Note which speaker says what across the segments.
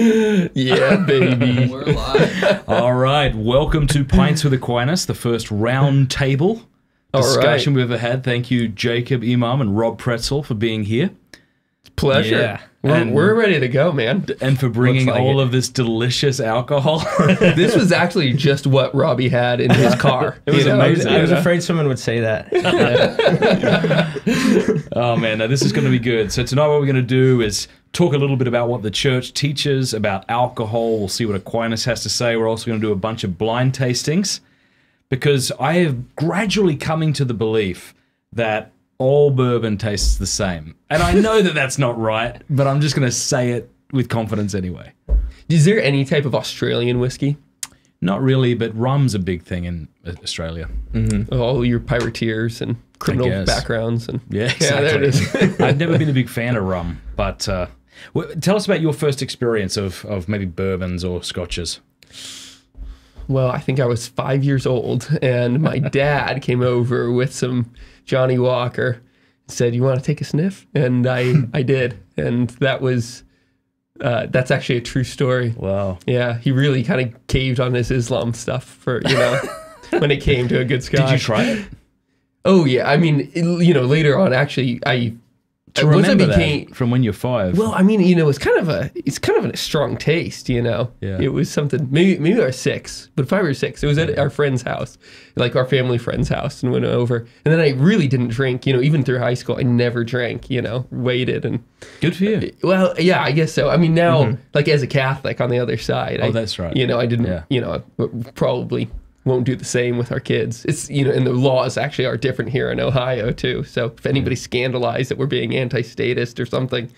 Speaker 1: Yeah, baby.
Speaker 2: We're live.
Speaker 3: All right, welcome to Pints with Aquinas, the first round table discussion
Speaker 1: right.
Speaker 3: we've ever had. Thank you, Jacob Imam and Rob Praetzel, for being here
Speaker 1: Pleasure.
Speaker 4: Yeah.
Speaker 1: We're,
Speaker 3: And-
Speaker 1: we're ready to go, man.
Speaker 3: and for bringing
Speaker 4: like
Speaker 3: all
Speaker 4: it.
Speaker 3: of this delicious alcohol.
Speaker 1: This was actually just what Robbie had in his car. It
Speaker 3: was amazing.
Speaker 4: I was
Speaker 3: Yeah.
Speaker 4: afraid someone would say that.
Speaker 3: oh man, now this is going to be good. So tonight, what we're going to do is talk a little bit about what the church teaches about alcohol. We'll see what Aquinas has to say. We're also going to do a bunch of blind tastings because I have gradually coming to the belief that all bourbon tastes the same, and I know that that's not right, but I'm just going to say it with confidence anyway.
Speaker 1: Is there any type of Australian whiskey?
Speaker 3: Not really, but rum's a big thing in Australia.
Speaker 1: All your pirateers and criminal backgrounds and
Speaker 3: Yeah,
Speaker 1: yeah, there it is.
Speaker 3: I've never been a big fan of rum, but uh, w- tell us about your first experience of, of maybe bourbons or scotches.
Speaker 1: well, I think I was five years old, and my dad came over with some Johnnie Walker. and Said, "You want to take a sniff?" And I, I did, and that was, uh, that's actually a true story.
Speaker 3: Wow.
Speaker 1: Yeah, he really kind of caved on his Islam stuff for you know when it came to a good scotch.
Speaker 3: Did you try it?
Speaker 1: Oh yeah, I mean, it- you know, later on, actually, I
Speaker 3: To
Speaker 1: once I
Speaker 3: remember
Speaker 1: became
Speaker 3: that from when you're five.
Speaker 1: well, I mean, you know, it's kind of a it's kind of a strong taste, you know.
Speaker 3: Yeah.
Speaker 1: It was something maybe maybe was six, but five or six. It was at our friend's house, like our family friend's house, and went over. And then I really didn't drink, you know, even through high school, I never drank, you know, waited and
Speaker 3: good for you.
Speaker 1: Uh, well, yeah, I guess so. I mean, now mm-hmm. like as a Catholic on the other side,
Speaker 3: Oh,
Speaker 1: I,
Speaker 3: that's right.
Speaker 1: You know, I didn't,
Speaker 3: Yeah.
Speaker 1: you know, I probably won't do the same with our kids. It's you know, and the laws actually are different here in Ohio too. So if anybody's scandalized that we're being anti-statist or something,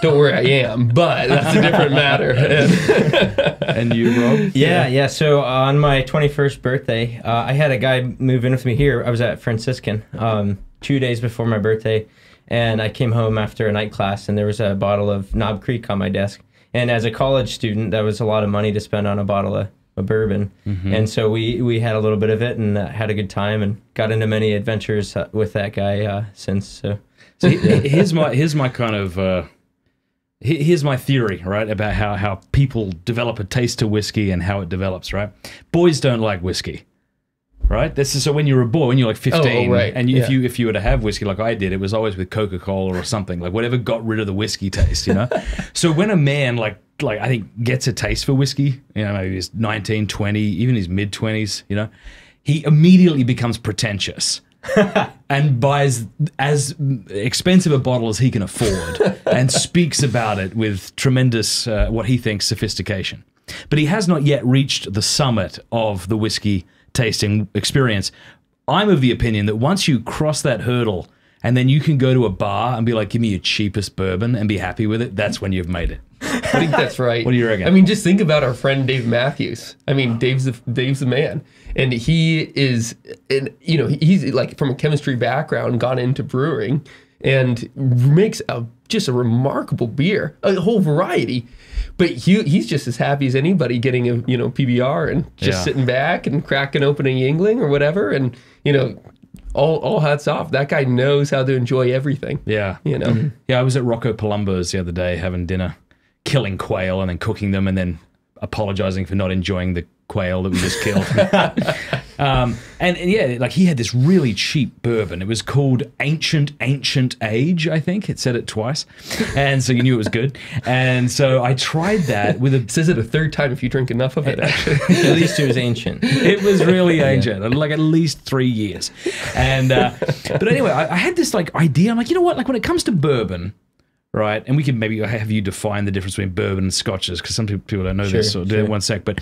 Speaker 1: don't worry, I am. But that's a different matter. And-
Speaker 3: And you, Rob?
Speaker 4: yeah, yeah. So on my 21st birthday, uh, I had a guy move in with me here. I was at Franciscan um, two days before my birthday, and I came home after a night class, and there was a bottle of Knob Creek on my desk. And as a college student, that was a lot of money to spend on a bottle of, of bourbon. And so we we had a little bit of it and uh, had a good time and got into many adventures uh, with that guy uh, since. So
Speaker 3: So he- he- here's my here's my kind of uh, here's my theory, right, about how how people develop a taste to whiskey and how it develops, right? Boys don't like whiskey. Right. This is so when you're a boy, when you're like 15,
Speaker 1: Oh, right.
Speaker 3: and you, if you if you were to have whiskey like I did, it was always with Coca Cola or something like whatever got rid of the whiskey taste, you know. so when a man like like I think gets a taste for whiskey, you know, maybe he's 19, 20, even his mid 20s, you know, he immediately becomes pretentious and buys as expensive a bottle as he can afford and speaks about it with tremendous, uh, what he thinks, sophistication. But he has not yet reached the summit of the whiskey tasting experience. I'm of the opinion that once you cross that hurdle and then you can go to a bar and be like, give me your cheapest bourbon and be happy with it, that's when you've made it.
Speaker 1: I think that's right.
Speaker 3: What do you reckon?
Speaker 1: I mean, just think about our friend Dave Matthews. I mean, Dave's the, Dave's the man, and he is, and you know, he's like from a chemistry background, gone into brewing, and makes a just a remarkable beer, a whole variety. But he he's just as happy as anybody getting a you know PBR and just
Speaker 3: Yeah.
Speaker 1: sitting back and cracking open a Yuengling or whatever, and you know. All, all hats off. That guy knows how to enjoy everything.
Speaker 3: Yeah.
Speaker 1: You know, mm-hmm.
Speaker 3: Yeah, I was at Rocco Palumbo's the other day having dinner, killing quail and then cooking them and then apologizing for not enjoying the quail that we just killed. um, and, and yeah, like he had this really cheap bourbon. It was called Ancient Ancient Age, I think. It said it twice. And so you knew it was good. And so I tried that with a
Speaker 1: says it a third time if you drink enough of it. Actually,
Speaker 4: at least it was ancient.
Speaker 3: it was really ancient, like at least three years. And uh, but anyway, I, I had this like idea. I'm like, you know what? Like when it comes to bourbon, right? And we can maybe have you define the difference between bourbon and scotches because some people don't know this.
Speaker 4: Sure,
Speaker 3: So do it one sec. But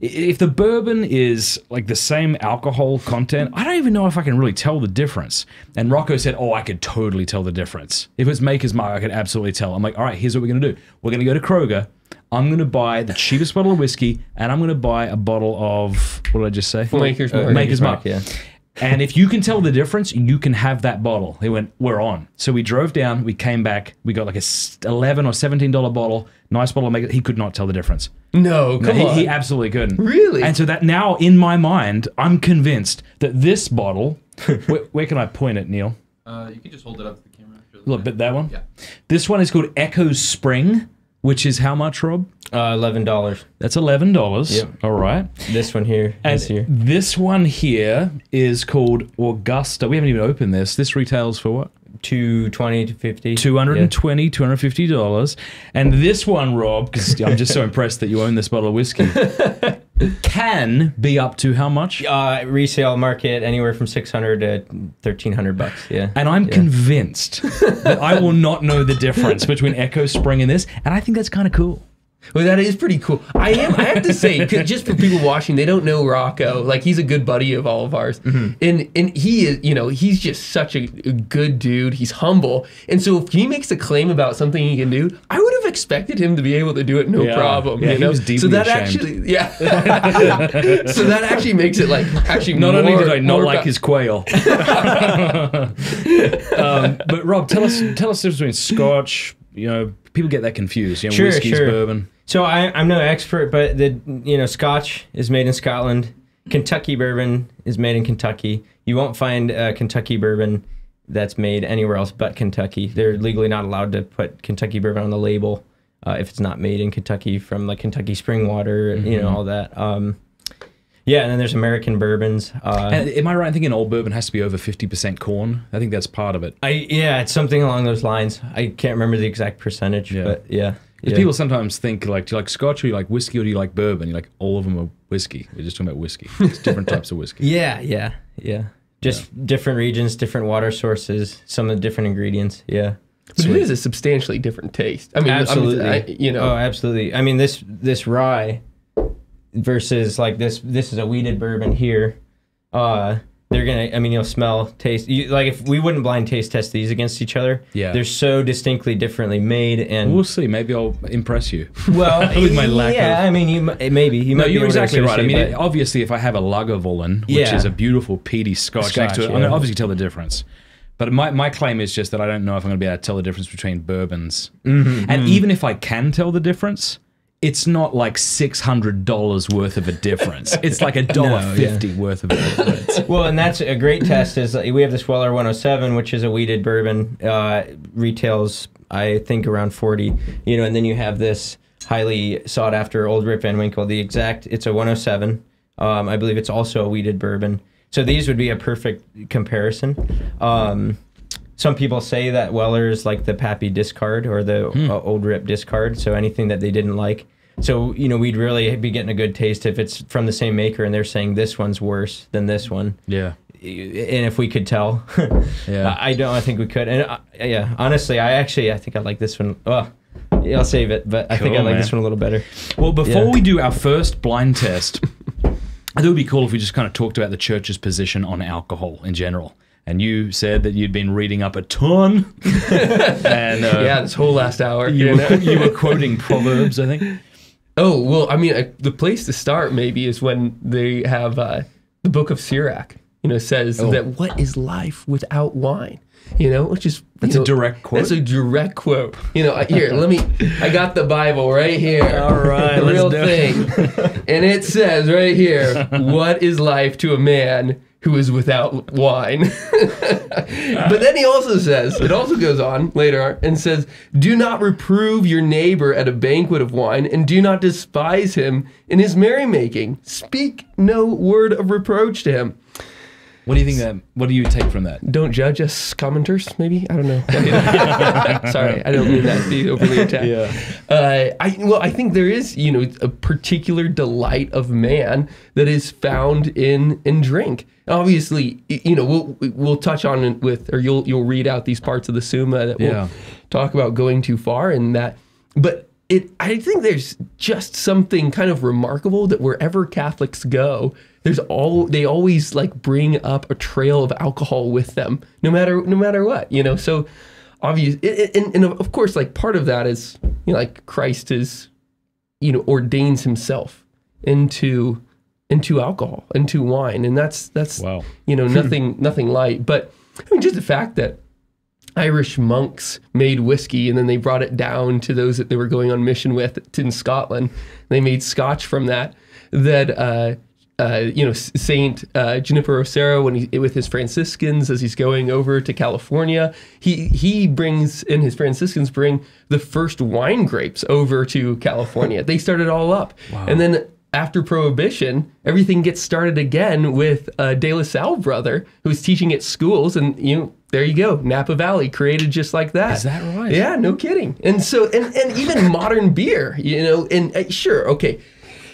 Speaker 3: if the bourbon is like the same alcohol content, I don't even know if I can really tell the difference. And Rocco said, "Oh, I could totally tell the difference. If it's Maker's Mark, I could absolutely tell." I'm like, "All right, here's what we're gonna do. We're gonna go to Kroger." I'm going to buy the cheapest bottle of whiskey and I'm going to buy a bottle of, what did I just say?
Speaker 1: Maker's
Speaker 3: Uh,
Speaker 1: Mark.
Speaker 3: Maker's Mark.
Speaker 4: yeah.
Speaker 3: And if you can tell the difference, you can have that bottle. They went, we're on. So we drove down, we came back, we got like a 11 or $17 bottle, nice bottle of Maker's. He could not tell the difference.
Speaker 1: No, come
Speaker 3: he,
Speaker 1: on.
Speaker 3: he absolutely couldn't.
Speaker 1: Really?
Speaker 3: And so that now in my mind, I'm convinced that this bottle, where, where can I point it, Neil?
Speaker 2: Uh, you can just hold it up to the camera.
Speaker 3: Look, but that one?
Speaker 2: Yeah.
Speaker 3: This one is called Echo Spring, which is how much, Rob?
Speaker 4: Uh, Eleven dollars.
Speaker 3: That's eleven dollars.
Speaker 4: Yep.
Speaker 3: All right.
Speaker 4: This one here.
Speaker 3: And
Speaker 4: this here.
Speaker 3: this one here is called Augusta. We haven't even opened this. This retails for what?
Speaker 4: Two twenty to fifty.
Speaker 3: 220 $250 and this one rob because i'm just so impressed that you own this bottle of whiskey can be up to how much
Speaker 4: Uh, resale market anywhere from six hundred to thirteen hundred bucks. Yeah.
Speaker 3: and i'm convinced that i will not know the difference between echo spring and this and i think that's kind of cool
Speaker 1: Well, that is pretty cool. I am. I have to say, just for people watching, they don't know Rocco. Like he's a good buddy of all of ours, and and he is. You know, he's just such a, good dude. He's humble, and so if he makes a claim about something he can do, I would have expected him to be able to do it no
Speaker 3: Yeah.
Speaker 1: problem.
Speaker 3: Yeah,
Speaker 1: you
Speaker 3: he
Speaker 1: know? so that
Speaker 3: ashamed.
Speaker 1: actually, yeah. so that actually makes it like actually
Speaker 3: not
Speaker 1: more,
Speaker 3: only did i not like
Speaker 1: ba-
Speaker 3: his quail um, but rob tell us tell us the difference between scotch you know people get that confused you know
Speaker 4: Sure,
Speaker 3: whiskey's
Speaker 4: sure.
Speaker 3: bourbon
Speaker 4: So I, I'm no expert, but the you know Scotch is made in Scotland. Kentucky bourbon is made in Kentucky. You won't find uh, Kentucky bourbon that's made anywhere else but Kentucky. They're legally not allowed to put Kentucky bourbon on the label uh, if it's not made in Kentucky from like Kentucky spring water, you know all that. Um, yeah, and then there's American bourbons. Uh,
Speaker 3: and am i right in thinking an old bourbon has to be over 50% corn i think that's part of it
Speaker 4: I yeah, it's something along those lines. I can't remember the exact percentage,
Speaker 3: Yeah.
Speaker 4: but yeah.
Speaker 3: Because
Speaker 4: yeah.
Speaker 3: people sometimes think like, do you like Scotch or do you like whiskey or do you like bourbon? You're like, all of them are whiskey. We're just talking about whiskey. It's different types of whiskey.
Speaker 4: Yeah, yeah, yeah. Just different regions, different water sources, some of the different ingredients. Yeah,
Speaker 1: But it is a substantially different taste. I mean, I mean,
Speaker 4: absolutely.
Speaker 1: I- you know,
Speaker 4: Oh, absolutely. I mean this this rye versus like this this is a wheated bourbon here. Uh, they're gonna. I mean, you'll smell, taste. You, like if we wouldn't blind taste test these against each other,
Speaker 3: Yeah.
Speaker 4: they're so distinctly differently made. And
Speaker 3: We'll see. Maybe I'll impress you.
Speaker 4: well,
Speaker 3: With my lack
Speaker 4: yeah.
Speaker 3: of-
Speaker 4: I mean, you maybe you
Speaker 3: No,
Speaker 4: might be
Speaker 3: you're exactly right. I mean, it, obviously, if I have a Lagavulin, which
Speaker 4: Yeah.
Speaker 3: is a beautiful peaty Scotch, next to it,
Speaker 4: Scotch,
Speaker 3: I'm going to obviously tell the difference. But my, my claim is just that I don't know if I'm going to be able to tell the difference between bourbons.
Speaker 4: Mm-hmm,
Speaker 3: and even if I can tell the difference, it's not like six hundred dollars worth of a difference. It's like a dollar
Speaker 4: No, yeah.
Speaker 3: fifty worth of a difference.
Speaker 4: well, and that's a great test. Is we have this Weller 107, which is a wheated bourbon, uh, retails I think around 40. You know, and then you have this highly sought after Old Rip Van Winkle. The exact, it's a 107. Um, I believe it's also a wheated bourbon. So these would be a perfect comparison. Um, some people say that Weller is like the Pappy discard or the uh, Old Rip discard. So anything that they didn't like. So you know we'd really be getting a good taste if it's from the same maker and they're saying this one's worse than this one
Speaker 3: Yeah.
Speaker 4: and if we could tell
Speaker 3: Yeah.
Speaker 4: I don't I think we could and uh, yeah honestly I actually I think I like this one well I'll save it but I think I like this one a little better
Speaker 3: Well, before
Speaker 4: Yeah.
Speaker 3: we do our first blind test, I thought it would be cool if we just kind of talked about the church's position on alcohol in general. And you said that you'd been reading up a ton, and uh,
Speaker 1: yeah, this whole last hour.
Speaker 3: you,
Speaker 1: you know?
Speaker 3: were, you were quoting proverbs, I think.
Speaker 1: Oh well, I mean, uh, the place to start maybe is when they have uh, the Book of Sirach. You know, says
Speaker 3: Oh.
Speaker 1: that what is life without wine? You know, which is
Speaker 3: That's
Speaker 1: you
Speaker 3: a direct quote.
Speaker 1: That's a direct quote. You know, here, let me. I got the Bible right here.
Speaker 3: All right,
Speaker 1: the
Speaker 3: let's
Speaker 1: real
Speaker 3: do it.
Speaker 1: thing, and it says right here, "What is life to a man?" Who is without wine. but then he also says, it also goes on later and says, Do not reprove your neighbor at a banquet of wine, and do not despise him in his merrymaking. Speak no word of reproach to him.
Speaker 3: What do you think that? What do you take from that?
Speaker 1: Don't judge us, commenters, maybe? I don't know. Sorry, I don't mean that to be overly attacked. Uh, I well, I think there is, you know, a particular delight of man that is found in in drink. Obviously, you know, we'll we'll touch on it with, or you'll you'll read out these parts of the Summa that we'll
Speaker 3: Yeah.
Speaker 1: talk about going too far in that. But it, I think there's just something kind of remarkable that wherever Catholics go, there's all they always like bring up a trail of alcohol with them, no matter no matter what, you know. So obvious, it, and, and of course, like part of that is you know, like Christ is, you know, ordains himself into into alcohol, into wine, and that's that's
Speaker 3: Wow.
Speaker 1: you know nothing nothing light. But I mean, just the fact that Irish monks made whiskey and then they brought it down to those that they were going on mission with in Scotland. They made scotch from that. That uh, uh, you know, Saint uh, Junipero Serra when he with his Franciscans as he's going over to California. He he brings and his Franciscans bring the first wine grapes over to California. they start it all up, and then after Prohibition, everything gets started again with uh, De La Salle brother who's teaching at schools, and you know, there you go, Napa Valley created just like that.
Speaker 3: Is that right?
Speaker 1: Yeah, no kidding. And so, and, and even modern beer, you know, and uh, sure, okay,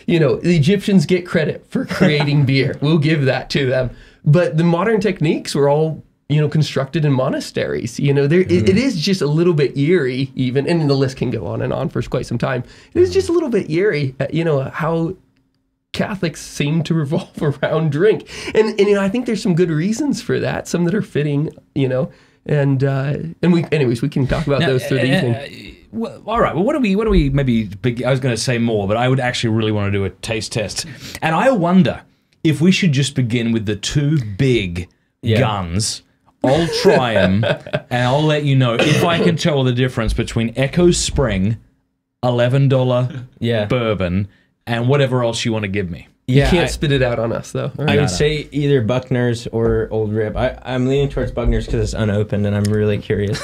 Speaker 1: you know, the Egyptians get credit for creating beer. We'll give that to them. But the modern techniques were all, you know, constructed in monasteries. You know, there it, it is just a little bit eerie, even, and the list can go on and on for quite some time. It is just a little bit eerie, uh, you know, how Catholics seem to revolve around drink, and and you know I think there's some good reasons for that, some that are fitting, you know, and uh, and we anyways we can talk about those through the
Speaker 3: uh,
Speaker 1: evening.
Speaker 3: Well, all right. Well, what do we? What do we? Maybe. Beg- I was going to say more, but I would actually really want to do a taste test, and I wonder if we should just begin with the two big
Speaker 4: Yeah.
Speaker 3: guns. I'll try them, and I'll let you know if I can tell the difference between Echo Spring, eleven dollar
Speaker 4: Yeah.
Speaker 3: bourbon, and whatever else you want to give me.
Speaker 4: Yeah.
Speaker 1: you can't
Speaker 4: I-
Speaker 1: spit it out on us though. all
Speaker 4: I
Speaker 1: right?
Speaker 4: would say either Buckner's or Old Rip. I, I'm leaning towards Buckner's because it's unopened and I'm really curious.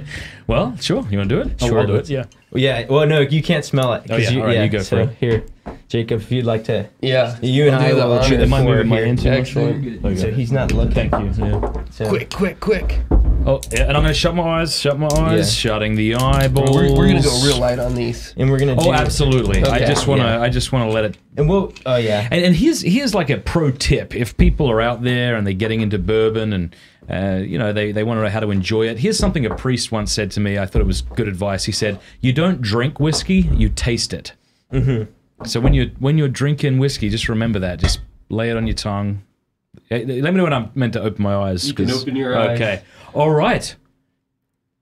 Speaker 3: well, sure. You want to do it?
Speaker 4: Sure,
Speaker 3: I'll do it. Yeah.
Speaker 4: Yeah. Well, no, you can't smell it. Oh, 'cause
Speaker 3: Oh, yeah,
Speaker 4: You,
Speaker 3: all right, you go
Speaker 4: so
Speaker 3: for it.
Speaker 4: Here, Jacob, if you'd like to.
Speaker 1: yeah,
Speaker 4: You and
Speaker 1: I'll
Speaker 4: I
Speaker 1: do the
Speaker 4: will
Speaker 1: honors.
Speaker 4: shoot
Speaker 3: Am I moving my
Speaker 4: here.
Speaker 3: hand too much?
Speaker 1: Excellent.
Speaker 3: Okay.
Speaker 4: So he's not looking.
Speaker 3: Thank you. Yeah.
Speaker 4: So,
Speaker 1: Quick, quick, quick.
Speaker 3: Oh, yeah, and I'm going to shut my eyes, shut my eyes,
Speaker 4: Yeah.
Speaker 3: shutting the eyeballs.
Speaker 1: We're, we're gonna go real light on these.
Speaker 4: And we're gonna.
Speaker 3: Oh, absolutely. I just want to.
Speaker 4: Yeah.
Speaker 3: I just want to let it.
Speaker 4: And we'll. Oh yeah.
Speaker 3: And, and here's here's like a pro tip: if people are out there and they're getting into bourbon and uh, you know they they want to know how to enjoy it, here's something a priest once said to me. I thought it was good advice. He said, "You don't drink whiskey, you taste it." Mm-hmm. So when you when you're drinking whiskey, just remember that. Just lay it on your tongue. Let me know when I'm meant to open my eyes.
Speaker 1: You can
Speaker 3: 'cause-
Speaker 1: open your eyes.
Speaker 3: Okay. All right.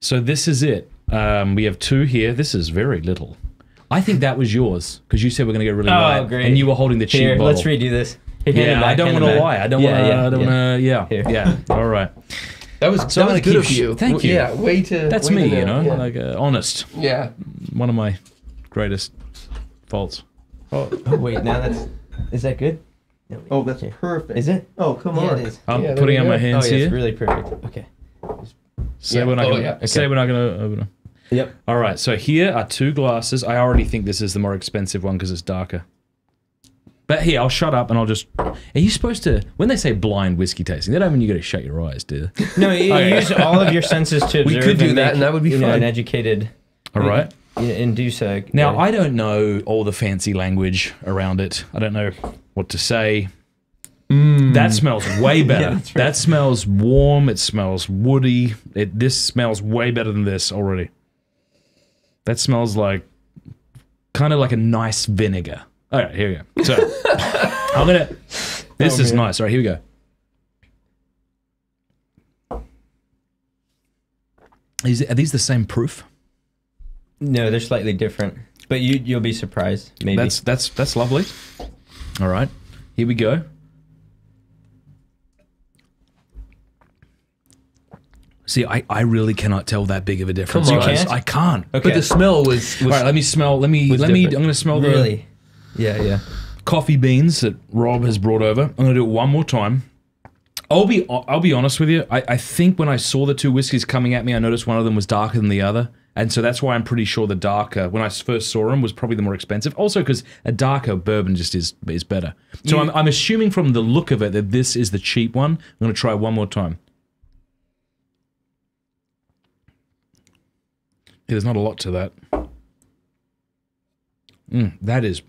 Speaker 3: So this is it. Um, we have two here. This is very little. I think that was yours because you said we're going to get really
Speaker 4: Oh,
Speaker 3: light,
Speaker 4: great.
Speaker 3: and you were holding the cheap
Speaker 4: Here,
Speaker 3: bottle.
Speaker 4: let's redo this. Here, hand it
Speaker 3: Yeah, I don't want to lie. I don't want to.
Speaker 4: yeah,
Speaker 3: I don't
Speaker 4: yeah.
Speaker 3: want to. Yeah.
Speaker 4: Here.
Speaker 3: Yeah. All right.
Speaker 1: That was
Speaker 3: So
Speaker 1: that was
Speaker 3: gonna
Speaker 1: good
Speaker 3: keep
Speaker 1: of you.
Speaker 3: thank you.
Speaker 1: Yeah, way to.
Speaker 3: That's
Speaker 1: way
Speaker 3: me.
Speaker 1: to
Speaker 3: You know,
Speaker 1: yeah.
Speaker 3: like uh, honest.
Speaker 1: yeah.
Speaker 3: One of my greatest faults.
Speaker 4: Oh, wait, now that's. Is that good? No.
Speaker 1: Oh, that's
Speaker 4: Here.
Speaker 1: perfect.
Speaker 4: Is it?
Speaker 1: Oh, come
Speaker 4: Yeah,
Speaker 1: on.
Speaker 4: it is.
Speaker 3: I'm
Speaker 1: Yeah,
Speaker 3: putting
Speaker 1: we
Speaker 3: out my hands
Speaker 4: oh, yeah,
Speaker 3: here.
Speaker 4: it's really perfect. Okay.
Speaker 3: say
Speaker 1: Yeah.
Speaker 3: we're not
Speaker 1: Oh,
Speaker 3: gonna.
Speaker 1: yeah.
Speaker 3: Say
Speaker 4: Okay.
Speaker 3: we're not gonna open them.
Speaker 4: Yep.
Speaker 3: All right. So here are two glasses. I already think this is the more expensive one because it's darker. But here, I'll shut up and I'll just. Are you supposed to? When they say blind whiskey tasting, they don't mean you got to shut your eyes, do they?
Speaker 4: No, you
Speaker 3: Okay.
Speaker 4: use all of your senses to observe.
Speaker 1: We could do
Speaker 4: and
Speaker 1: that,
Speaker 4: make,
Speaker 1: and that would be
Speaker 4: you know, an educated.
Speaker 3: All right.
Speaker 4: induce a.
Speaker 3: Now, I don't know all the fancy language around it. I don't know what to say. Mm. That smells way better.
Speaker 4: that's right.
Speaker 3: That smells warm. It smells woody. It this smells way better than this already. That smells like kind of like a nice vinegar. All right, here we go. So I'm gonna. This
Speaker 4: Oh,
Speaker 3: is
Speaker 4: man.
Speaker 3: nice. All right, here we go. Is are these the same proof?
Speaker 4: No, they're slightly different, but you you'll be surprised. Maybe.
Speaker 3: That's that's that's lovely. All right, here we go. See, I, I really cannot tell that big of a difference.
Speaker 1: Come on.
Speaker 4: You can't?
Speaker 3: I can't.
Speaker 4: okay.
Speaker 1: But the smell was, was
Speaker 3: All right, let me smell. Let me
Speaker 1: Was
Speaker 3: let me. I'm going to smell the
Speaker 4: really. Yeah, yeah.
Speaker 3: coffee beans that Rob has brought over. I'm going to do it one more time. I'll be I'll be honest with you. I, I think when I saw the two whiskeys coming at me, I noticed one of them was darker than the other, and so that's why I'm pretty sure the darker when I first saw them was probably the more expensive. Also, because a darker bourbon just is is better. So
Speaker 4: You-
Speaker 3: I'm I'm assuming from the look of it that this is the cheap one. I'm going to try one more time. Yeah, there's not a lot to that. Mm, that is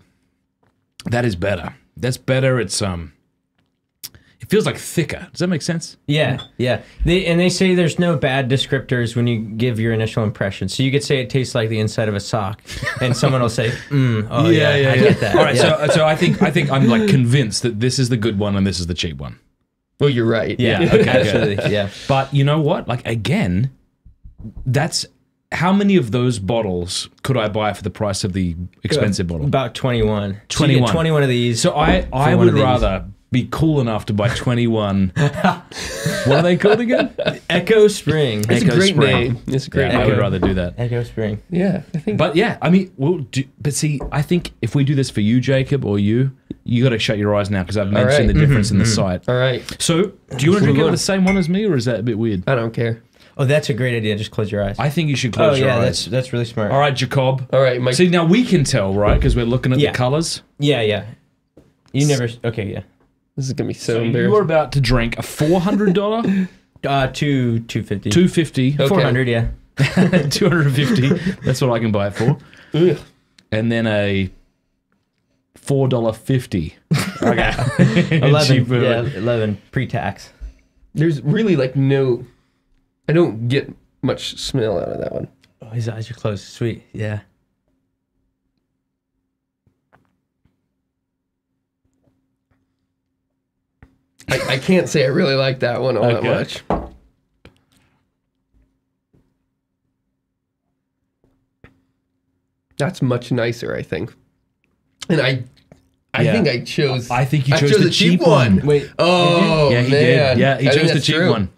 Speaker 3: that is better. That's better. It's um it feels like thicker. Does that make sense?
Speaker 4: Yeah, yeah. They and they say there's no bad descriptors when you give your initial impression. So you could say it tastes like the inside of a sock, and someone will say, mm, "Oh yeah, yeah I get that."
Speaker 3: All right,
Speaker 4: yeah.
Speaker 3: so so I think I think I'm like convinced that this is the good one and this is the cheap one.
Speaker 1: well, you're right.
Speaker 4: yeah,
Speaker 3: okay,
Speaker 4: absolutely, yeah.
Speaker 3: But you know what? Like again, that's how many of those bottles could I buy for the price of the expensive bottle?
Speaker 4: About 21. So you get
Speaker 3: 21.
Speaker 4: 21 of these.
Speaker 3: So I I would rather be cool enough to buy 21. what are they called again?
Speaker 4: Echo Spring.
Speaker 1: It's
Speaker 3: Echo
Speaker 1: a great
Speaker 3: Spring.
Speaker 1: name. It's a great
Speaker 3: Yeah, I would rather do that.
Speaker 4: Echo Spring.
Speaker 1: Yeah, I think.
Speaker 3: But yeah, I mean, we'll do. But see, I think if we do this for you, Jacob, or you, you got to shut your eyes now because I've mentioned
Speaker 1: right.
Speaker 3: the difference in the mm-hmm. site.
Speaker 1: all right,
Speaker 3: So, do you want to drink out of the same one as me, or is that a bit weird?
Speaker 1: I don't care.
Speaker 4: Oh, that's a great idea. Just close your eyes.
Speaker 3: I think you should
Speaker 4: oh
Speaker 3: close your eyes.
Speaker 4: Oh yeah,
Speaker 3: eyes.
Speaker 4: that's that's really smart.
Speaker 3: All right, Jacob.
Speaker 1: All right, Mike.
Speaker 3: See, now we can tell, right? Because we're looking at
Speaker 4: Yeah.
Speaker 3: the colors.
Speaker 4: Yeah, yeah. You never. Okay, yeah.
Speaker 1: this is gonna be so,
Speaker 3: So You're about to drink a four hundred dollar,
Speaker 4: Uh, two two fifty.
Speaker 3: two fifty,
Speaker 1: Okay.
Speaker 4: Four hundred. Yeah.
Speaker 3: two hundred and fifty. That's what I can buy it for.
Speaker 1: Ugh.
Speaker 3: And then a four dollar fifty. Okay,
Speaker 4: Eleven.
Speaker 3: Cheaper.
Speaker 4: Yeah, eleven pre-tax.
Speaker 1: There's really like no. I don't get much smell out of that one.
Speaker 4: Oh, his eyes are closed. Sweet. Yeah.
Speaker 1: I, I can't say I really like that one all
Speaker 3: Okay.
Speaker 1: that much. That's much nicer, I think. And I, I
Speaker 3: Yeah.
Speaker 1: think I chose.
Speaker 3: I think you chose the
Speaker 1: a
Speaker 3: cheap one.
Speaker 4: Wait.
Speaker 1: Oh
Speaker 3: Yeah, he
Speaker 1: man,
Speaker 3: did. Yeah, he
Speaker 1: I
Speaker 3: chose the cheap
Speaker 1: true.
Speaker 3: one.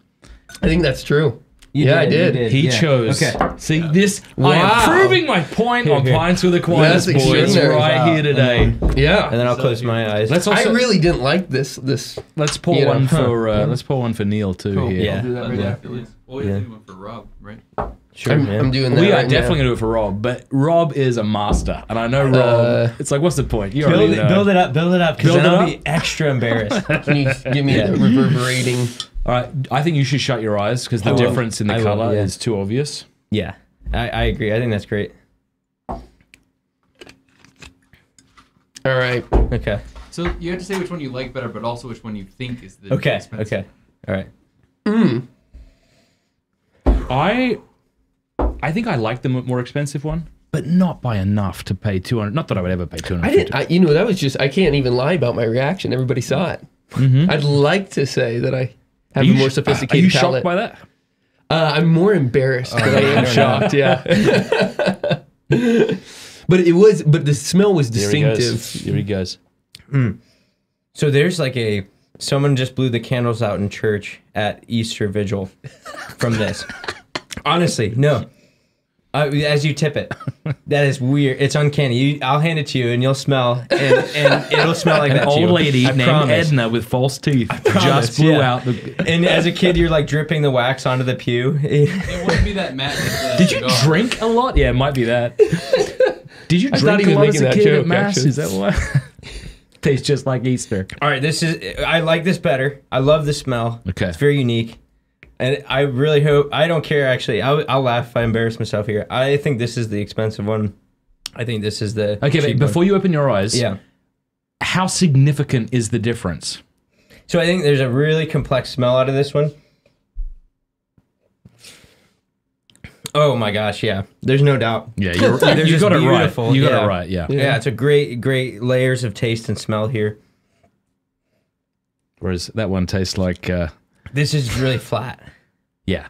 Speaker 1: I think that's true.
Speaker 4: You
Speaker 1: yeah, I
Speaker 4: you
Speaker 1: did.
Speaker 3: He
Speaker 4: yeah.
Speaker 3: chose.
Speaker 4: Okay.
Speaker 3: See this. I am proving my point on
Speaker 4: here.
Speaker 3: Pints with Aquinas,
Speaker 1: That's
Speaker 3: boys, right
Speaker 4: Wow.
Speaker 3: here today.
Speaker 1: Yeah,
Speaker 4: And then I'll close my eyes.
Speaker 3: Let's also, I
Speaker 1: really didn't like this. This
Speaker 3: let's pour
Speaker 1: you know,
Speaker 3: one
Speaker 1: huh.
Speaker 3: for uh, let's pour one for Neil too
Speaker 2: Cool.
Speaker 3: here.
Speaker 4: Yeah.
Speaker 2: I'll do that right
Speaker 4: Yeah.
Speaker 2: after this. Well,
Speaker 4: Yeah.
Speaker 2: yeah. one for Rob, right?
Speaker 4: sure,
Speaker 1: I'm,
Speaker 4: man.
Speaker 1: I'm doing that.
Speaker 3: We are
Speaker 1: right
Speaker 3: definitely
Speaker 1: now.
Speaker 3: gonna do it for Rob, but Rob is a master, and I know Rob.
Speaker 1: Uh,
Speaker 3: it's like, what's the point? You
Speaker 4: build
Speaker 3: already
Speaker 4: it,
Speaker 3: know.
Speaker 4: build it up, build it up, because
Speaker 3: Build
Speaker 4: then
Speaker 3: it
Speaker 4: I'll
Speaker 3: up?
Speaker 4: be extra embarrassed.
Speaker 1: Can you give me
Speaker 4: Yeah.
Speaker 1: the reverberating?
Speaker 3: All right, I think you should shut your eyes because the
Speaker 4: will.
Speaker 3: difference in the
Speaker 4: I will,
Speaker 3: color
Speaker 4: yeah.
Speaker 3: is too obvious.
Speaker 4: yeah, I, I agree. I think that's great.
Speaker 1: All right.
Speaker 4: Okay.
Speaker 2: So you have to say which one you like better, but also which one you think is the
Speaker 4: Okay.
Speaker 2: expensive.
Speaker 4: Okay. All right. Mm.
Speaker 3: I, I think I like the m- more expensive one, but not by enough to pay two hundred. Not that I would ever pay two hundred.
Speaker 1: I didn't. I, you know, that was just. I can't even lie about my reaction. Everybody saw it. Mm-hmm. I'd like to say that I have a more sophisticated
Speaker 3: Are you
Speaker 1: palate.
Speaker 3: shocked by that?
Speaker 1: Uh, I'm more embarrassed than I am shocked. Yeah. but it was. But the smell was
Speaker 3: Here he goes.
Speaker 1: distinctive.
Speaker 3: Here he goes.
Speaker 4: So there's like a someone just blew the candles out in church at Easter Vigil from this. Honestly, no. Uh, as you tip it, that is weird. It's uncanny. You, I'll hand it to you, and you'll smell, and, and it'll smell like
Speaker 3: An
Speaker 4: that.
Speaker 3: old lady
Speaker 4: I
Speaker 3: named
Speaker 4: promise.
Speaker 3: Edna with false teeth
Speaker 4: promise,
Speaker 3: just blew
Speaker 4: yeah.
Speaker 3: out the.
Speaker 4: And as a kid, you're like dripping the wax onto the pew.
Speaker 2: It wouldn't be that Matt. with
Speaker 3: Did you
Speaker 2: cigar.
Speaker 3: drink a lot? Yeah, it might be that. Did you
Speaker 1: I
Speaker 3: drink a lot as a kid
Speaker 1: joke,
Speaker 3: at mass?
Speaker 1: actually.
Speaker 3: Is that why? Tastes just like Easter.
Speaker 4: All right, this is. I like this better. I love the smell.
Speaker 3: Okay.
Speaker 4: it's very unique, and I really hope. I don't care actually. I'll, I'll laugh if I embarrass myself here. I think this is the expensive one. I think this is the
Speaker 3: Okay, but before you open your eyes,
Speaker 4: yeah.
Speaker 3: how significant is the difference?
Speaker 4: So I think there's a really complex smell out of this one. Oh my gosh, yeah. There's no doubt.
Speaker 3: Yeah, you're, you got it right. You got
Speaker 4: yeah.
Speaker 3: it right. Yeah.
Speaker 4: Yeah. it's a great, great layers of taste and smell here.
Speaker 3: Whereas that one tastes like, uh,
Speaker 4: This is really flat.
Speaker 3: Yeah.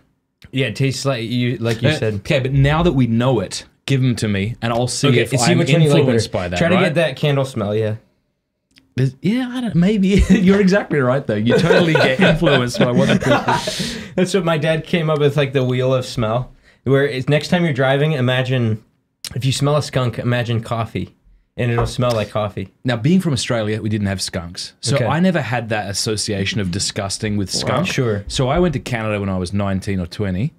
Speaker 4: Yeah, it tastes like you, like you
Speaker 3: Uh,
Speaker 4: said.
Speaker 3: Okay, but now that we know it, give them to me, and I'll see if I'm
Speaker 4: one you like
Speaker 3: influenced by that.
Speaker 4: Try to
Speaker 3: right?
Speaker 4: get that candle smell. Yeah.
Speaker 3: There's- Yeah, I don't. Maybe you're exactly right though. You totally get influenced by what.
Speaker 4: That's what my dad came up with, like the wheel of smell. Where it's next time you're driving, imagine if you smell a skunk, imagine coffee, and it'll smell like coffee.
Speaker 3: Now, being from Australia, we didn't have skunks, so
Speaker 4: Okay.
Speaker 3: I never had that association of disgusting with skunk.
Speaker 4: Sure.
Speaker 3: So I went to Canada when I was 19 or 20,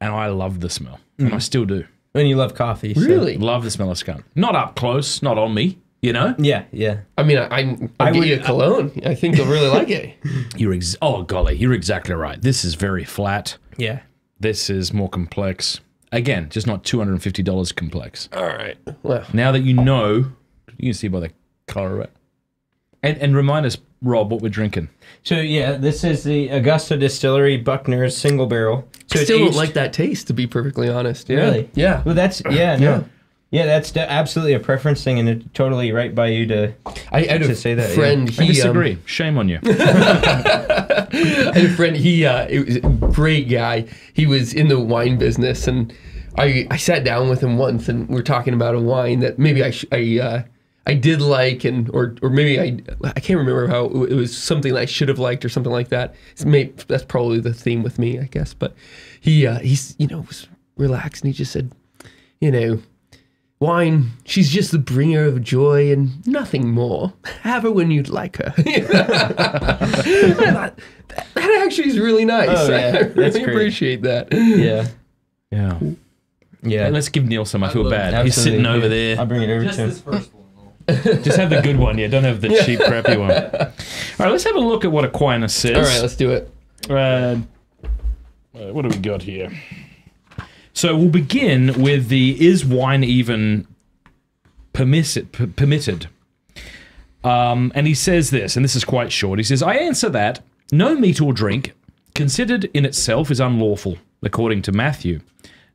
Speaker 3: and I loved the smell, and mm. I still do.
Speaker 4: And you love coffee. so-
Speaker 1: Really?
Speaker 3: Love the smell of skunk. Not up close, not on me. You know,
Speaker 4: Yeah, yeah.
Speaker 1: I mean, I, I'm. I'll
Speaker 4: I
Speaker 1: get
Speaker 4: would-
Speaker 1: you a cologne. I think you'll really like it.
Speaker 3: you're ex- oh golly, you're exactly right. This is very flat.
Speaker 4: Yeah.
Speaker 3: This is more complex. Again, just not $250 complex.
Speaker 1: All right. Well,
Speaker 3: Now that you know, you can see by the color of it. And and remind us, Rob, what we're drinking.
Speaker 4: So yeah, this is the Augusta Distillery Buckner's single barrel. So
Speaker 1: I
Speaker 4: it's
Speaker 1: still don't like that taste, to be perfectly honest. Yeah.
Speaker 4: Really?
Speaker 1: Yeah.
Speaker 4: Well, that's yeah, no.
Speaker 1: Yeah.
Speaker 4: Yeah, that's de- absolutely a preference thing, and it's totally right by you to.
Speaker 1: I had
Speaker 4: To
Speaker 1: a
Speaker 4: say that, yeah.
Speaker 1: friend.
Speaker 3: I
Speaker 1: He um,
Speaker 3: disagree. Shame on you.
Speaker 1: I had a friend. He uh, it was a great guy. He was in the wine business, and I I sat down with him once, and we are talking about a wine that maybe I sh- I uh, I did like and or or maybe I I can't remember how it was something that I should have liked or something like that. It's may, that's probably the theme with me, I guess. But he uh, he's you know was relaxed and he just said, you know, wine she's just the bringer of joy and nothing more. Have her when you'd like her. Thought, that, that actually is really nice.
Speaker 4: Oh, yeah.
Speaker 1: I
Speaker 4: That's
Speaker 1: really
Speaker 4: great.
Speaker 1: appreciate that.
Speaker 4: Yeah.
Speaker 3: Yeah.
Speaker 4: Yeah.
Speaker 3: And let's give Neil some. I feel
Speaker 2: love
Speaker 3: bad.
Speaker 2: it.
Speaker 3: He's sitting over there.
Speaker 4: I'll
Speaker 3: there.
Speaker 4: bring it over
Speaker 2: Just
Speaker 4: to him.
Speaker 3: Just have the good one. Yeah, don't have the cheap, crappy one. All right, let's have a look at what Aquinas says.
Speaker 1: All right, let's do it.
Speaker 3: Uh, what do we got here? So we'll begin with the is wine even permiss- p- permitted? Um, and he says this, and this is quite short. He says, I answer that no meat or drink considered in itself is unlawful, according to Matthew.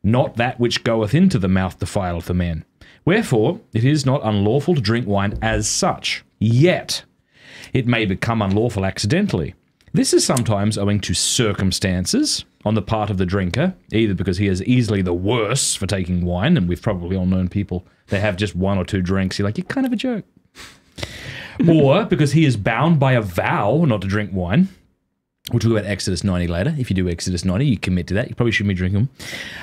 Speaker 3: Not that which goeth into the mouth defileth a man. Wherefore, it is not unlawful to drink wine as such. Yet, it may become unlawful accidentally. This is sometimes owing to circumstances on the part of the drinker, either because he is easily the worse for taking wine, and we've probably all known people that have just one or two drinks. You're like, you're kind of a jerk. or because he is bound by a vow not to drink wine. We'll talk about Exodus 90 later. If you do Exodus 90, you commit to that. You probably shouldn't be drinking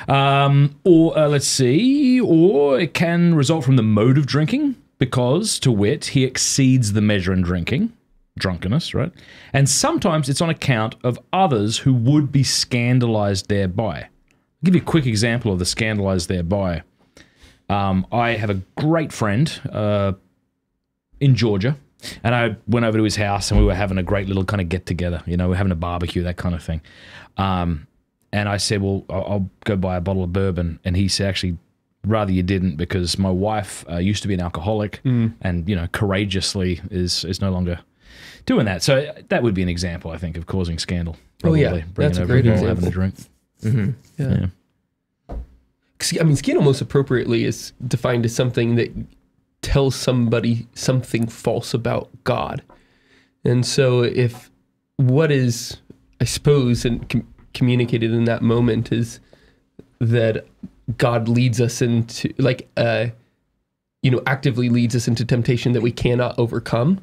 Speaker 3: them. Um, or, uh, let's see, or it can result from the mode of drinking, because, to wit, he exceeds the measure in drinking, drunkenness, right? And sometimes it's on account of others who would be scandalized thereby. I'll give you a quick example of the scandalized thereby. Um, I have a great friend uh, in Georgia, and I went over to his house and we were having a great little kind of get together. You know, we're having a barbecue, that kind of thing. Um, and I said, "Well, I'll, I'll go buy a bottle of bourbon." And he said, "Actually, rather you didn't, because my wife uh, used to be an alcoholic, and you know, courageously is is no longer doing that." So that would be an example, I think, of causing scandal.
Speaker 1: Oh, yeah.
Speaker 3: Bringing
Speaker 1: That's a great
Speaker 3: people having a
Speaker 1: example.
Speaker 3: drink.
Speaker 1: Yeah. I mean, scandal most appropriately is defined as something that tells somebody something false about God. And so, if what is, I suppose, and com- communicated in that moment is that God leads us into, like, uh, you know, actively leads us into temptation that we cannot overcome.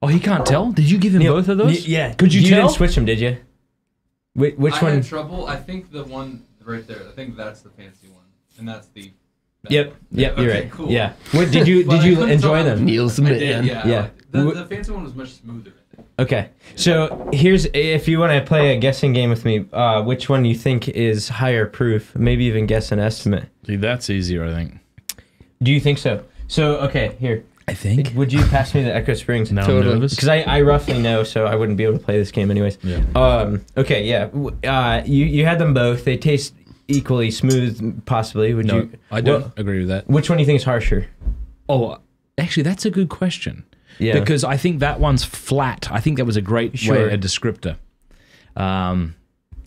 Speaker 3: Oh, he can't tell. Did you give him both of those?
Speaker 4: Y- yeah.
Speaker 3: Could you,
Speaker 4: you
Speaker 3: tell?
Speaker 4: didn't switch them, did you? Which, which
Speaker 2: I
Speaker 4: one?
Speaker 2: had trouble. I think the one right there. I think that's the fancy one, and that's the. That
Speaker 4: Yep.
Speaker 2: one.
Speaker 4: Yep. You're
Speaker 2: Okay,
Speaker 4: right.
Speaker 2: Cool.
Speaker 4: Yeah. What did you did you enjoy them?
Speaker 1: Neil's the man.
Speaker 2: did, yeah.
Speaker 4: Yeah.
Speaker 2: The, the fancy one was much smoother.
Speaker 4: Okay. So here's if you want to play a guessing game with me, uh, which one you think is higher proof? Maybe even guess an estimate.
Speaker 3: See, that's easier, I think.
Speaker 4: Do you think so? So okay, here.
Speaker 3: I think.
Speaker 4: Would you pass me the Echo Springs?
Speaker 3: Now
Speaker 1: Totally.
Speaker 3: nervous.
Speaker 4: Because I, I roughly know, so I wouldn't be able to play this game anyways.
Speaker 3: Yeah.
Speaker 4: Um. Okay. Yeah. Uh. You you had them both. They taste equally smooth, possibly. Would
Speaker 3: No,
Speaker 4: you?
Speaker 3: I don't
Speaker 4: Well,
Speaker 3: agree with that.
Speaker 4: which one do you think is harsher?
Speaker 3: Oh, actually, that's a good question.
Speaker 4: Yeah.
Speaker 3: Because I think that one's flat. I think that was a great
Speaker 4: Sure.
Speaker 3: way, a descriptor. Um,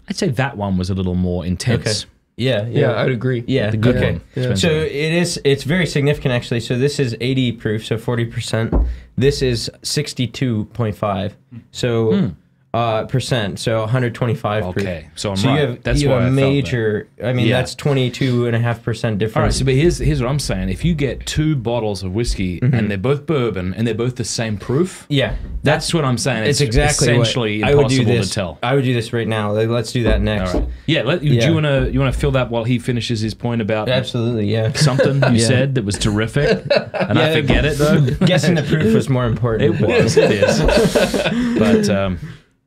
Speaker 3: I'd say that one was a little more intense. Okay.
Speaker 4: Yeah.
Speaker 1: Yeah, I'd agree.
Speaker 4: Yeah.
Speaker 3: The good
Speaker 4: okay.
Speaker 3: one.
Speaker 1: Yeah.
Speaker 4: So it is. It's very significant actually. So this is 80 proof, so 40 percent. This is 62.5. So
Speaker 3: Hmm.
Speaker 4: Uh percent. So 125 proof.
Speaker 3: okay, so I'm
Speaker 4: So
Speaker 3: right.
Speaker 4: you have
Speaker 3: that's
Speaker 4: you have
Speaker 3: I
Speaker 4: a
Speaker 3: that.
Speaker 4: major. I mean,
Speaker 3: Yeah.
Speaker 4: that's 22 and a half percent
Speaker 3: All right,
Speaker 4: difference.
Speaker 3: so but here's here's what I'm saying. If you get two bottles of whiskey and they're both bourbon and they're both the same proof,
Speaker 4: yeah,
Speaker 3: that's what I'm saying.
Speaker 4: it's
Speaker 3: It's,
Speaker 4: exactly
Speaker 3: essentially
Speaker 4: what I would do this.
Speaker 3: to tell.
Speaker 4: I would do this right now. Like, Let's do that next.
Speaker 3: All right. Yeah. Let, Do you want to you want to fill that while he finishes his point about
Speaker 4: Absolutely. Yeah.
Speaker 3: something you
Speaker 4: Yeah.
Speaker 3: said that was terrific, and I forget it though.
Speaker 4: Guessing the proof was more important.
Speaker 3: It was. It is. But um,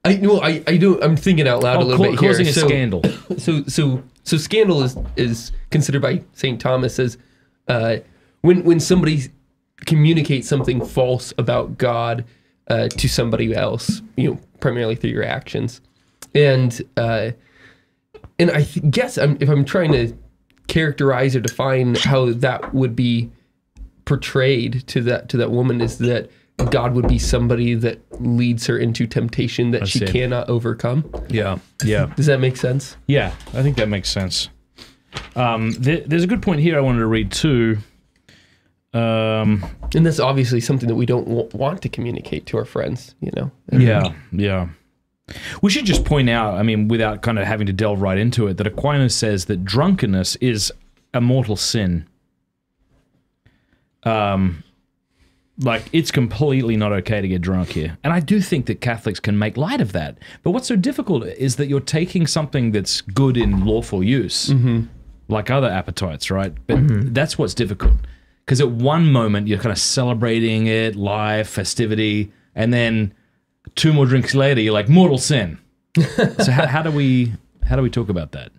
Speaker 1: I no, I, I do. I'm thinking out loud a
Speaker 3: oh,
Speaker 1: little
Speaker 3: ca-
Speaker 1: bit here.
Speaker 3: causing a
Speaker 1: So-
Speaker 3: scandal.
Speaker 1: so so so scandal is is considered by St. Thomas as uh, when when somebody communicates something false about God uh, to somebody else, you know, primarily through your actions, and uh, and I th- guess I'm, if I'm trying to characterize or define how that would be portrayed to that to that woman is that God would be somebody that leads her into temptation that she
Speaker 3: see.
Speaker 1: cannot overcome.
Speaker 3: Yeah. Yeah.
Speaker 1: Does that make sense?
Speaker 3: Yeah, I think that makes sense. Um, there, there's a good point here I wanted to read too. Um,
Speaker 1: And that's obviously something that we don't w- want to communicate to our friends, you know.
Speaker 3: yeah, yeah. We should just point out, I mean, without kind of having to delve right into it, that Aquinas says that drunkenness is a mortal sin. um, like it's completely not okay to get drunk here, and I do think that Catholics can make light of that. But what's so difficult is that you're taking something that's good in lawful use, mm-hmm. like other appetites, right? But mm-hmm. that's what's difficult because at one moment you're kind of celebrating it, life, festivity, and then two more drinks later you're like mortal sin. so how, how do we how do we talk about that?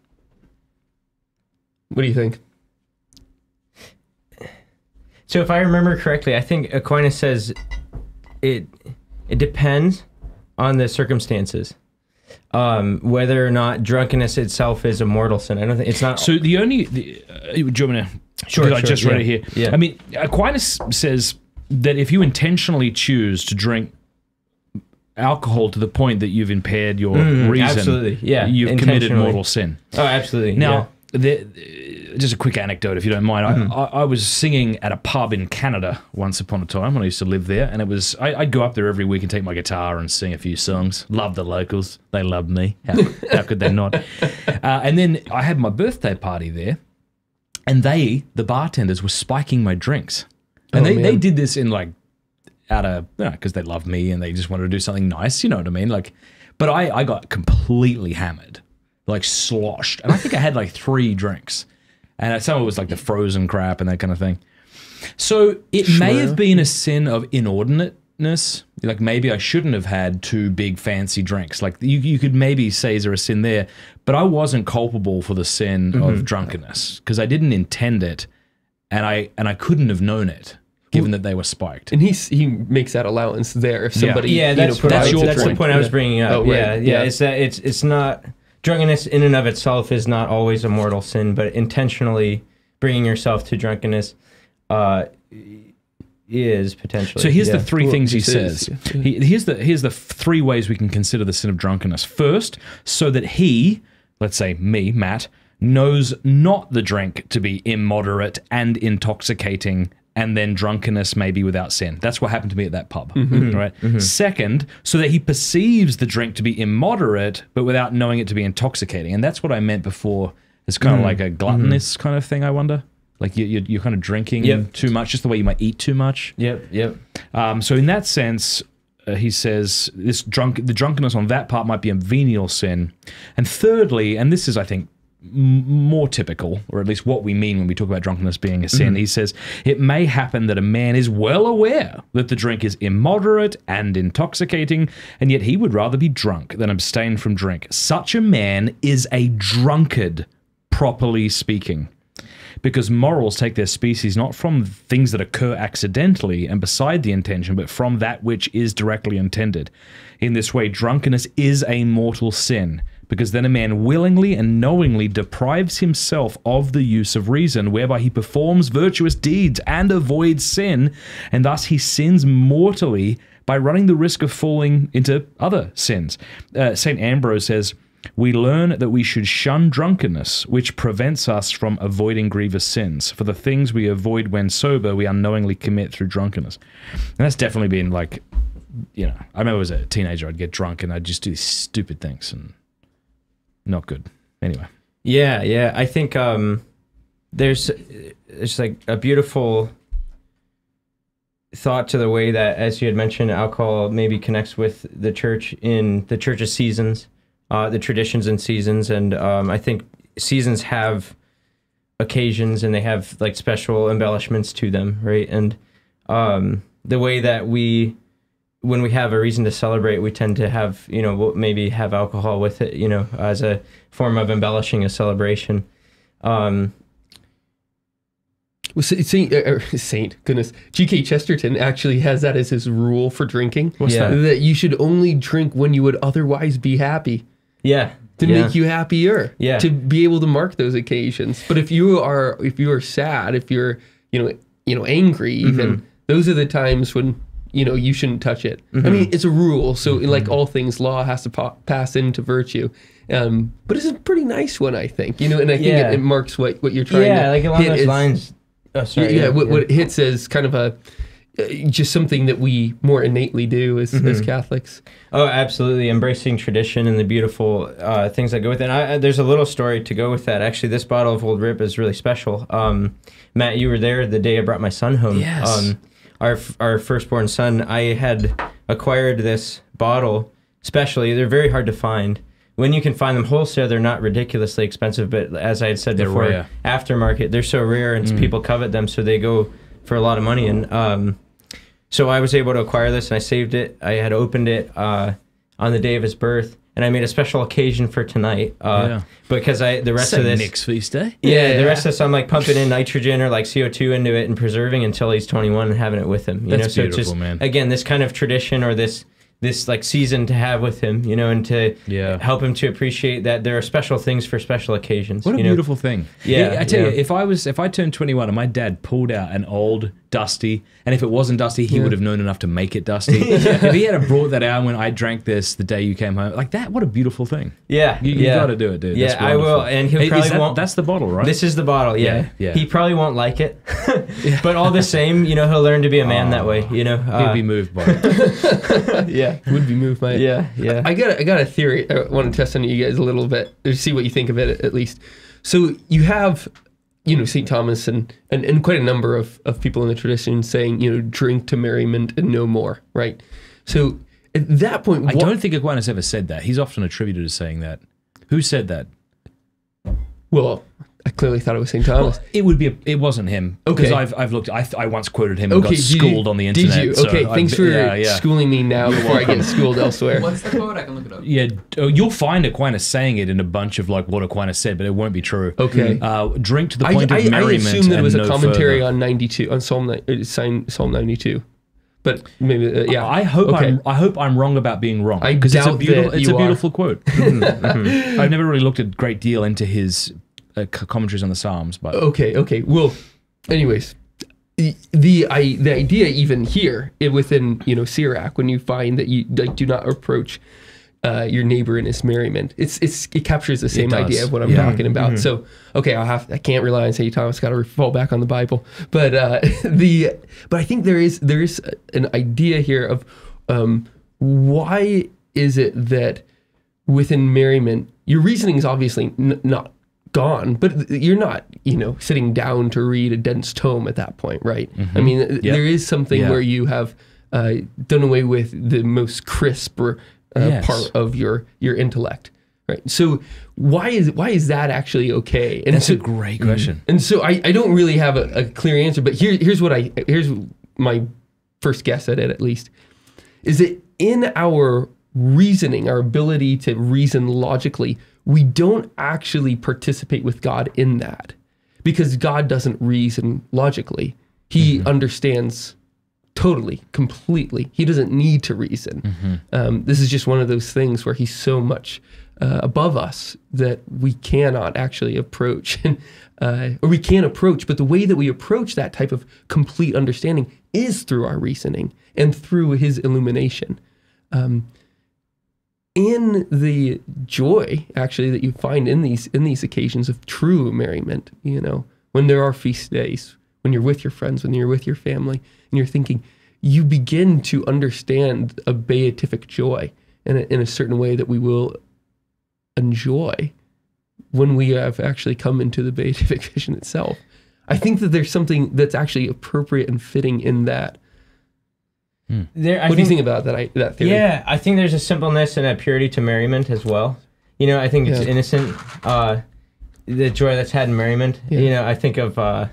Speaker 1: What do you think?
Speaker 4: So if I remember correctly, I think Aquinas says it it depends on the circumstances. Um, whether or not drunkenness itself is a mortal sin. I don't think it's not
Speaker 3: So the only, the, uh, do you want me to?
Speaker 4: Sure,
Speaker 3: because I
Speaker 4: sure,
Speaker 3: just read
Speaker 4: yeah,
Speaker 3: it here.
Speaker 4: yeah.
Speaker 3: I mean, Aquinas says that if you intentionally choose to drink alcohol to the point that you've impaired your
Speaker 4: Mm,
Speaker 3: reason,
Speaker 4: absolutely, yeah,
Speaker 3: you've committed mortal sin.
Speaker 4: Oh, absolutely.
Speaker 3: Now, the, just a quick anecdote, if you don't mind.
Speaker 4: Mm-hmm.
Speaker 3: I, I, I was singing at a pub in Canada once upon a time when I used to live there, and it was I, I'd go up there every week and take my guitar and sing a few songs. Love the locals; they loved me. How, how could they not? Uh, and then I had my birthday party there, and they, the bartenders, were spiking my drinks, and
Speaker 1: Oh,
Speaker 3: they, they did this in like out of because they love me and they just wanted to do something nice. You know what I mean? Like, but I I got completely hammered, like sloshed, and I think I had like three drinks, and some of it was like the frozen crap and that kind of thing. So it may have been a sin of inordinateness. Like maybe I shouldn't have had two big fancy drinks. Like you, you could maybe say is there a sin there, but I wasn't culpable for the sin of mm-hmm. drunkenness because I didn't intend it, and I and I couldn't have known it given that they were spiked.
Speaker 1: And he's he makes that allowance there if somebody
Speaker 4: yeah,
Speaker 1: you
Speaker 4: that's
Speaker 1: know,
Speaker 3: that's your
Speaker 4: that's the
Speaker 3: point.
Speaker 4: point I was bringing up.
Speaker 1: Oh, right.
Speaker 4: Yeah, yeah,
Speaker 1: Yeah.
Speaker 4: It's that it's it's not drunkenness in and of itself is not always a mortal sin, but intentionally bringing yourself to drunkenness uh, is potentially.
Speaker 3: So here's
Speaker 4: yeah.
Speaker 3: the three
Speaker 1: Well,
Speaker 3: things he
Speaker 1: this is-
Speaker 3: says. He, here's the here's the three ways we can consider the sin of drunkenness. First, so that he, let's say me, Matt, knows not the drink to be immoderate and intoxicating, and then drunkenness may be without sin. That's what happened to me at that pub. Mm-hmm. Right. Mm-hmm. Mm-hmm. Second, so that he perceives the drink to be immoderate, but without knowing it to be intoxicating, and that's what I meant before. It's kind of like a gluttonous kind of thing. I wonder. Like you, you're, you're kind of drinking
Speaker 4: Yep.
Speaker 3: too much, just the way you might eat too much.
Speaker 4: Yep, yep.
Speaker 3: Um, so in that sense, uh, he says this drunk the drunkenness on that part might be a venial sin, and thirdly, and this is I think more typical, or at least what we mean when we talk about drunkenness being a sin. Mm-hmm. He says it may happen that a man is well aware that the drink is immoderate and intoxicating, and yet he would rather be drunk than abstain from drink. Such a man is a drunkard, properly speaking because morals take their species not from things that occur accidentally and beside the intention, but from that which is directly intended. In this way, drunkenness is a mortal sin, because then a man willingly and knowingly deprives himself of the use of reason, whereby he performs virtuous deeds and avoids sin, and thus he sins mortally by running the risk of falling into other sins. Uh, St. Ambrose says, we learn that we should shun drunkenness, which prevents us from avoiding grievous sins. For the things we avoid when sober, we unknowingly commit through drunkenness. And that's definitely been like, you know, I remember as a teenager, I'd get drunk and I'd just do stupid things and not good. Anyway.
Speaker 4: Yeah, yeah. I think um, there's it's like a beautiful thought to the way that, as you had mentioned, alcohol maybe connects with the church in the church's seasons, uh, the traditions and seasons, and um, I think seasons have occasions and they have like special embellishments to them, right? And um, the way that we when we have a reason to celebrate, we tend to have, you know, maybe have alcohol with it, you know, as a form of embellishing a celebration. Um,
Speaker 1: Well, Sa- Saint, uh, uh, Saint, goodness, G.K. Chesterton actually has that as his rule for drinking.
Speaker 4: What's Yeah. that?
Speaker 1: That you should only drink when you would otherwise be happy
Speaker 4: yeah.
Speaker 1: to
Speaker 4: yeah.
Speaker 1: make you happier.
Speaker 4: Yeah.
Speaker 1: To be able to mark those occasions. But if you are, if you are sad, if you're, you know, you know, angry,
Speaker 4: Mm-hmm.
Speaker 1: even those are the times when you know you shouldn't touch it.
Speaker 4: Mm-hmm.
Speaker 1: I mean, it's a rule. So like all things, law has to pa- pass into virtue. Um, but it's a pretty nice one, I think. You know, and I think
Speaker 4: Yeah.
Speaker 1: it, it marks what what you're trying to
Speaker 4: Yeah, like along
Speaker 1: hit
Speaker 4: those
Speaker 1: is-
Speaker 4: lines. Oh, sorry.
Speaker 1: yeah, what, what it hits as kind of a uh, just something that we more innately do as, as Catholics.
Speaker 4: Oh, absolutely. Embracing tradition and the beautiful uh, things that go with it. And I, I- there's a little story to go with that. Actually, this bottle of Old Rip is really special. Um, Matt, you were there the day I brought my son home.
Speaker 3: Yes.
Speaker 4: Um, our, our firstborn son, I had acquired this bottle specially. They're very hard to find. When you can find them wholesale, they're not ridiculously expensive. But as I had said
Speaker 3: They're
Speaker 4: before,
Speaker 3: rare.
Speaker 4: aftermarket, they're so rare and people covet them, so they go for a lot of money. And um, so I was able to acquire this and I saved it. I had opened it uh, on the day of his birth, and I made a special occasion for tonight uh,
Speaker 3: Yeah.
Speaker 4: because I the rest
Speaker 3: St.
Speaker 4: of this.
Speaker 3: Nick's feast day.
Speaker 4: Yeah,
Speaker 1: Yeah.
Speaker 4: the rest of this I'm like pumping in nitrogen or like CO2 into it and preserving until he's 21 and having it with him. You
Speaker 3: That's
Speaker 4: know, so
Speaker 3: beautiful,
Speaker 4: just
Speaker 3: man.
Speaker 4: again this kind of tradition or this this like season to have with him, you know, and to
Speaker 3: Yeah.
Speaker 4: help him to appreciate that there are special things for special occasions.
Speaker 3: What a
Speaker 4: you know?
Speaker 3: beautiful thing.
Speaker 4: Yeah,
Speaker 3: I tell
Speaker 4: yeah.
Speaker 3: you, if I was if I turned 21 and my dad pulled out an old dusty, and if it wasn't dusty, he would have known enough to make it dusty. If he had brought that out when I drank this the day you came home, like that, what a beautiful thing.
Speaker 4: Yeah,
Speaker 3: You, you got to do it, dude.
Speaker 4: Yeah, I will, and he'll
Speaker 3: Hey,
Speaker 4: probably
Speaker 3: that-
Speaker 4: won't-
Speaker 3: That's the bottle, right?
Speaker 4: This is the bottle, yeah.
Speaker 3: Yeah.
Speaker 4: He probably won't like it, but all the same, you know, he'll learn to be a man that way. You know,
Speaker 3: He'll
Speaker 4: Uh,
Speaker 3: be moved by it.
Speaker 4: yeah,
Speaker 1: Would be moved by it.
Speaker 4: yeah, yeah.
Speaker 1: I got a, I got a theory. Uh, I want to test on you guys a little bit to see what you think of it at least. So you have, you know, St. Thomas and, and, and quite a number of, of people in the tradition saying, you know, drink to merriment and no more, right? So at that point,
Speaker 3: I
Speaker 1: what-
Speaker 3: don't think Aquinas ever said that. He's often attributed to saying that. Who said that?
Speaker 1: well, I clearly thought it was St. Thomas.
Speaker 3: It would be. A, it wasn't him.
Speaker 1: Okay.
Speaker 3: Because I've I've looked. I, I once quoted him and got
Speaker 1: did you-
Speaker 3: schooled on the internet.
Speaker 1: Did
Speaker 3: internet.
Speaker 1: you?
Speaker 3: so
Speaker 1: Okay,
Speaker 3: I've-
Speaker 1: thanks for
Speaker 3: yeah, yeah.
Speaker 1: schooling me now before I get schooled elsewhere.
Speaker 2: What's the quote? I can look it up.
Speaker 3: Yeah, oh, you'll find Aquinas saying it in a bunch of like what Aquinas said, but it won't be true.
Speaker 1: Okay.
Speaker 3: Uh, drink to the point
Speaker 1: I,
Speaker 3: of
Speaker 1: I
Speaker 3: merriment.
Speaker 1: assumed that it was a
Speaker 3: no
Speaker 1: commentary
Speaker 3: further.
Speaker 1: on 92, on Psalm, uh, Psalm Psalm 92. But maybe, uh, yeah.
Speaker 3: I hope
Speaker 1: Okay.
Speaker 3: I'm. I hope I'm wrong about being wrong.
Speaker 1: I
Speaker 3: because it's a
Speaker 1: doubt
Speaker 3: beautiful.
Speaker 1: that
Speaker 3: It's
Speaker 1: you
Speaker 3: a
Speaker 1: are.
Speaker 3: beautiful quote. I've never really looked a great deal into his uh, commentaries on the Psalms, but
Speaker 1: Okay, okay. Well, anyways, the the, I, the idea even here within you know Sirach when you find that you like do not approach uh, your neighbor in his merriment, it's it's it captures the same idea of what I'm
Speaker 3: yeah.
Speaker 1: talking about. So okay, I'll have I can't rely on St. Thomas. Got to fall back on the Bible. But uh, the but I think there is there is an idea here of um, why is it that within merriment, your reasoning is obviously n- not gone, but you're not, you know, sitting down to read a dense tome at that point, right? I mean,
Speaker 3: Yep.
Speaker 1: there is something
Speaker 3: Yeah.
Speaker 1: where you have uh, done away with the most crisp or, uh,
Speaker 3: Yes.
Speaker 1: part of your your intellect, right? So why is why is that actually okay? And
Speaker 3: that's
Speaker 1: so,
Speaker 3: a great question.
Speaker 1: and so I, I don't really have a, a clear answer, but here here's what I here's my first guess at it at least is that in our reasoning, our ability to reason logically, we don't actually participate with God in that because God doesn't reason logically. He understands totally, completely. He doesn't need to reason. Um, this is just one of those things where he's so much uh, above us that we cannot actually approach, uh, or we can approach. But the way that we approach that type of complete understanding is through our reasoning and through his illumination. Um, in the joy actually that you find in these in these occasions of true merriment you know when there are feast days when you're with your friends when you're with your family and you're thinking you begin to understand a beatific joy in a, in a certain way that we will enjoy when we have actually come into the beatific vision itself. I think that there's something that's actually appropriate and fitting in that
Speaker 4: There, I
Speaker 1: what do you think about that I, that theory
Speaker 4: Yeah, I think there's a simpleness and a purity to merriment as well. You know, I think it's
Speaker 1: Yeah.
Speaker 4: innocent. Uh, the joy that's had in merriment.
Speaker 1: Yeah.
Speaker 4: You know, I think of uh,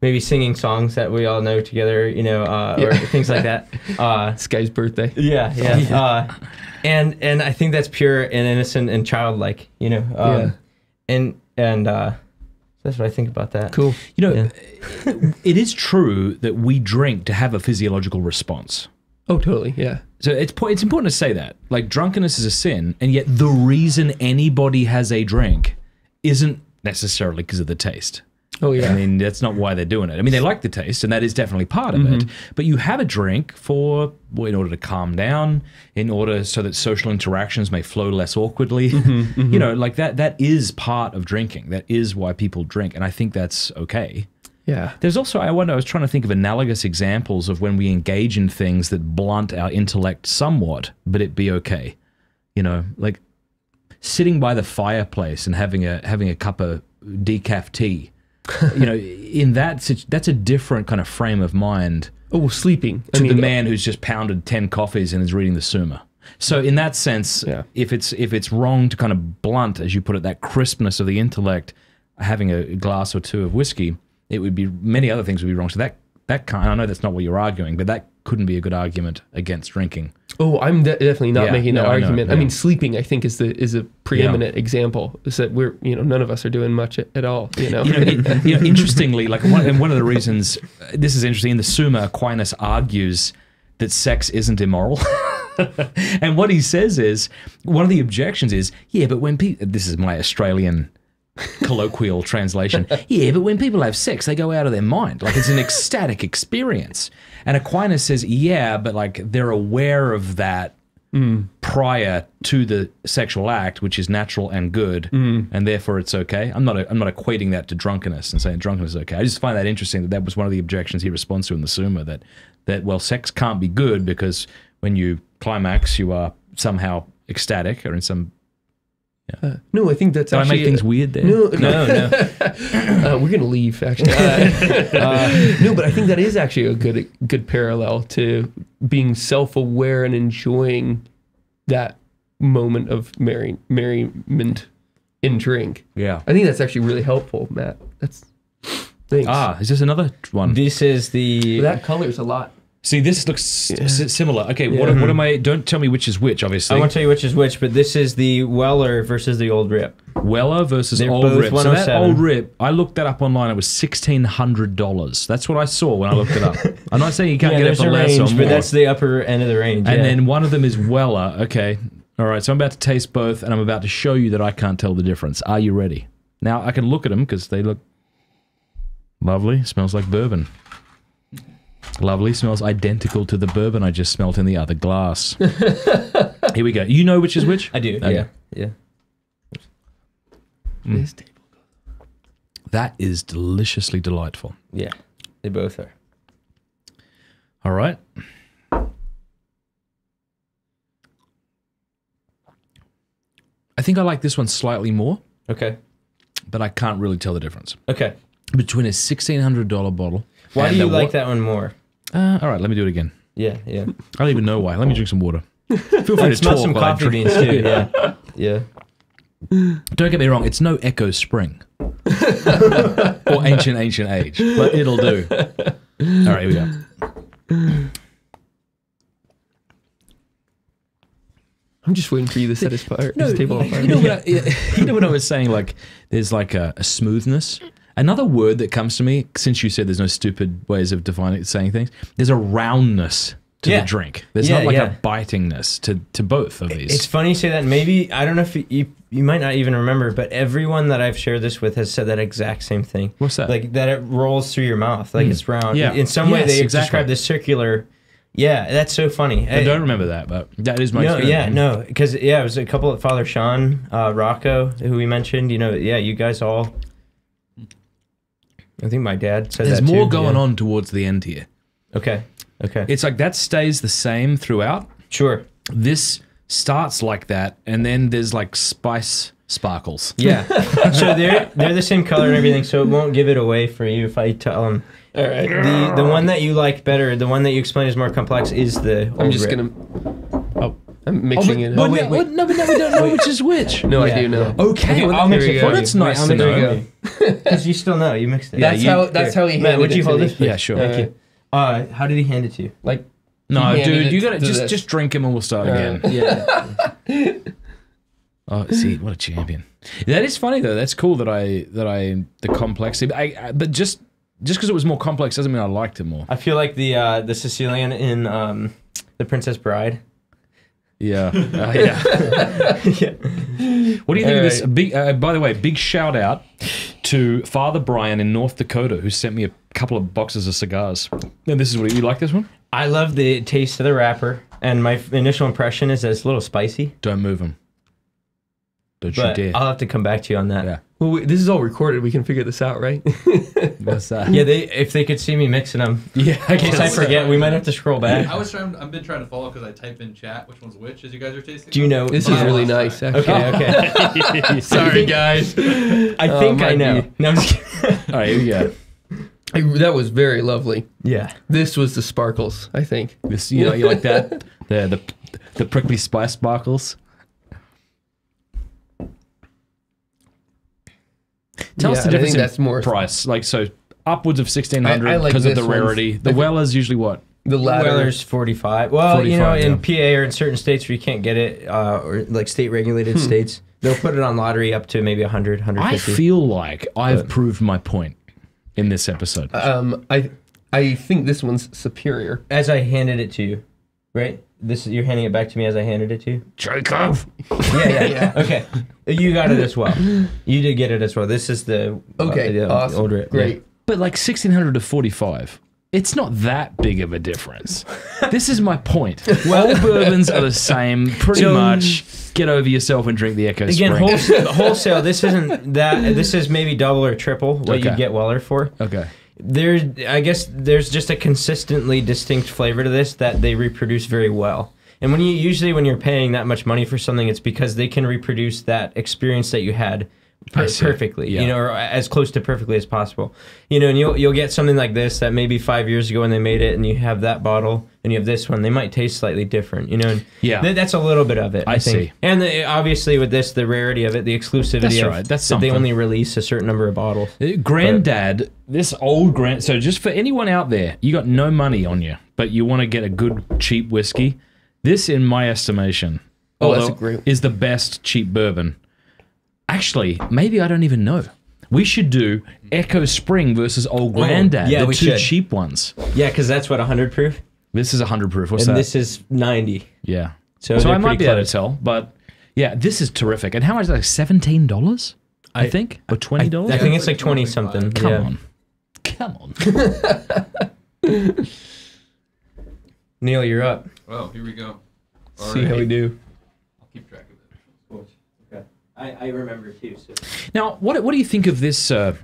Speaker 4: maybe singing songs that we all know together. You know, uh, or things like that. Uh,
Speaker 1: this guy's birthday
Speaker 4: yeah, yeah. Uh, and and I think that's pure and innocent and childlike. You know. Um,
Speaker 1: Yeah.
Speaker 4: And and uh, that's what I think about that.
Speaker 1: cool
Speaker 3: You know,
Speaker 4: Yeah.
Speaker 3: it is true that we drink to have a physiological response.
Speaker 1: Oh totally yeah
Speaker 3: So it's po- it's important to say that like drunkenness is a sin, and yet the reason anybody has a drink isn't necessarily because of the taste.
Speaker 1: oh yeah
Speaker 3: I mean, that's not why they're doing it. I mean, they like the taste, and that is definitely part of it.
Speaker 1: Mm-hmm.
Speaker 3: But you have a drink for well, in order to calm down, in order so that social interactions may flow less awkwardly.
Speaker 1: Mm-hmm,
Speaker 3: You know, like that. That is part of drinking. That is why people drink, and I think that's okay.
Speaker 1: Yeah.
Speaker 3: There's also, I wonder, I was trying to think of analogous examples of when we engage in things that blunt our intellect somewhat, but it be okay. You know, like sitting by the fireplace and having a having a cup of decaf tea. you know, in that that's a different kind of frame of mind
Speaker 1: Oh, sleeping. I
Speaker 3: to
Speaker 1: mean,
Speaker 3: the uh, man who's just pounded ten coffees and is reading the Summa. So in that sense,
Speaker 1: Yeah.
Speaker 3: if it's if it's wrong to kind of blunt, as you put it, that crispness of the intellect, having a glass or two of whiskey, it would be many other things would be wrong. So that that kind, I know that's not what you're arguing, but that couldn't be a good argument against drinking.
Speaker 1: Oh, I'm de- definitely not
Speaker 3: Yeah,
Speaker 1: making that
Speaker 3: no,
Speaker 1: argument. I mean, sleeping, I think, is the is a preeminent example. Is that we're you know none of us are doing much at, at all. You know.
Speaker 3: you know, it- you know, interestingly, like one, and one of the reasons this is interesting in the Summa, Aquinas argues that sex isn't immoral. and what he says is one of the objections is, yeah, but when people, this is my Australian colloquial translation, yeah, but when people have sex, they go out of their mind. Like it's an ecstatic experience. And Aquinas says, yeah, but like they're aware of that prior to the sexual act, which is natural and good, and therefore it's okay. I'm not I'm not equating that to drunkenness and saying drunkenness is okay. I just find that interesting that that was one of the objections he responds to in the Summa that that well, sex can't be good because when you climax, you are somehow ecstatic or in some.
Speaker 1: No, I think that's
Speaker 3: Did I
Speaker 1: actually
Speaker 3: make things weird there?
Speaker 1: No, no,
Speaker 4: No, no.
Speaker 1: uh, we're gonna leave actually. Uh, no, but I think that is actually a good good parallel to being self aware and enjoying that moment of merry merriment in drink.
Speaker 3: Yeah.
Speaker 1: I think that's actually really helpful, Matt. That's thanks.
Speaker 3: Ah, is this another one?
Speaker 4: This is the
Speaker 1: that colors a lot.
Speaker 3: See, this looks s- similar. Okay, what, what am hmm. I? Don't tell me which is which. Obviously,
Speaker 4: I won't tell you which is which, but this is the Weller versus the old rip.
Speaker 3: Weller versus
Speaker 4: They're
Speaker 3: Old Rip. So that Old oh Rip, I looked that up online. It was sixteen hundred dollars. That's what I saw when I looked it up. I'm not saying you can't
Speaker 4: Yeah,
Speaker 3: get it for
Speaker 4: a
Speaker 3: less
Speaker 4: range, but that's the upper end of the range.
Speaker 3: and
Speaker 4: yeah.
Speaker 3: then one of them is Weller. Okay, all right. So I'm about to taste both, and I'm about to show you that I can't tell the difference. Are you ready? Now I can look at them because they look lovely. Smells like bourbon. Lovely. Smells identical to the bourbon I just smelt in the other glass. Here we go. You know which is which?
Speaker 4: I do.
Speaker 3: Okay.
Speaker 4: Yeah, yeah. Mm.
Speaker 1: This table.
Speaker 3: That is deliciously delightful.
Speaker 4: Yeah, they both are.
Speaker 3: All right. I think I like this one slightly more,
Speaker 4: Okay.
Speaker 3: but I can't really tell the difference
Speaker 4: Okay.
Speaker 3: between a sixteen hundred dollar bottle.
Speaker 4: Why do you like
Speaker 3: wa-
Speaker 4: that one more?
Speaker 3: Uh, all right, let me do it again.
Speaker 4: Yeah, yeah.
Speaker 3: I don't even know why. Let me drink some water. Feel free to
Speaker 4: smell some
Speaker 3: while I
Speaker 4: coffee
Speaker 3: drink.
Speaker 4: beans too. Yeah, yeah.
Speaker 3: Don't get me wrong; it's no Echo Spring or ancient ancient age, but it'll do. All right, here we go.
Speaker 1: I'm just waiting for you to set this fire. this table on fire.
Speaker 3: You know, what I, you know what I was saying? Like, there's like a, a smoothness. Another word that comes to me, since you said there's no stupid ways of defining saying things, there's a roundness to
Speaker 4: Yeah.
Speaker 3: the drink. There's
Speaker 4: Yeah,
Speaker 3: not like
Speaker 4: yeah.
Speaker 3: a bitingness to, to both of these.
Speaker 4: It's funny you say that. Maybe I don't know if you, you you might not even remember, but everyone that I've shared this with has said that exact same thing.
Speaker 3: What's that?
Speaker 4: Like that it rolls through your mouth, like it's round.
Speaker 3: Yeah.
Speaker 4: In some way, they
Speaker 3: exactly.
Speaker 4: describe this circular. Yeah, that's so funny.
Speaker 3: I don't remember that, but that is my
Speaker 4: No,
Speaker 3: experience.
Speaker 4: yeah, no, because yeah, it was a couple of Father Sean, uh, Rocco, who we mentioned. You know, yeah, you guys all. I think my dad said
Speaker 3: There's
Speaker 4: that
Speaker 3: more
Speaker 4: too,
Speaker 3: going
Speaker 4: yeah.
Speaker 3: on towards the end here.
Speaker 4: Okay, okay,
Speaker 3: It's like that stays the same throughout.
Speaker 4: sure.
Speaker 3: This starts like that, and then there's like spice sparkles.
Speaker 4: Yeah. so they're they're the same color and everything, so it won't give it away for you if I tell them.
Speaker 1: All right.
Speaker 4: The the one that you like better, the one that you explain is more complex, is the.
Speaker 1: I'm just
Speaker 4: Rip.
Speaker 1: gonna. Oh, I'm mixing it.
Speaker 3: but
Speaker 1: up.
Speaker 3: no,
Speaker 4: wait.
Speaker 3: no, but no, we don't know which is which.
Speaker 1: No,
Speaker 4: Yeah,
Speaker 1: I do know.
Speaker 4: yeah.
Speaker 3: Okay, well,
Speaker 4: I'll mix it
Speaker 1: we
Speaker 4: for
Speaker 1: go.
Speaker 4: you.
Speaker 3: That's nice
Speaker 4: I'll
Speaker 3: to
Speaker 4: it
Speaker 3: know.
Speaker 4: you. Because you still know, you mixed it.
Speaker 3: Yeah,
Speaker 1: That's
Speaker 3: you-
Speaker 1: how. That's how he
Speaker 4: Matt,
Speaker 1: handed
Speaker 4: would
Speaker 1: it
Speaker 4: you
Speaker 1: to
Speaker 4: hold
Speaker 1: me.
Speaker 4: this? please?
Speaker 3: Yeah, sure.
Speaker 4: Thank
Speaker 1: Uh,
Speaker 4: you. Uh, how did he hand it to you?
Speaker 1: Like
Speaker 3: No,
Speaker 1: handed
Speaker 3: dude,
Speaker 1: it
Speaker 3: you gotta
Speaker 1: to
Speaker 3: just
Speaker 1: this.
Speaker 3: just drink him and we'll start
Speaker 1: Uh,
Speaker 3: again.
Speaker 4: Yeah.
Speaker 3: Oh, see, what a champion! That is funny though. That's cool that I that I the complexity. I, I but just just because it was more complex doesn't mean I liked it more.
Speaker 4: I feel like the uh, the Sicilian in um, the Princess Bride.
Speaker 3: Yeah, uh, yeah.
Speaker 4: yeah.
Speaker 3: What do you think of this? Big. Uh, by the way, big shout out to Father Brian in North Dakota who sent me a couple of boxes of cigars. And this is what you like. This one?
Speaker 4: I love the taste of the wrapper, and my initial impression is that it's a little spicy.
Speaker 3: Don't move them. Don't
Speaker 4: But
Speaker 3: you dare.
Speaker 4: I'll have to come back to you on that.
Speaker 3: yeah.
Speaker 1: Well, we, this is all recorded. We can figure this out, right?
Speaker 3: What's that?
Speaker 4: Yeah, they if they could see me mixing them.
Speaker 3: yeah.
Speaker 4: In case I forget, we might have to scroll back.
Speaker 2: I was trying. I've been trying to follow because I type in chat which one's which as you guys are tasting.
Speaker 4: Do you know?
Speaker 1: this
Speaker 2: Oh,
Speaker 1: is really nice.
Speaker 2: right.
Speaker 1: Actually.
Speaker 4: Okay, okay.
Speaker 1: Sorry, guys.
Speaker 4: I
Speaker 1: Oh,
Speaker 4: think I know.
Speaker 1: be.
Speaker 4: No, I'm just kidding.
Speaker 3: All right, here we go.
Speaker 1: I- that was very lovely.
Speaker 4: yeah.
Speaker 1: This was the sparkles. I think.
Speaker 3: This, you know, you like that? The the the prickly spice sparkles. Tell
Speaker 1: Yeah,
Speaker 3: us the difference
Speaker 1: think
Speaker 3: in
Speaker 1: that's more-
Speaker 3: price. Like so, upwards of sixteen
Speaker 1: hundred I-
Speaker 3: I
Speaker 1: like
Speaker 3: because of the rarity. The
Speaker 1: I think-
Speaker 3: Weller's usually what?
Speaker 1: The ladder.
Speaker 4: Weller's 45. Well, you know,
Speaker 3: 45,
Speaker 4: in. PA or in certain states where you can't get it, uh, or like state regulated states, they'll put it on lottery up to maybe 100,
Speaker 3: I
Speaker 4: 150.
Speaker 3: feel like I've
Speaker 4: But-
Speaker 3: proved my point in this episode.
Speaker 1: Um, I I think this one's superior.
Speaker 4: as I handed it to you, right? This is you're handing it back to me as I handed it to you.
Speaker 3: Jacob.
Speaker 4: Yeah, yeah, yeah. okay, you got it as well. You did get it as well. This is the
Speaker 1: Okay,
Speaker 4: uh, the
Speaker 1: awesome.
Speaker 4: older.
Speaker 1: Great.
Speaker 3: But like sixteen hundred to forty-five. It's not that big of a difference. this is my point. All bourbons are the same, pretty
Speaker 4: So-
Speaker 3: much. Get over yourself and drink the Echo
Speaker 4: Again,
Speaker 3: Spring.
Speaker 4: wholesale, wholesale. This isn't that. This is maybe double or triple what
Speaker 3: Okay.
Speaker 4: you get Weller for.
Speaker 3: okay.
Speaker 4: There's, I guess, there's just a consistently distinct flavor to this that they reproduce very well. And when you usually when you're paying that much money for something, it's because they can reproduce that experience that you had per- perfectly,
Speaker 3: Yeah.
Speaker 4: you know, or as close to perfectly as possible. You know, and you'll you'll get something like this that maybe five years ago when they made it, and you have that bottle, and you have this one, they might taste slightly different. You know, and
Speaker 3: Yeah.
Speaker 4: th- that's a little bit of it. I,
Speaker 3: I
Speaker 4: think.
Speaker 3: see.
Speaker 4: And the, obviously with this, the rarity of it, the exclusivity
Speaker 3: That's
Speaker 4: of
Speaker 3: right. That's
Speaker 4: that they only release a certain number of bottles.
Speaker 3: Uh, Granddad, this old grand. So, just for anyone out there, you got no money on you, but you want to get a good cheap whiskey. This, in my estimation,
Speaker 1: Oh, that's a great-
Speaker 3: is the best cheap bourbon. Actually, maybe I don't even know. We should do Echo Spring versus Old Grandad,
Speaker 4: Oh, yeah,
Speaker 3: the
Speaker 4: we
Speaker 3: two
Speaker 4: should.
Speaker 3: cheap ones.
Speaker 4: Yeah, because that's what 100 proof,
Speaker 3: This is 100 proof. What's
Speaker 4: and
Speaker 3: that?
Speaker 4: this is 90.
Speaker 3: yeah.
Speaker 4: So,
Speaker 3: So, I might
Speaker 4: pretty
Speaker 3: be able to tell, but yeah, this is terrific. And how much? is that, Like $17? I,
Speaker 4: I-
Speaker 3: think? Or $20?
Speaker 4: I think it's
Speaker 2: like
Speaker 4: like 20
Speaker 2: 25.
Speaker 4: something.
Speaker 3: Come
Speaker 4: yeah.
Speaker 3: on. Come on.
Speaker 4: Neil, you're up.
Speaker 2: Well, here we go.
Speaker 1: See how we do.
Speaker 2: I'll keep track of it.
Speaker 4: Okay. I, I remember too. So.
Speaker 3: Now, what what do you think of this? Uh,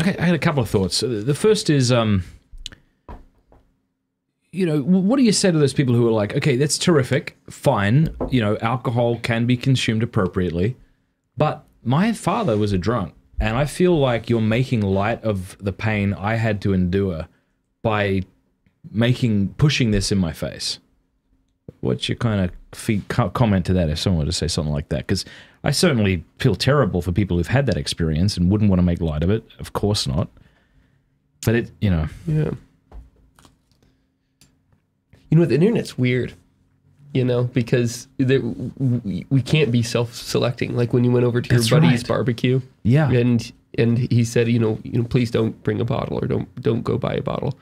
Speaker 3: okay, I had a couple of thoughts. Uh, The first is, um, you know, what do you say to those people who are like, okay, that's terrific, fine, you know, alcohol can be consumed appropriately, but my father was a drunk, and I feel like you're making light of the pain I had to endure by making pushing this in my face. What's your kind of comment to that if someone were to say something like that? Because I certainly feel terrible for people who've had that experience and wouldn't want to make light of it. Of course not. But it, you know,
Speaker 1: Yeah. You know, the internet's weird. You know, because there, we, we can't be self-selecting. Like when you went over to
Speaker 3: That's
Speaker 1: your buddy's
Speaker 3: right.
Speaker 1: barbecue,
Speaker 3: yeah,
Speaker 1: and and he said, you know, you know, please don't bring a bottle or don't don't go buy a bottle.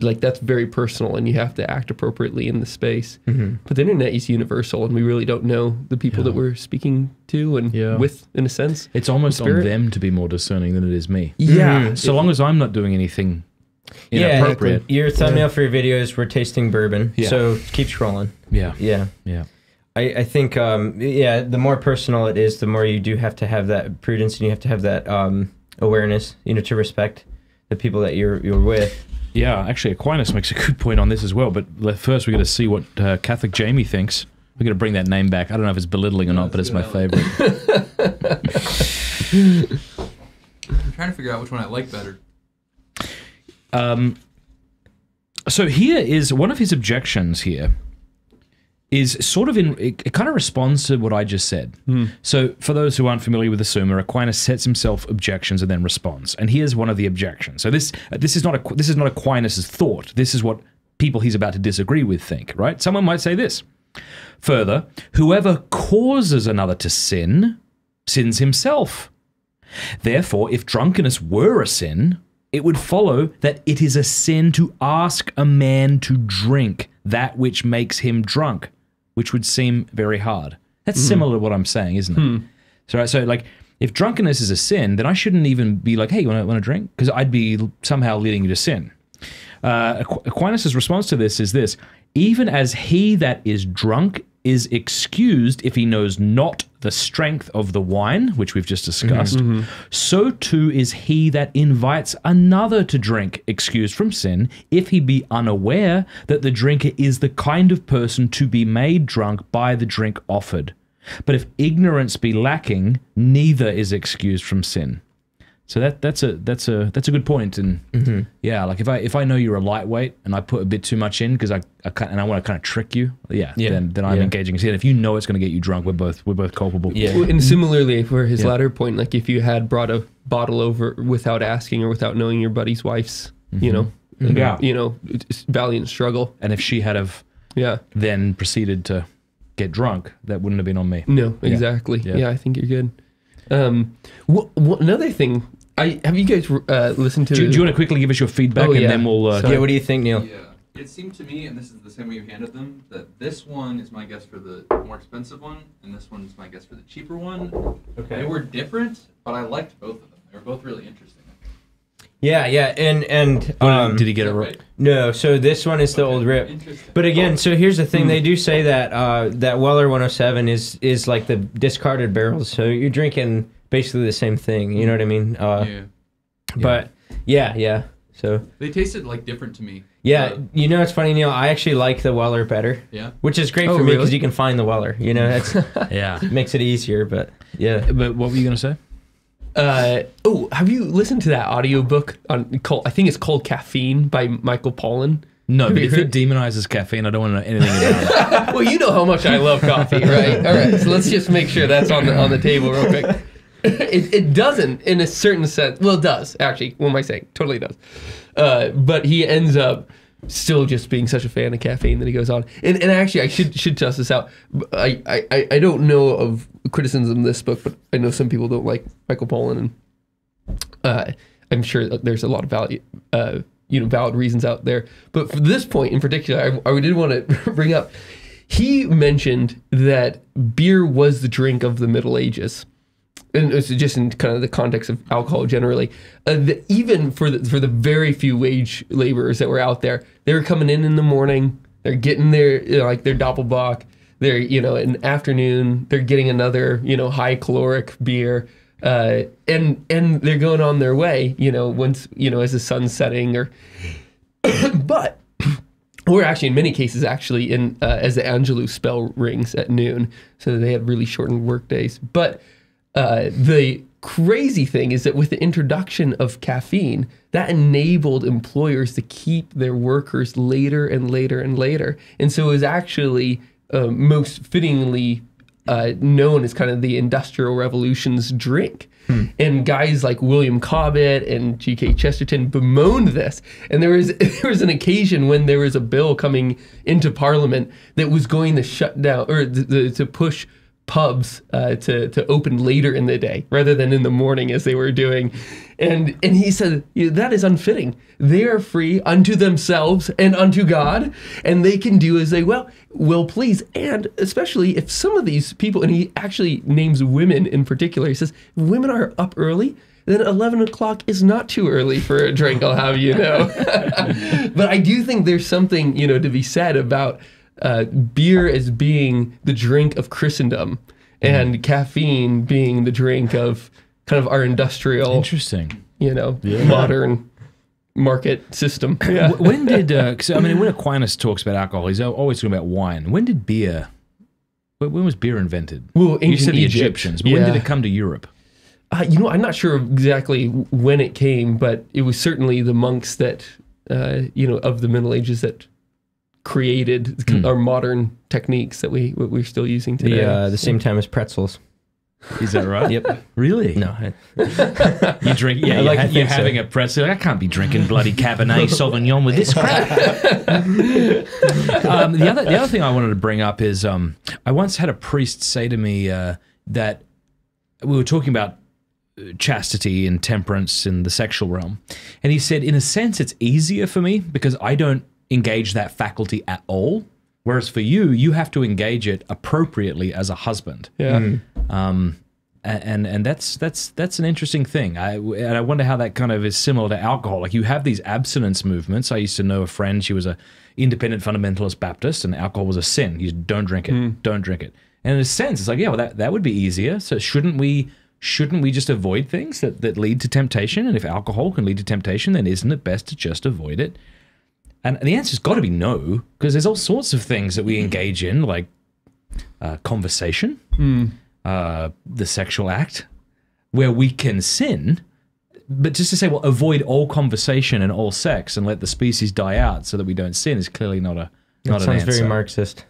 Speaker 1: Like that's very personal, and you have to act appropriately in the space. But the internet is universal, and we really don't know the people that we're speaking to and
Speaker 3: Yeah.
Speaker 1: with, in a sense.
Speaker 3: it's almost on them to be more discerning than it is me.
Speaker 1: Yeah.
Speaker 3: So long as I'm not doing anything inappropriate
Speaker 4: Yeah,
Speaker 3: inappropriate.
Speaker 4: your thumbnail for your video is we're tasting bourbon.
Speaker 3: Yeah.
Speaker 4: So keep scrolling.
Speaker 3: Yeah,
Speaker 4: Yeah.
Speaker 3: yeah.
Speaker 4: I, I think um, yeah, the more personal it is, the more you do have to have that prudence and you have to have that um, awareness, you know, to respect the people that you're you're with.
Speaker 3: Yeah, actually, Aquinas makes a good point on this as well. But first, we got to see what uh, Catholic Jamie thinks. We're going to bring that name back. I don't know if it's belittling or not, but
Speaker 2: that's
Speaker 3: it's my favorite.
Speaker 2: I'm trying to figure out which one I like better.
Speaker 3: Um, so here is one of his objections. Here is sort of in it, it kind of responds to what I just said. Hmm. So for those who aren't familiar with the Summa, Aquinas sets himself objections and then responds. And here's one of the objections. So this uh, this is not a this is not Aquinas's thought. This is what people he's about to disagree with think. Right? Someone might say this. Further, whoever causes another to sin sins himself. Therefore, if drunkenness were a sin, it would follow that it is a sin to ask a man to drink that which makes him drunk, which would seem very hard. That's similar to what I'm saying, isn't it? So, right, so like, if drunkenness is a sin, then I shouldn't even be like, "Hey, you want to drink?" Because I'd be somehow leading you to sin. Uh, Aqu- Aquinas' response to this is this: even as he that is drunk is excused if he knows not the strength of the wine, which we've just mm-hmm. discussed, mm-hmm. so too is he that invites another to drink, excused from sin, if he be unaware that the drinker is the kind of person to be made drunk by the drink offered. But if ignorance be lacking, neither is excused from sin. So that that's a that's a that's a good point, and mm-hmm. yeah, like if I if I know you're a lightweight and I put a bit too much in because I, I kind- and I want to kind of trick you, yeah,
Speaker 4: Yeah.
Speaker 3: then then I'm
Speaker 4: Yeah.
Speaker 3: engaging in sin. If you know it's going to get you drunk, we're both we're both culpable.
Speaker 4: Yeah.
Speaker 1: And similarly, for his
Speaker 3: Yeah.
Speaker 1: latter point, like if you had brought a bottle over without asking or without knowing your buddy's wife's, you mm-hmm. know, mm-hmm.
Speaker 3: Yeah.
Speaker 1: you know, valiant struggle.
Speaker 3: And if she had have
Speaker 1: Yeah.
Speaker 3: then proceeded to get drunk, that wouldn't have been on me.
Speaker 1: No,
Speaker 3: Yeah.
Speaker 1: exactly.
Speaker 3: Yeah.
Speaker 1: Yeah. I think you're good. Um, wh- wh- another thing, I have you guys uh, listened to?
Speaker 3: Do, do you want to quickly give us your feedback
Speaker 1: Oh,
Speaker 3: and then we'll uh,
Speaker 1: Sorry.
Speaker 4: Yeah, what do you think, Neil?
Speaker 2: Yeah. It seemed to me, and this is the same way you handed them, that this one is my guess for the more expensive one, and this one is my guess for the cheaper one. Okay. They were different, but I liked both of them. They were both really interesting.
Speaker 4: Yeah, yeah, and and um,
Speaker 3: did he get
Speaker 2: Is
Speaker 3: it right?
Speaker 4: no, so this one is the
Speaker 2: Okay,
Speaker 4: old rip. But again, so here's the thing: they do say that uh, that Weller 107 is is like the discarded barrels. So you're drinking basically the same thing. You know what I mean? Uh,
Speaker 2: yeah.
Speaker 4: But yeah, yeah. So
Speaker 2: They tasted like different to me.
Speaker 4: yeah,
Speaker 2: Uh,
Speaker 4: you know it's funny, Neil. I actually like the Weller better,
Speaker 2: yeah.
Speaker 4: which is great
Speaker 1: Oh,
Speaker 4: for me because you can find the Weller. You know, that's
Speaker 3: Yeah.
Speaker 4: makes it easier. But yeah,
Speaker 3: But what were you going to say?
Speaker 1: Uh, oh, have you listened to that audiobook on called? I think it's called Caffeine by Michael Pollan.
Speaker 3: No,
Speaker 1: Have
Speaker 3: but
Speaker 1: you
Speaker 3: if it demonizes caffeine, I don't want to know anything about it.
Speaker 1: well, you know how much I love coffee, right? All right, so let's just make sure that's on the on the table real quick. It, it doesn't, in a certain sense. Well, it does actually. What am I saying? Totally does. Uh, but he ends up still just being such a fan of caffeine that he goes on. And, and actually, I should should test this out. I, I I- don't know of criticism in this book, but I know some people don't like Michael Pollan, and uh, I'm sure there's a lot of value, uh, you know, valid reasons out there. But for this point in particular, I, I did want to bring up. He mentioned that beer was the drink of the Middle Ages, and it's just in kind of the context of alcohol generally. Uh, that even for the for the very few wage laborers that were out there, they were coming in in the morning. They're getting their you know, like their doppelbock. They're you know in the afternoon they're getting another you know high caloric beer uh, and and they're going on their way, you know, once you know as the sun's setting, or but or actually in many cases actually in uh, as the Angelus spell rings at noon, so they had really shortened work days. But uh, the crazy thing is that with the introduction of caffeine, that enabled employers to keep their workers later and later and later, and so it was actually uh, most fittingly uh, known as kind of the Industrial Revolution's drink. And guys like William Cobbett and G.K. Chesterton bemoaned this. And there was there was an occasion when there was a bill coming into Parliament that was going to shut down or to push pubs uh, to to open later in the day rather than in the morning as they were doing, and and he said that is unfitting. They are free unto themselves and unto God, and they can do as they will will please. And especially if some of these people, and he actually names women in particular. He says women are up early. Then 11 o'clock is not too early for a drink, I'll have you know. but I do think there's something, you know, to be said about uh, beer as being the drink of Christendom and caffeine being the drink of kind of our industrial,
Speaker 3: Interesting.
Speaker 1: you know, modern market system. Yeah.
Speaker 3: When did, uh 'cause I mean, when Aquinas talks about alcohol, he's always talking about wine. When did beer, when was beer invented?
Speaker 1: Well,
Speaker 3: You
Speaker 1: ancient
Speaker 3: said the
Speaker 1: Egypt.
Speaker 3: Egyptians, but when did it come to Europe?
Speaker 1: Uh, you know, I'm not sure exactly when it came, but it was certainly the monks that, uh, you know, of the Middle Ages that created
Speaker 3: Hmm.
Speaker 1: our modern techniques that we we're still using today.
Speaker 4: the uh, the same time as pretzels.
Speaker 3: Is that right?
Speaker 4: Yep.
Speaker 3: Really?
Speaker 4: No. I-
Speaker 3: You drink, yeah,
Speaker 4: I
Speaker 3: you're,
Speaker 4: like
Speaker 3: ha-
Speaker 4: to
Speaker 3: you're
Speaker 4: think so.
Speaker 3: having a pretzel. I can't be drinking bloody Cabernet Sauvignon with this crap. um, the other, the other thing I wanted to bring up is, um, I once had a priest say to me uh, that we were talking about uh, chastity and temperance in the sexual realm, and he said, in a sense, it's easier for me because I don't engage that faculty at all. Whereas for you, you have to engage it appropriately as a husband
Speaker 1: yeah.
Speaker 3: um, and and that's that's that's an interesting thing. I and I wonder how that kind of is similar to alcohol. Like you have these abstinence movements. I used to know a friend. She was a independent fundamentalist Baptist, and alcohol was a sin. You don't drink it. Don't drink it. And in a sense, it's like, yeah, well, that, that would be easier. So shouldn't we shouldn't we just avoid things that, that lead to temptation? And if alcohol can lead to temptation, then isn't it best to just avoid it? And the answer's got to be no, because there's all sorts of things that we engage in, like uh, conversation, uh, the sexual act, where we can sin. But just to say, well, avoid all conversation and all sex and let the species die out so that we don't sin is clearly not a not
Speaker 4: That
Speaker 3: an
Speaker 4: sounds
Speaker 3: answer.
Speaker 4: very Marxist.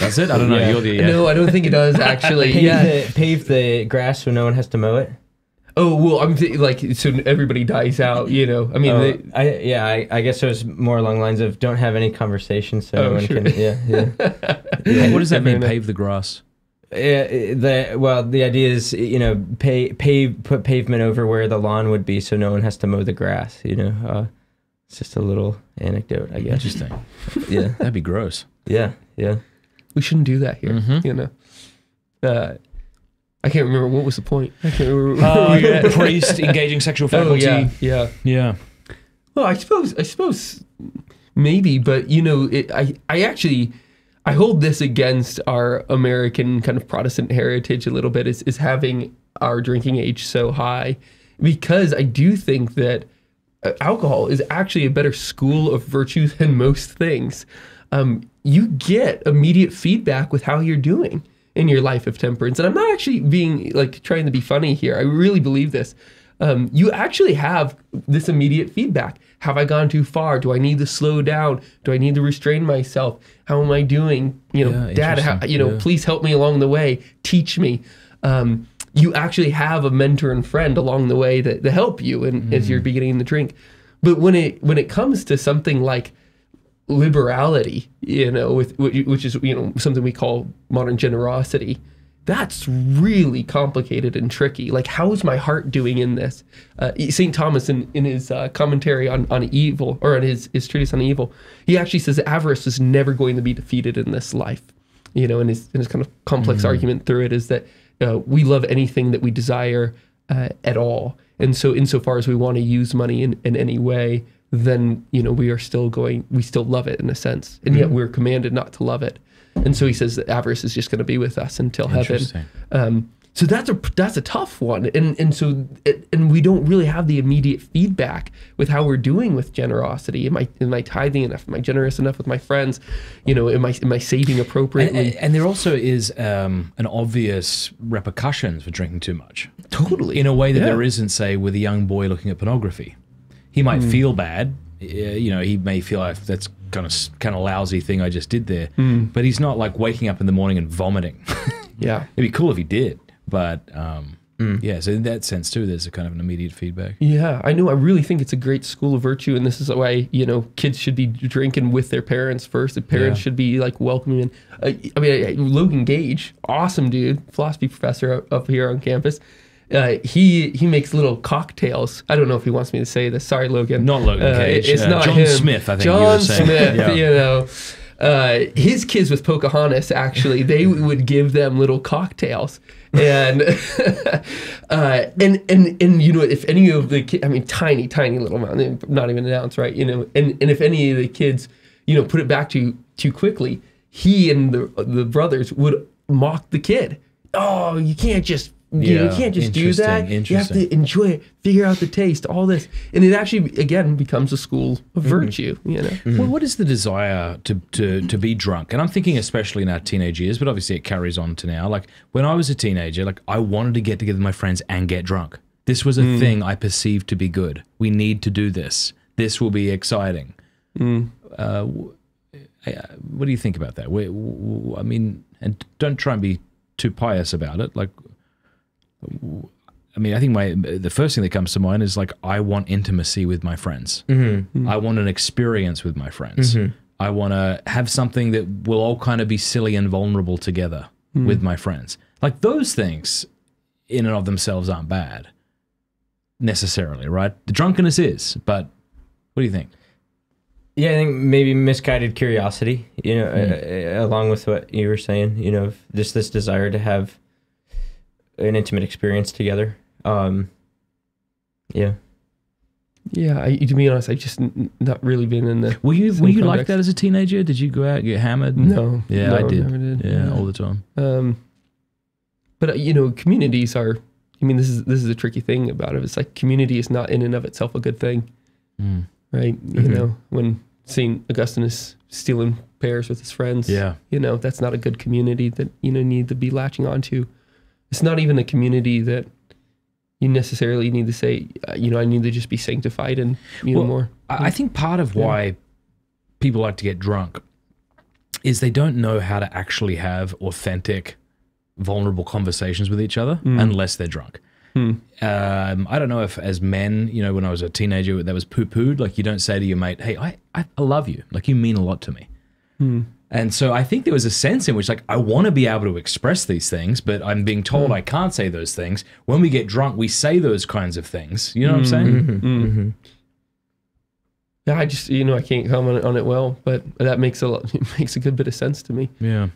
Speaker 3: That's it. I don't know.
Speaker 4: Yeah.
Speaker 3: You're the uh,
Speaker 1: No, I don't think it does actually.
Speaker 4: Pave,
Speaker 1: yeah.
Speaker 4: the, pave the grass so no one has to mow it.
Speaker 1: Oh well, I'm th- like so everybody dies out. You know, I mean,
Speaker 4: Oh,
Speaker 1: they,
Speaker 4: I, yeah, I, I guess it was more along the lines of don't have any conversation so
Speaker 1: Oh, sure.
Speaker 4: can. Yeah, yeah.
Speaker 3: Hey, what does that mean? Pave the grass.
Speaker 4: Yeah, the well, the idea is you know pay pave put pavement over where the lawn would be, so no one has to mow the grass. You know, uh, it's just a little anecdote, I guess.
Speaker 3: Interesting.
Speaker 4: Yeah,
Speaker 3: That'd be gross.
Speaker 4: yeah, yeah.
Speaker 1: we shouldn't do that here.
Speaker 3: Mhm.
Speaker 1: You know, uh, I can't remember what was the point. I can't remember. where we were
Speaker 3: Uh,
Speaker 1: at.
Speaker 3: priest engaging sexual faculty.
Speaker 1: oh yeah, yeah.
Speaker 3: yeah.
Speaker 1: Well, I suppose I suppose maybe, but you know, it, I I actually I hold this against our American kind of Protestant heritage a little bit is is having our drinking age so high because I do think that uh, alcohol is actually a better school of virtue than most things. Um, you get immediate feedback with how you're doing in your life of temperance, and I'm not actually being like trying to be funny here. I really believe this. Um, you actually have this immediate feedback. Have I gone too far? Do I need to slow down? Do I need to restrain myself? How am I doing? You know,
Speaker 3: Yeah,
Speaker 1: Dad, how, you know,
Speaker 3: Yeah.
Speaker 1: please help me along the way. Teach me. Um, you actually have a mentor and friend along the way that, that help you and as
Speaker 3: Mm.
Speaker 1: you're beginning to drink. But when it when it comes to something like liberality, you know, with which is you know something we call modern generosity, that's really complicated and tricky. Like, how is my heart doing in this? Uh, Saint Thomas, in in his uh, commentary on on evil or in his his treatise on evil, he actually says that avarice is never going to be defeated in this life. You know, and his and his kind of complex argument through it is that uh, we love anything that we desire uh, at all. And so, insofar as we want to use money in, in any way, then you know we are still going. We still love it in a sense, and yet we're commanded not to love it. And so he says that avarice is just going to be with us until heaven. Um, so that's a that's a tough one, and and so it, and we don't really have the immediate feedback with how we're doing with generosity. Am I am I tithing enough? Am I generous enough with my friends? You know, am I am I saving appropriately?
Speaker 3: and- and there also is um, an obvious repercussions for drinking too much
Speaker 1: totally.
Speaker 3: in a way that
Speaker 1: Yeah.
Speaker 3: there isn't, say, with a young boy looking at pornography. He might
Speaker 1: Hmm.
Speaker 3: feel bad. You know, he may feel like that's kind of kind of lousy thing I just did there.
Speaker 1: Hmm.
Speaker 3: But he's not like waking up in the morning and vomiting.
Speaker 1: yeah.
Speaker 3: It'd be cool if he did, but um,
Speaker 1: Hmm.
Speaker 3: yeah. So in that sense too, there's a kind of an immediate feedback.
Speaker 1: Yeah, I know. I really think it's a great school of virtue, and this is why you know kids should be drinking with their parents first. The parents
Speaker 3: Yeah.
Speaker 1: should be like welcoming. In. Uh, I mean, Logan Gage, awesome dude, philosophy professor up here on campus. Uh, he he makes little cocktails. I don't know if he wants me to say this. Sorry, Logan.
Speaker 3: Not Logan
Speaker 1: Uh,
Speaker 3: Cage,
Speaker 1: It's
Speaker 3: uh,
Speaker 1: not
Speaker 3: John
Speaker 1: him.
Speaker 3: Smith, I think you
Speaker 1: John
Speaker 3: were saying.
Speaker 1: Smith.
Speaker 3: Yeah.
Speaker 1: You know. Uh, his kids with Pocahontas actually they would give them little cocktails and uh, and and and you know if any of the ki- I mean tiny tiny little amount not even an ounce right you know and and if any of the kids you know put it back too too quickly he and the the brothers would mock the kid oh you can't just you, know, you can't just do that you have to enjoy it figure out the taste all this and it actually again becomes a school of virtue you know
Speaker 3: Well, what is the desire to, to to be drunk? And I'm thinking especially in our teenage years, but obviously it carries on to now. Like when I was a teenager, like I wanted to get together with my friends and get drunk. This was a thing I perceived to be good. We need to do this. This will be exciting. Uh, w- uh, what do you think about that? I mean, and don't try and be too pious about it. Like, I mean, I think my the first thing that comes to mind is like I want intimacy with my friends. I want an experience with my friends. I want to have something that will all kind of be silly and vulnerable together with my friends. Like those things, in and of themselves, aren't bad necessarily, right? The drunkenness is, but what do you think?
Speaker 4: Yeah, I think maybe misguided curiosity, you know, uh, uh, along with what you were saying, you know, just this desire to have an intimate experience together. Um, yeah.
Speaker 1: Yeah, I, to be honest, I've just n- not really been in the.
Speaker 3: Were you
Speaker 1: Some
Speaker 3: were you like that as a teenager? Did you go out and get hammered?
Speaker 1: No.
Speaker 3: Yeah,
Speaker 1: no,
Speaker 3: I did.
Speaker 1: never did.
Speaker 3: Yeah, all the time.
Speaker 1: Um, but uh, you know, communities are. I mean, this is this is a tricky thing about it. It's like community is not in and of itself a good thing,
Speaker 3: Mm.
Speaker 1: right? You
Speaker 4: Mhm.
Speaker 1: know, when Saint Augustine is stealing pears with his friends,
Speaker 3: Yeah.
Speaker 1: you know, that's not a good community that you know need to be latching onto. It's not even a community that you necessarily need to say, uh, you know, I need to just be sanctified and you know more.
Speaker 3: I I think part of
Speaker 1: Yeah.
Speaker 3: why people like to get drunk is they don't know how to actually have authentic, vulnerable conversations with each other
Speaker 1: Mm.
Speaker 3: unless they're drunk.
Speaker 1: Hmm.
Speaker 3: Um, I don't know if, as men, you know, when I was a teenager, that was poo pooed. Like, you don't say to your mate, "Hey, I, I, I love you. Like, you mean a lot to me."
Speaker 1: Hmm.
Speaker 3: And so I think there was a sense in which, like, I want to be able to express these things, but I'm being told I can't say those things. When we get drunk, we say those kinds of things. You know what I'm saying?
Speaker 1: Mm.
Speaker 4: Mhm.
Speaker 1: Yeah, I just you know I can't comment on it well, but that makes a lot, it makes a good bit of sense to me.
Speaker 3: Yeah.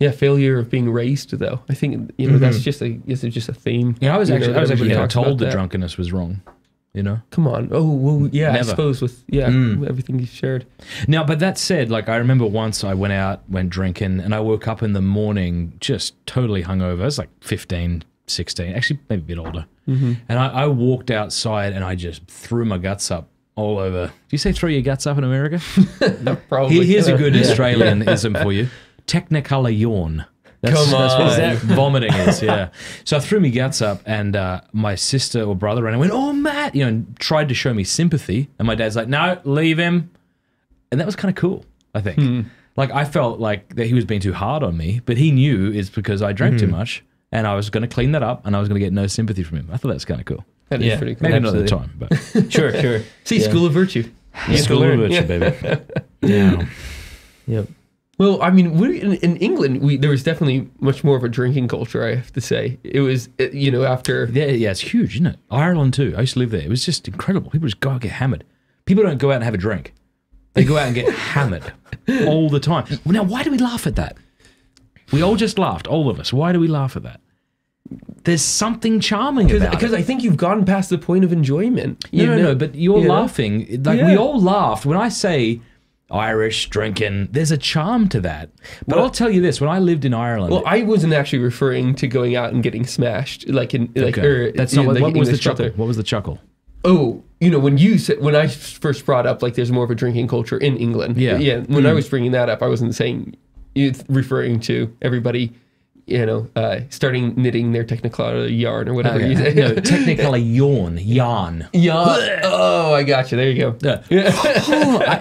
Speaker 1: Yeah, failure of being raised though. I think you know that's just a is it just a theme.
Speaker 3: Yeah, I was
Speaker 1: You know,
Speaker 3: actually, I was actually
Speaker 1: everybody
Speaker 3: never
Speaker 1: talks about
Speaker 3: told that,
Speaker 1: that.
Speaker 3: drunkenness was wrong. You know.
Speaker 1: Come on. Oh well, yeah. I suppose with yeah
Speaker 3: Mm.
Speaker 1: everything you shared.
Speaker 3: Now, but that said, like I remember once I went out, went drinking, and I woke up in the morning just totally hungover. I was like 15, 16, actually maybe a bit older.
Speaker 1: Mm-hmm.
Speaker 3: And I, I walked outside and I just threw my guts up all over. Do you say throw your guts up in America?
Speaker 1: No, probably.
Speaker 3: Here- Here's a good. Australianism for you. Technicolor yawn. That's,
Speaker 1: Come
Speaker 3: that's what
Speaker 1: on.
Speaker 3: that vomiting is, yeah. So I threw my guts up, and uh, my sister or brother ran and went, "Oh, Matt," you know, and tried to show me sympathy. And my dad's like, "No, leave him." And that was kind of cool. I think.
Speaker 1: Hmm.
Speaker 3: Like I felt like that he was being too hard on me, but he knew it's because I drank too
Speaker 1: Hmm.
Speaker 3: much, and I was going to clean that up, and I was going to get no sympathy from him. I thought that was kind of cool.
Speaker 1: That is
Speaker 4: Yeah.
Speaker 1: pretty cool.
Speaker 3: Maybe another
Speaker 4: Absolutely.
Speaker 3: time, but
Speaker 4: Sure, sure.
Speaker 1: See,
Speaker 4: Yeah.
Speaker 1: School of Virtue. You have to
Speaker 3: school of virtue, baby. Yeah.
Speaker 4: Yep.
Speaker 1: Well, I mean, we in, in England, we there was definitely much more of a drinking culture. I have to say, it was uh, you know after
Speaker 3: Yeah, yeah, it's huge, isn't it? Ireland too. I used to live there. It was just incredible. People just go out and get hammered. People don't go out and have a drink. They go out and get hammered all the time. Now, why do we laugh at that? We all just laughed, all of us. Why do we laugh at that? There's something charming about
Speaker 1: because. I think you've gone past the point of enjoyment.
Speaker 3: No,
Speaker 1: You
Speaker 3: no,
Speaker 1: know?
Speaker 3: no, but you're
Speaker 1: you know?
Speaker 3: laughing. Like, we all laughed. When I say Irish drinking, there's a charm to that. But
Speaker 1: Well-
Speaker 3: I'll tell you this when I lived in Ireland,
Speaker 1: Well, I wasn't actually referring to going out and getting smashed, like in like
Speaker 3: Okay.
Speaker 1: or
Speaker 3: that's
Speaker 1: in
Speaker 3: not what,
Speaker 1: the
Speaker 3: what was the chuckle.
Speaker 1: culture.
Speaker 3: What was the chuckle?
Speaker 1: Oh, you know, when you said when I first brought up like there's more of a drinking culture in England.
Speaker 3: Yeah.
Speaker 1: yeah. When I mm. was bringing that up, I wasn't saying referring to everybody, you know, uh, starting knitting their technicolor yarn or whatever you say.
Speaker 3: no, technically yawn, yarn.
Speaker 1: yarn. Oh, I got you. There you go.
Speaker 3: Yeah.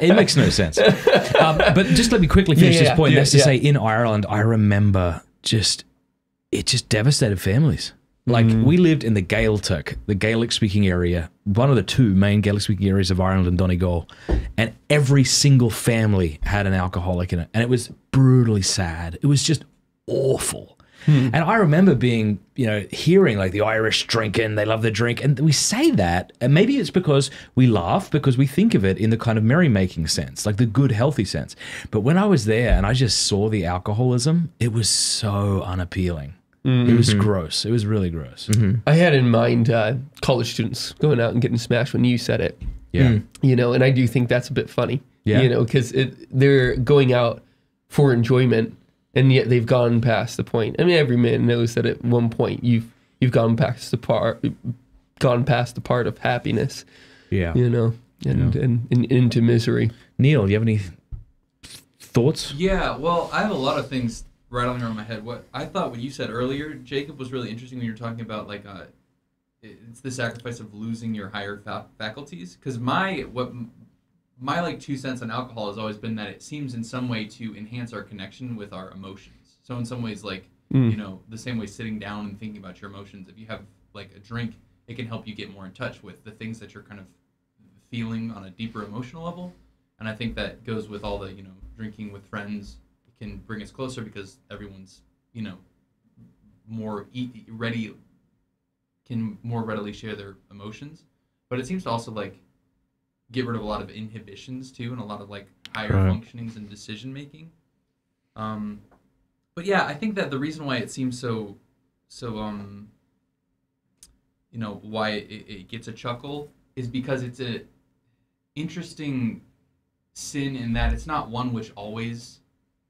Speaker 3: It makes no sense. Um, but just let me quickly finish
Speaker 1: Yeah,
Speaker 3: this point.
Speaker 1: yeah,
Speaker 3: That's to say, in Ireland, I remember just it just devastated families. Like
Speaker 1: Mm.
Speaker 3: we lived in the Gaeltacht, the Gaelic speaking area, one of the two main Gaelic speaking areas of Ireland and Donegal, and every single family had an alcoholic in it, and it was brutally sad. It was just awful.
Speaker 1: Hmm.
Speaker 3: And I remember being, you know, hearing like the Irish drinking, they love the drink. And we say that, and maybe it's because we laugh because we think of it in the kind of merrymaking sense, like the good, healthy sense. But when I was there and I just saw the alcoholism, it was so unappealing. It was gross. It was really gross.
Speaker 1: I had in mind uh, college students going out and getting smashed when you said it.
Speaker 3: Yeah.
Speaker 1: you know and i do think that's a bit funny
Speaker 3: Yeah.
Speaker 1: you know because they're going out for enjoyment and yet they've gone past the point i mean every man knows that at one point you've you've gone past the part gone past the part of happiness
Speaker 3: Yeah.
Speaker 1: you know and, and, and into misery
Speaker 3: Neil, do you have any thoughts?
Speaker 2: Yeah, well, I have a lot of things rattling around my head. What I thought what you said earlier, Jacob, was really interesting when you were talking about like uh, it's the sacrifice of losing your higher fa- faculties. Because my what my like two cents on alcohol has always been that it seems in some way to enhance our connection with our emotions. So in some ways, like
Speaker 1: Mm.
Speaker 2: you know, the same way sitting down and thinking about your emotions. If you have like a drink, it can help you get more in touch with the things that you're kind of feeling on a deeper emotional level. And I think that goes with all the you know drinking with friends can bring us closer because everyone's you know more e- ready can more readily share their emotions. But it seems to also like get rid of a lot of inhibitions too, and a lot of like higher
Speaker 3: Right.
Speaker 2: functionings and decision making. Um, but yeah, I think that the reason why it seems so so um you know why it, it gets a chuckle is because it's a interesting sin in that it's not one which always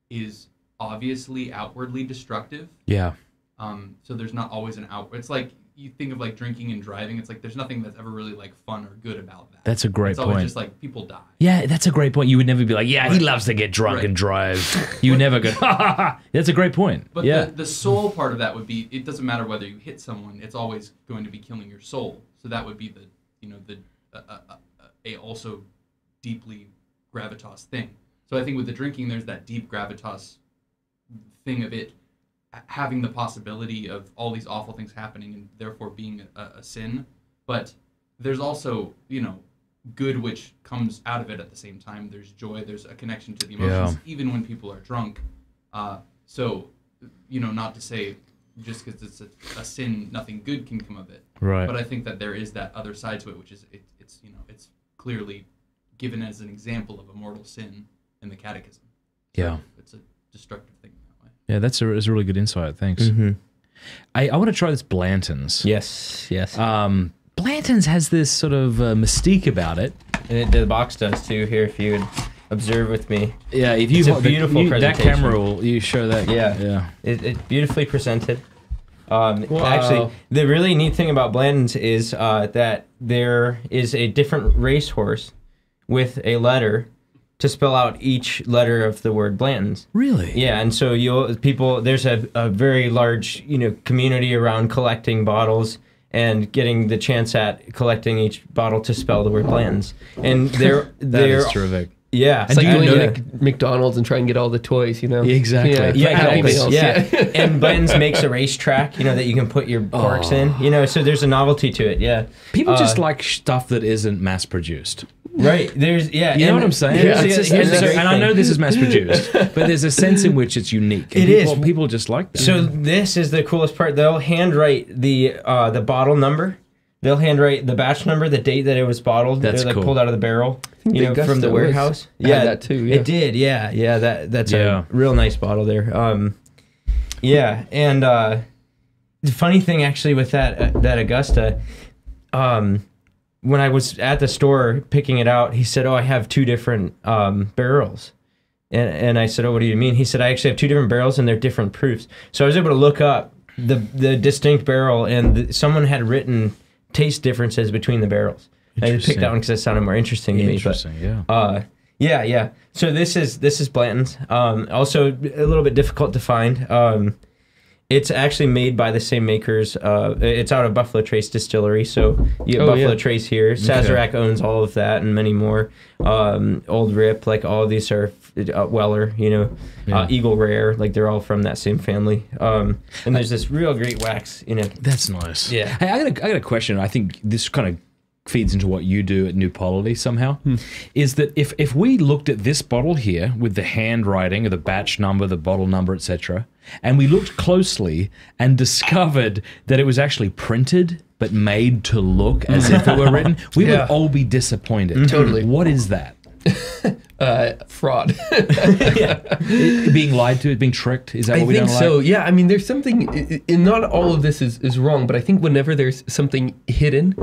Speaker 2: is obviously outwardly destructive.
Speaker 3: Yeah.
Speaker 2: Um, so there's not always an out. It's like you think of like drinking and driving. It's like there's nothing that's ever really like fun or good about that.
Speaker 3: That's a great
Speaker 2: it's always
Speaker 3: point.
Speaker 2: just like people die.
Speaker 3: Yeah, that's a great point. You would never be like, yeah, he loves to get drunk
Speaker 2: Right.
Speaker 3: and drive. You never go, ha ha ha. That's a great point.
Speaker 2: But
Speaker 3: yeah.
Speaker 2: the, the soul part of that would be it doesn't matter whether you hit someone, it's always going to be killing your soul. So that would be the you know the uh, uh, uh, a also deeply gravitas thing. So I think with the drinking, there's that deep gravitas thing of it having the possibility of all these awful things happening and therefore being a, a sin. But there's also you know good which comes out of it at the same time. There's joy. There's a connection to the emotions, even when people are drunk. Uh, so, you know, not to say just because it's a, a sin, nothing good can come of it.
Speaker 3: right.
Speaker 2: But I think that there is that other side to it, which is it, it's you know it's clearly given as an example of a mortal sin in the Catechism.
Speaker 3: yeah.
Speaker 2: It's a destructive thing.
Speaker 3: Yeah, that's a, that's a really good insight. Thanks.
Speaker 4: Mhm.
Speaker 3: I, I want to try this Blanton's.
Speaker 4: Yes, yes.
Speaker 3: Um, Blanton's has this sort of uh, mystique about it.
Speaker 4: and it, the box does too. Here, if you would observe with me,
Speaker 3: Yeah, if you
Speaker 4: It's a beautiful
Speaker 3: you- that camera will you show that.
Speaker 4: Yeah.
Speaker 3: yeah.
Speaker 4: it, it's beautifully presented. Um,
Speaker 1: Wow.
Speaker 4: Actually, the really neat thing about Blanton's is uh, that there is a different racehorse with a letter to spell out each letter of the word Blanton's.
Speaker 3: Really?
Speaker 4: Yeah, and so you'll people there's a, a very large you know community around collecting bottles and getting the chance at collecting each bottle to spell the word Blanton's. And they're they're
Speaker 3: is terrific.
Speaker 4: yeah,
Speaker 1: It's like
Speaker 3: do you
Speaker 1: going
Speaker 3: know-
Speaker 1: to Mc- McDonald's and try and get all the toys, you know?
Speaker 3: Exactly.
Speaker 1: Yeah,
Speaker 4: Yeah,
Speaker 1: Happy
Speaker 4: exactly.
Speaker 1: Meals,
Speaker 4: yeah. and Blanton's makes a racetrack, you know, that you can put your corks in, you know, so there's a novelty to it. Yeah.
Speaker 3: People just
Speaker 4: Uh,
Speaker 3: like stuff that isn't mass produced.
Speaker 4: Right. There's, yeah.
Speaker 3: You know what I'm saying?
Speaker 4: here's
Speaker 3: It's
Speaker 4: the-
Speaker 3: just-
Speaker 4: here's the
Speaker 3: and I know this is mass produced, but there's a sense in which it's unique. And
Speaker 4: It
Speaker 3: people,
Speaker 4: is.
Speaker 3: People just like that.
Speaker 4: So this is the coolest part. They'll handwrite the uh, the bottle number. They'll handwrite the batch number, the date that it was bottled.
Speaker 3: That's
Speaker 4: They're like
Speaker 3: cool.
Speaker 4: pulled out of the barrel, you
Speaker 1: the
Speaker 4: know, from the warehouse. Yeah,
Speaker 1: that too, yeah.
Speaker 4: It did. Yeah, yeah. That that's
Speaker 3: Yeah.
Speaker 4: a real nice bottle there. Um, yeah, and uh, the funny thing actually with that uh, that Augusta, um, when I was at the store picking it out, he said, "Oh, I have two different um, barrels." And, and I said, "Oh, what do you mean?" He said, "I actually have two different barrels and they're different proofs." So I was able to look up the the distinct barrel, and the, someone had written taste differences between the barrels. I just picked that one because it sounded more interesting to me. But
Speaker 3: Interesting, yeah.
Speaker 4: uh, yeah, yeah. So this is this is Blanton's. Um, also a little bit difficult to find. Um, it's actually made by the same makers. Uh, it's out of Buffalo Trace Distillery. So you have
Speaker 1: Oh,
Speaker 4: Buffalo
Speaker 1: yeah.
Speaker 4: Trace here. Sazerac owns all of that and many more. Um, Old Rip, like all of these are uh, Weller. You know,
Speaker 3: Yeah.
Speaker 4: uh, Eagle Rare, like they're all from that same family. Um, and there's this real great wax in it.
Speaker 3: That's nice.
Speaker 4: Yeah.
Speaker 3: Hey, I got a, I got a question. I think this kind of feeds into what you do at New Polity somehow.
Speaker 4: Hmm.
Speaker 3: Is that if if we looked at this bottle here with the handwriting of the batch number, the bottle number, etc., and we looked closely and discovered that it was actually printed but made to look as if it were written, we
Speaker 1: Yeah.
Speaker 3: would all be disappointed.
Speaker 1: Totally.
Speaker 3: What is that?
Speaker 1: Uh, fraud.
Speaker 3: It- being lied to, being tricked? Is that
Speaker 1: I
Speaker 3: what we
Speaker 1: think
Speaker 3: don't like?
Speaker 1: so.
Speaker 3: like?
Speaker 1: Yeah, I mean, there's something, i- i- and not all of this is, is wrong, but I think whenever there's something hidden,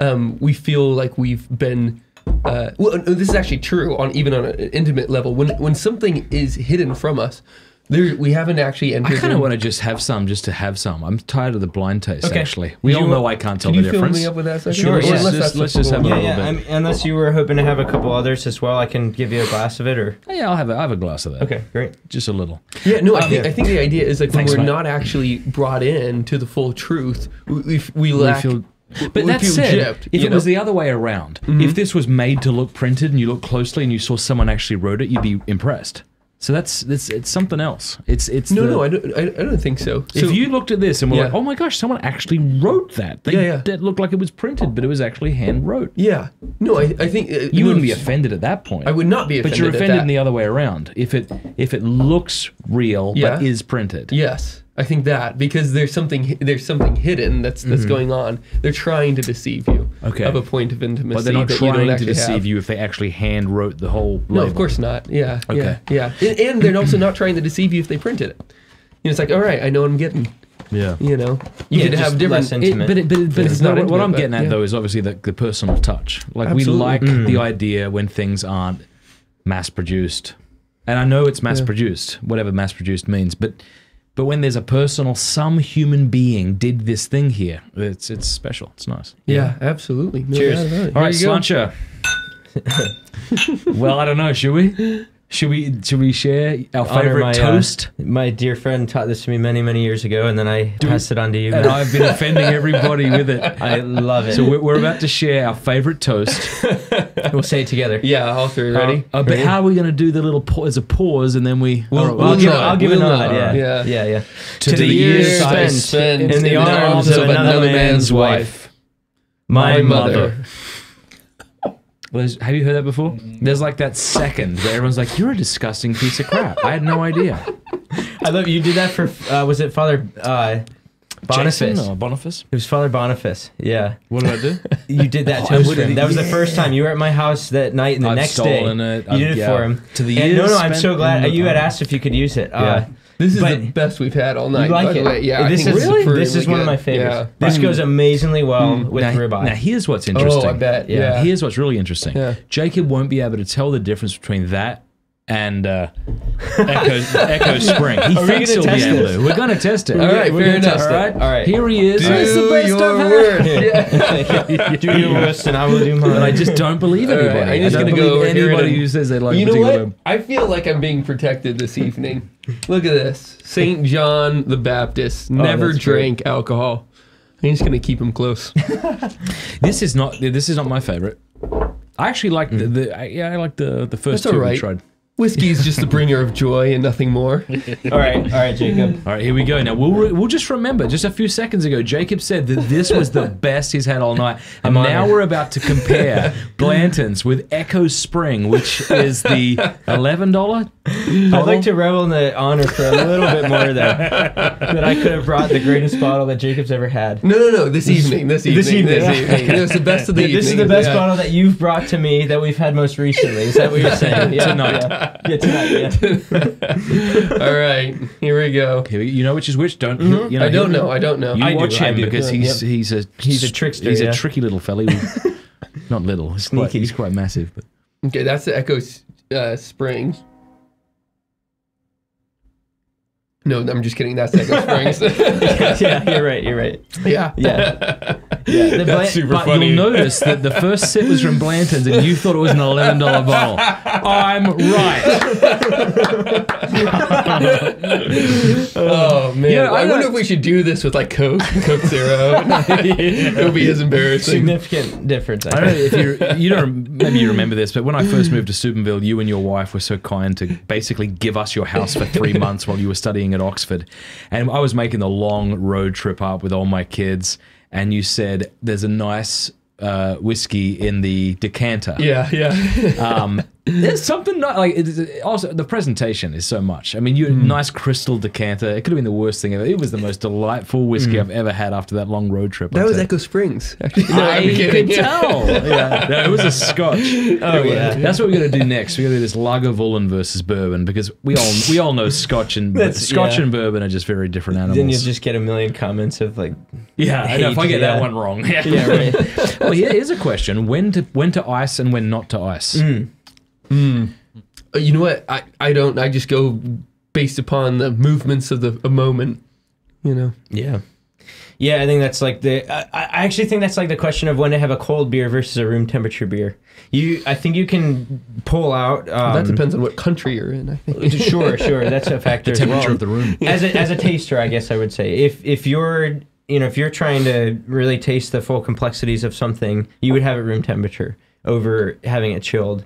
Speaker 1: um, we feel like we've been. Uh, well, this is actually true on even on an intimate level. When when something is hidden from us, there we haven't actually entered.
Speaker 3: I kind of want to just have some, just to have some. I'm tired of the blind taste.
Speaker 4: Okay.
Speaker 3: Actually, we
Speaker 4: Do
Speaker 3: all know I can't tell
Speaker 1: Can
Speaker 3: the
Speaker 1: you fill
Speaker 3: difference.
Speaker 1: me up with that? Second?
Speaker 4: Sure,
Speaker 1: Or
Speaker 4: yeah.
Speaker 1: unless
Speaker 3: Let's
Speaker 1: that's
Speaker 3: just-
Speaker 1: the
Speaker 3: let's just
Speaker 1: full
Speaker 3: have a little
Speaker 4: yeah.
Speaker 3: bit.
Speaker 4: I'm, unless you were hoping to have a couple others as well, I can give you a glass of it. Or
Speaker 3: Yeah, I'll have a, I have a glass of that.
Speaker 4: okay, great.
Speaker 3: just a little.
Speaker 1: Yeah, no, I
Speaker 3: Um,
Speaker 1: think,
Speaker 3: yeah.
Speaker 1: I think the idea is like
Speaker 3: Thanks,
Speaker 1: when we're
Speaker 3: mate.
Speaker 1: not actually brought in to the full truth, we, we, we lack.
Speaker 3: feel- But that said,
Speaker 1: gypped,
Speaker 3: if it was the other way around, if this was made to look printed and you look closely and you saw someone actually wrote it, you'd be impressed. So that's that's it's something else. It's it's
Speaker 1: no,
Speaker 3: the-
Speaker 1: no, I don't. I, I don't think so.
Speaker 3: If
Speaker 1: So-
Speaker 3: you looked at this and were
Speaker 1: Yeah.
Speaker 3: like, "Oh my gosh, someone actually wrote that," they,
Speaker 1: Yeah, yeah.
Speaker 3: that looked like it was printed, but it was actually hand wrote.
Speaker 1: yeah, no, I, I think uh,
Speaker 3: You
Speaker 1: no,
Speaker 3: wouldn't be offended at that point.
Speaker 1: I would not be offended.
Speaker 3: but you're offended in the other way around. If it if it looks real but is printed.
Speaker 1: Yes, I think that because there's something there's something hidden that's that's going on. They're trying to deceive you
Speaker 3: Mm-hmm. Okay.
Speaker 1: of a point of intimacy
Speaker 3: But they're not
Speaker 1: that
Speaker 3: trying to deceive
Speaker 1: have.
Speaker 3: you if they actually hand wrote the whole.
Speaker 1: No,
Speaker 3: label.
Speaker 1: of course not. Yeah,
Speaker 3: Okay.
Speaker 1: yeah, yeah. And, and they're also not trying to deceive you if they printed it. You know, it's like, all right, I know what I'm getting.
Speaker 3: Yeah.
Speaker 1: You know, you
Speaker 4: Yeah,
Speaker 1: could have different.
Speaker 4: less intimate.
Speaker 3: It, but it, but, it, but
Speaker 1: It's
Speaker 3: it's
Speaker 1: not
Speaker 3: not what, what I'm getting at
Speaker 1: yeah.
Speaker 3: though is obviously the, the personal touch. Like
Speaker 1: Absolutely.
Speaker 3: we like
Speaker 4: Mm.
Speaker 3: the idea when things aren't mass produced, and I know it's mass produced, whatever mass produced means. But but when there's a personal, some human being did this thing here. It's it's special. It's nice.
Speaker 1: yeah, absolutely. No
Speaker 4: Cheers.
Speaker 1: doubt about.
Speaker 3: All right,
Speaker 1: Here you go.
Speaker 3: Sláinte. well, I don't know. Should we? Should we? Should we share our favorite
Speaker 4: my, uh,
Speaker 3: toast?
Speaker 4: My dear friend taught this to me many, many years ago, and then I passed it on to you.
Speaker 3: and I've been offending everybody with it.
Speaker 4: I love it.
Speaker 3: So we're, we're about to share our favorite toast.
Speaker 4: we'll say it together.
Speaker 1: Yeah, all three. Ready?
Speaker 3: Uh, but
Speaker 1: Ready?
Speaker 3: how are we going to do the little pause? A pause, and then we.
Speaker 1: We'll- we'll
Speaker 4: I'll give. I'll give
Speaker 1: We'll
Speaker 4: a nod. Yeah.
Speaker 1: Yeah.
Speaker 4: yeah, yeah,
Speaker 3: To the years
Speaker 1: I
Speaker 3: spent
Speaker 1: spent
Speaker 4: in the arms of another man's wife,
Speaker 1: my mother.
Speaker 4: mother.
Speaker 3: Have you heard that before? There's like that second where everyone's like, "You're a disgusting piece of crap." I had no idea.
Speaker 4: I love you did that for. Uh, was it Father uh, Boniface?
Speaker 3: Jason or Boniface?
Speaker 4: It was Father Boniface. Yeah,
Speaker 3: What did I do?
Speaker 4: you did that
Speaker 3: Oh, I
Speaker 4: toast for
Speaker 3: would've-
Speaker 4: him. That was the first time you were at my house that night, and the
Speaker 3: I've
Speaker 4: next day
Speaker 3: it.
Speaker 4: you
Speaker 3: I've-
Speaker 4: did it
Speaker 3: yeah.
Speaker 4: for him.
Speaker 3: To the
Speaker 4: and no, no, I'm so glad you had asked if you could use it. Uh,
Speaker 1: This is
Speaker 4: But-
Speaker 1: the best we've had all night.
Speaker 4: You
Speaker 1: night.
Speaker 4: like it?
Speaker 1: way. Yeah,
Speaker 4: this is
Speaker 1: really
Speaker 4: this is one of my favorites.
Speaker 1: Yeah.
Speaker 4: This goes amazingly well with
Speaker 3: now,
Speaker 4: ribeye.
Speaker 3: now here's what's interesting.
Speaker 1: Oh, I bet.
Speaker 4: Yeah.
Speaker 1: Yeah.
Speaker 3: Here's what's really interesting.
Speaker 1: Yeah.
Speaker 3: Jacob won't be able to tell the difference between that and uh, Echo, Echo Spring. He
Speaker 4: Are
Speaker 3: thinks he'll be able to. We're going to test it.
Speaker 1: All right,
Speaker 3: We're
Speaker 1: fair
Speaker 3: gonna
Speaker 1: enough.
Speaker 3: test it.
Speaker 4: All right. All right.
Speaker 3: Here he is.
Speaker 1: Do
Speaker 3: the best
Speaker 1: your
Speaker 3: I've
Speaker 1: worst. Yeah.
Speaker 4: do your worst, and I will do mine.
Speaker 3: But I just don't believe
Speaker 1: All right,
Speaker 3: anybody.
Speaker 1: I'm just
Speaker 3: I don't
Speaker 1: gonna go
Speaker 3: anybody who says they like
Speaker 1: you know what? I feel like I'm being protected this evening. Look at this. Saint John the Baptist never
Speaker 4: that's great.
Speaker 1: drank alcohol. I'm just gonna keep him close.
Speaker 3: This is not. This is not my favorite. I actually like the. the I, yeah, I like the the first
Speaker 1: That's
Speaker 3: two
Speaker 1: all
Speaker 3: we tried.
Speaker 1: Whiskey is just the bringer of joy and nothing more.
Speaker 4: all right, all right, Jacob.
Speaker 3: All right, here we go. Now we'll re- we'll just remember. Just a few seconds ago, Jacob said that this was the best he's had all night, and
Speaker 4: I'm
Speaker 3: now
Speaker 4: honored.
Speaker 3: we're about to compare Blanton's with Echo Spring, which is the eleven dollar.
Speaker 4: I'd like to revel in the honor for a little bit more though. that I could have brought the greatest bottle that Jacob's ever had.
Speaker 1: No, no, no. This evening. This evening.
Speaker 4: This evening.
Speaker 1: This evening. It was the best of the evening.
Speaker 4: This is the best
Speaker 1: yeah.
Speaker 4: bottle that you've brought to me that we've had most recently. Is that what you're saying? Yeah,
Speaker 3: Tonight.
Speaker 4: Yeah, yeah tonight. Yeah.
Speaker 1: All right, here we go.
Speaker 3: Here we- You know which is which? Don't you know?
Speaker 1: I don't know. I don't know.
Speaker 3: You
Speaker 4: I
Speaker 3: watch
Speaker 4: I
Speaker 3: him
Speaker 4: do.
Speaker 3: because
Speaker 4: Yeah,
Speaker 3: he's he's a
Speaker 4: He's a trickster,
Speaker 3: He's
Speaker 4: yeah.
Speaker 3: a tricky little fella. Not little. He's quite,
Speaker 4: Sneaky.
Speaker 3: he's quite massive. But
Speaker 1: Okay, that's the Echo uh, Springs. No, I'm just kidding. That's Echo Springs.
Speaker 4: yeah, you're right. You're right.
Speaker 1: yeah.
Speaker 4: Yeah. Yeah. The
Speaker 1: That's super
Speaker 3: But
Speaker 1: funny.
Speaker 3: you'll notice that the first sip was from Blanton's, and you thought it was an eleven dollar bottle. I'm right.
Speaker 1: Oh man,
Speaker 3: Yeah,
Speaker 1: I,
Speaker 3: I
Speaker 1: wonder if we should do this with like Coke, Coke Zero. it would be as embarrassing.
Speaker 4: Significant difference. I
Speaker 3: I don't know if you you don't maybe you remember this, but when I first moved to Steubenville, you and your wife were so kind to basically give us your house for three months while you were studying at Oxford, and I was making the long road trip up with all my kids, and you said there's a nice uh, whiskey in the decanter.
Speaker 1: Yeah, yeah.
Speaker 3: Um, there's something not like it's, also the presentation is so much. I mean, you
Speaker 1: Hmm.
Speaker 3: nice crystal decanter. It could have been the worst thing ever. It was the most delightful whiskey I've ever had after that long road trip.
Speaker 1: That
Speaker 3: I'd
Speaker 1: was
Speaker 3: say.
Speaker 1: Echo Springs. Actually, no,
Speaker 3: I
Speaker 1: I'm
Speaker 3: could tell. yeah. No, it was a Scotch.
Speaker 4: Oh yeah.
Speaker 3: That's what we're gonna do next. We're gonna do this Lagavulin versus bourbon because we all we all know Scotch and
Speaker 4: That's-
Speaker 3: Scotch
Speaker 4: yeah.
Speaker 3: and bourbon are just very different animals.
Speaker 4: Then you'll just get a million comments of like,
Speaker 3: yeah, I know if I
Speaker 4: hate,
Speaker 3: get that one wrong. Yeah,
Speaker 4: yeah, right.
Speaker 3: well, here's a question: when to when to ice and when not to ice?
Speaker 1: Uh, You know what? I, I don't. I just go based upon the movements of the a moment. You know.
Speaker 4: Yeah. Yeah, I think that's like the. I, I actually think that's like the question of when to have a cold beer versus a room temperature beer. You, I think you can pull out. Um,
Speaker 1: that depends on what country you're in. I think.
Speaker 4: Sure, sure, that's a factor.
Speaker 3: The
Speaker 4: as
Speaker 3: temperature
Speaker 4: well.
Speaker 3: of the room.
Speaker 4: as a as a taster, I guess I would say if if you're you know if you're trying to really taste the full complexities of something, you would have it room temperature over having it chilled.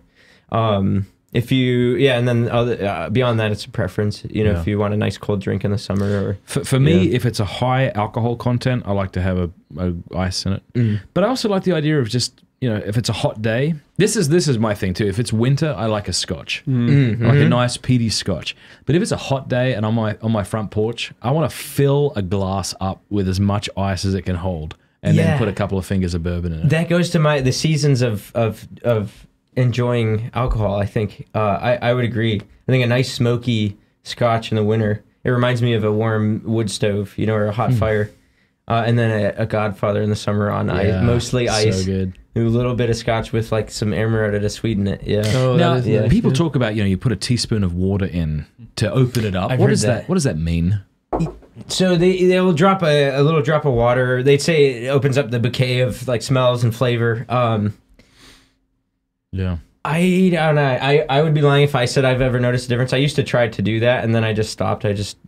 Speaker 4: Um, if you yeah, and then other, uh, beyond that, it's a preference. You know,
Speaker 3: Yeah.
Speaker 4: if you want a nice cold drink in the summer or
Speaker 3: For, for me,
Speaker 4: Yeah.
Speaker 3: if it's a high alcohol content, I like to have a, a ice in it.
Speaker 4: Mm.
Speaker 3: But I also like the idea of just you know if it's a hot day. This is this is my thing too. If it's winter, I like a Scotch,
Speaker 4: Mm.
Speaker 3: I like a nice peaty Scotch. But if it's a hot day and on my on my front porch, I want to fill a glass up with as much ice as it can hold, and
Speaker 4: Yeah.
Speaker 3: then put a couple of fingers of bourbon in it.
Speaker 4: that goes to my the seasons of of of enjoying alcohol. I think uh, I I would agree. I think a nice smoky Scotch in the winter it reminds me of a warm wood stove, you know, or a hot fire. Uh, and then a, a Godfather in the summer on
Speaker 3: Yeah,
Speaker 4: ice, mostly ice.
Speaker 3: so good.
Speaker 4: A little bit of scotch with like some amaretto to sweeten it. Yeah.
Speaker 1: Oh,
Speaker 3: now,
Speaker 1: that is
Speaker 4: yeah.
Speaker 1: nice.
Speaker 3: people talk about you know you put a teaspoon of water in to open it up.
Speaker 4: I've
Speaker 3: what
Speaker 4: heard
Speaker 3: does that.
Speaker 4: that.
Speaker 3: What does that mean?
Speaker 4: So they they will drop a, a little drop of water. They'd say it opens up the bouquet of like smells and flavor. Um,
Speaker 3: Yeah.
Speaker 4: I don't know. I, I would be lying if I said I've ever noticed a difference. I used to try to do that, and then I just stopped. I just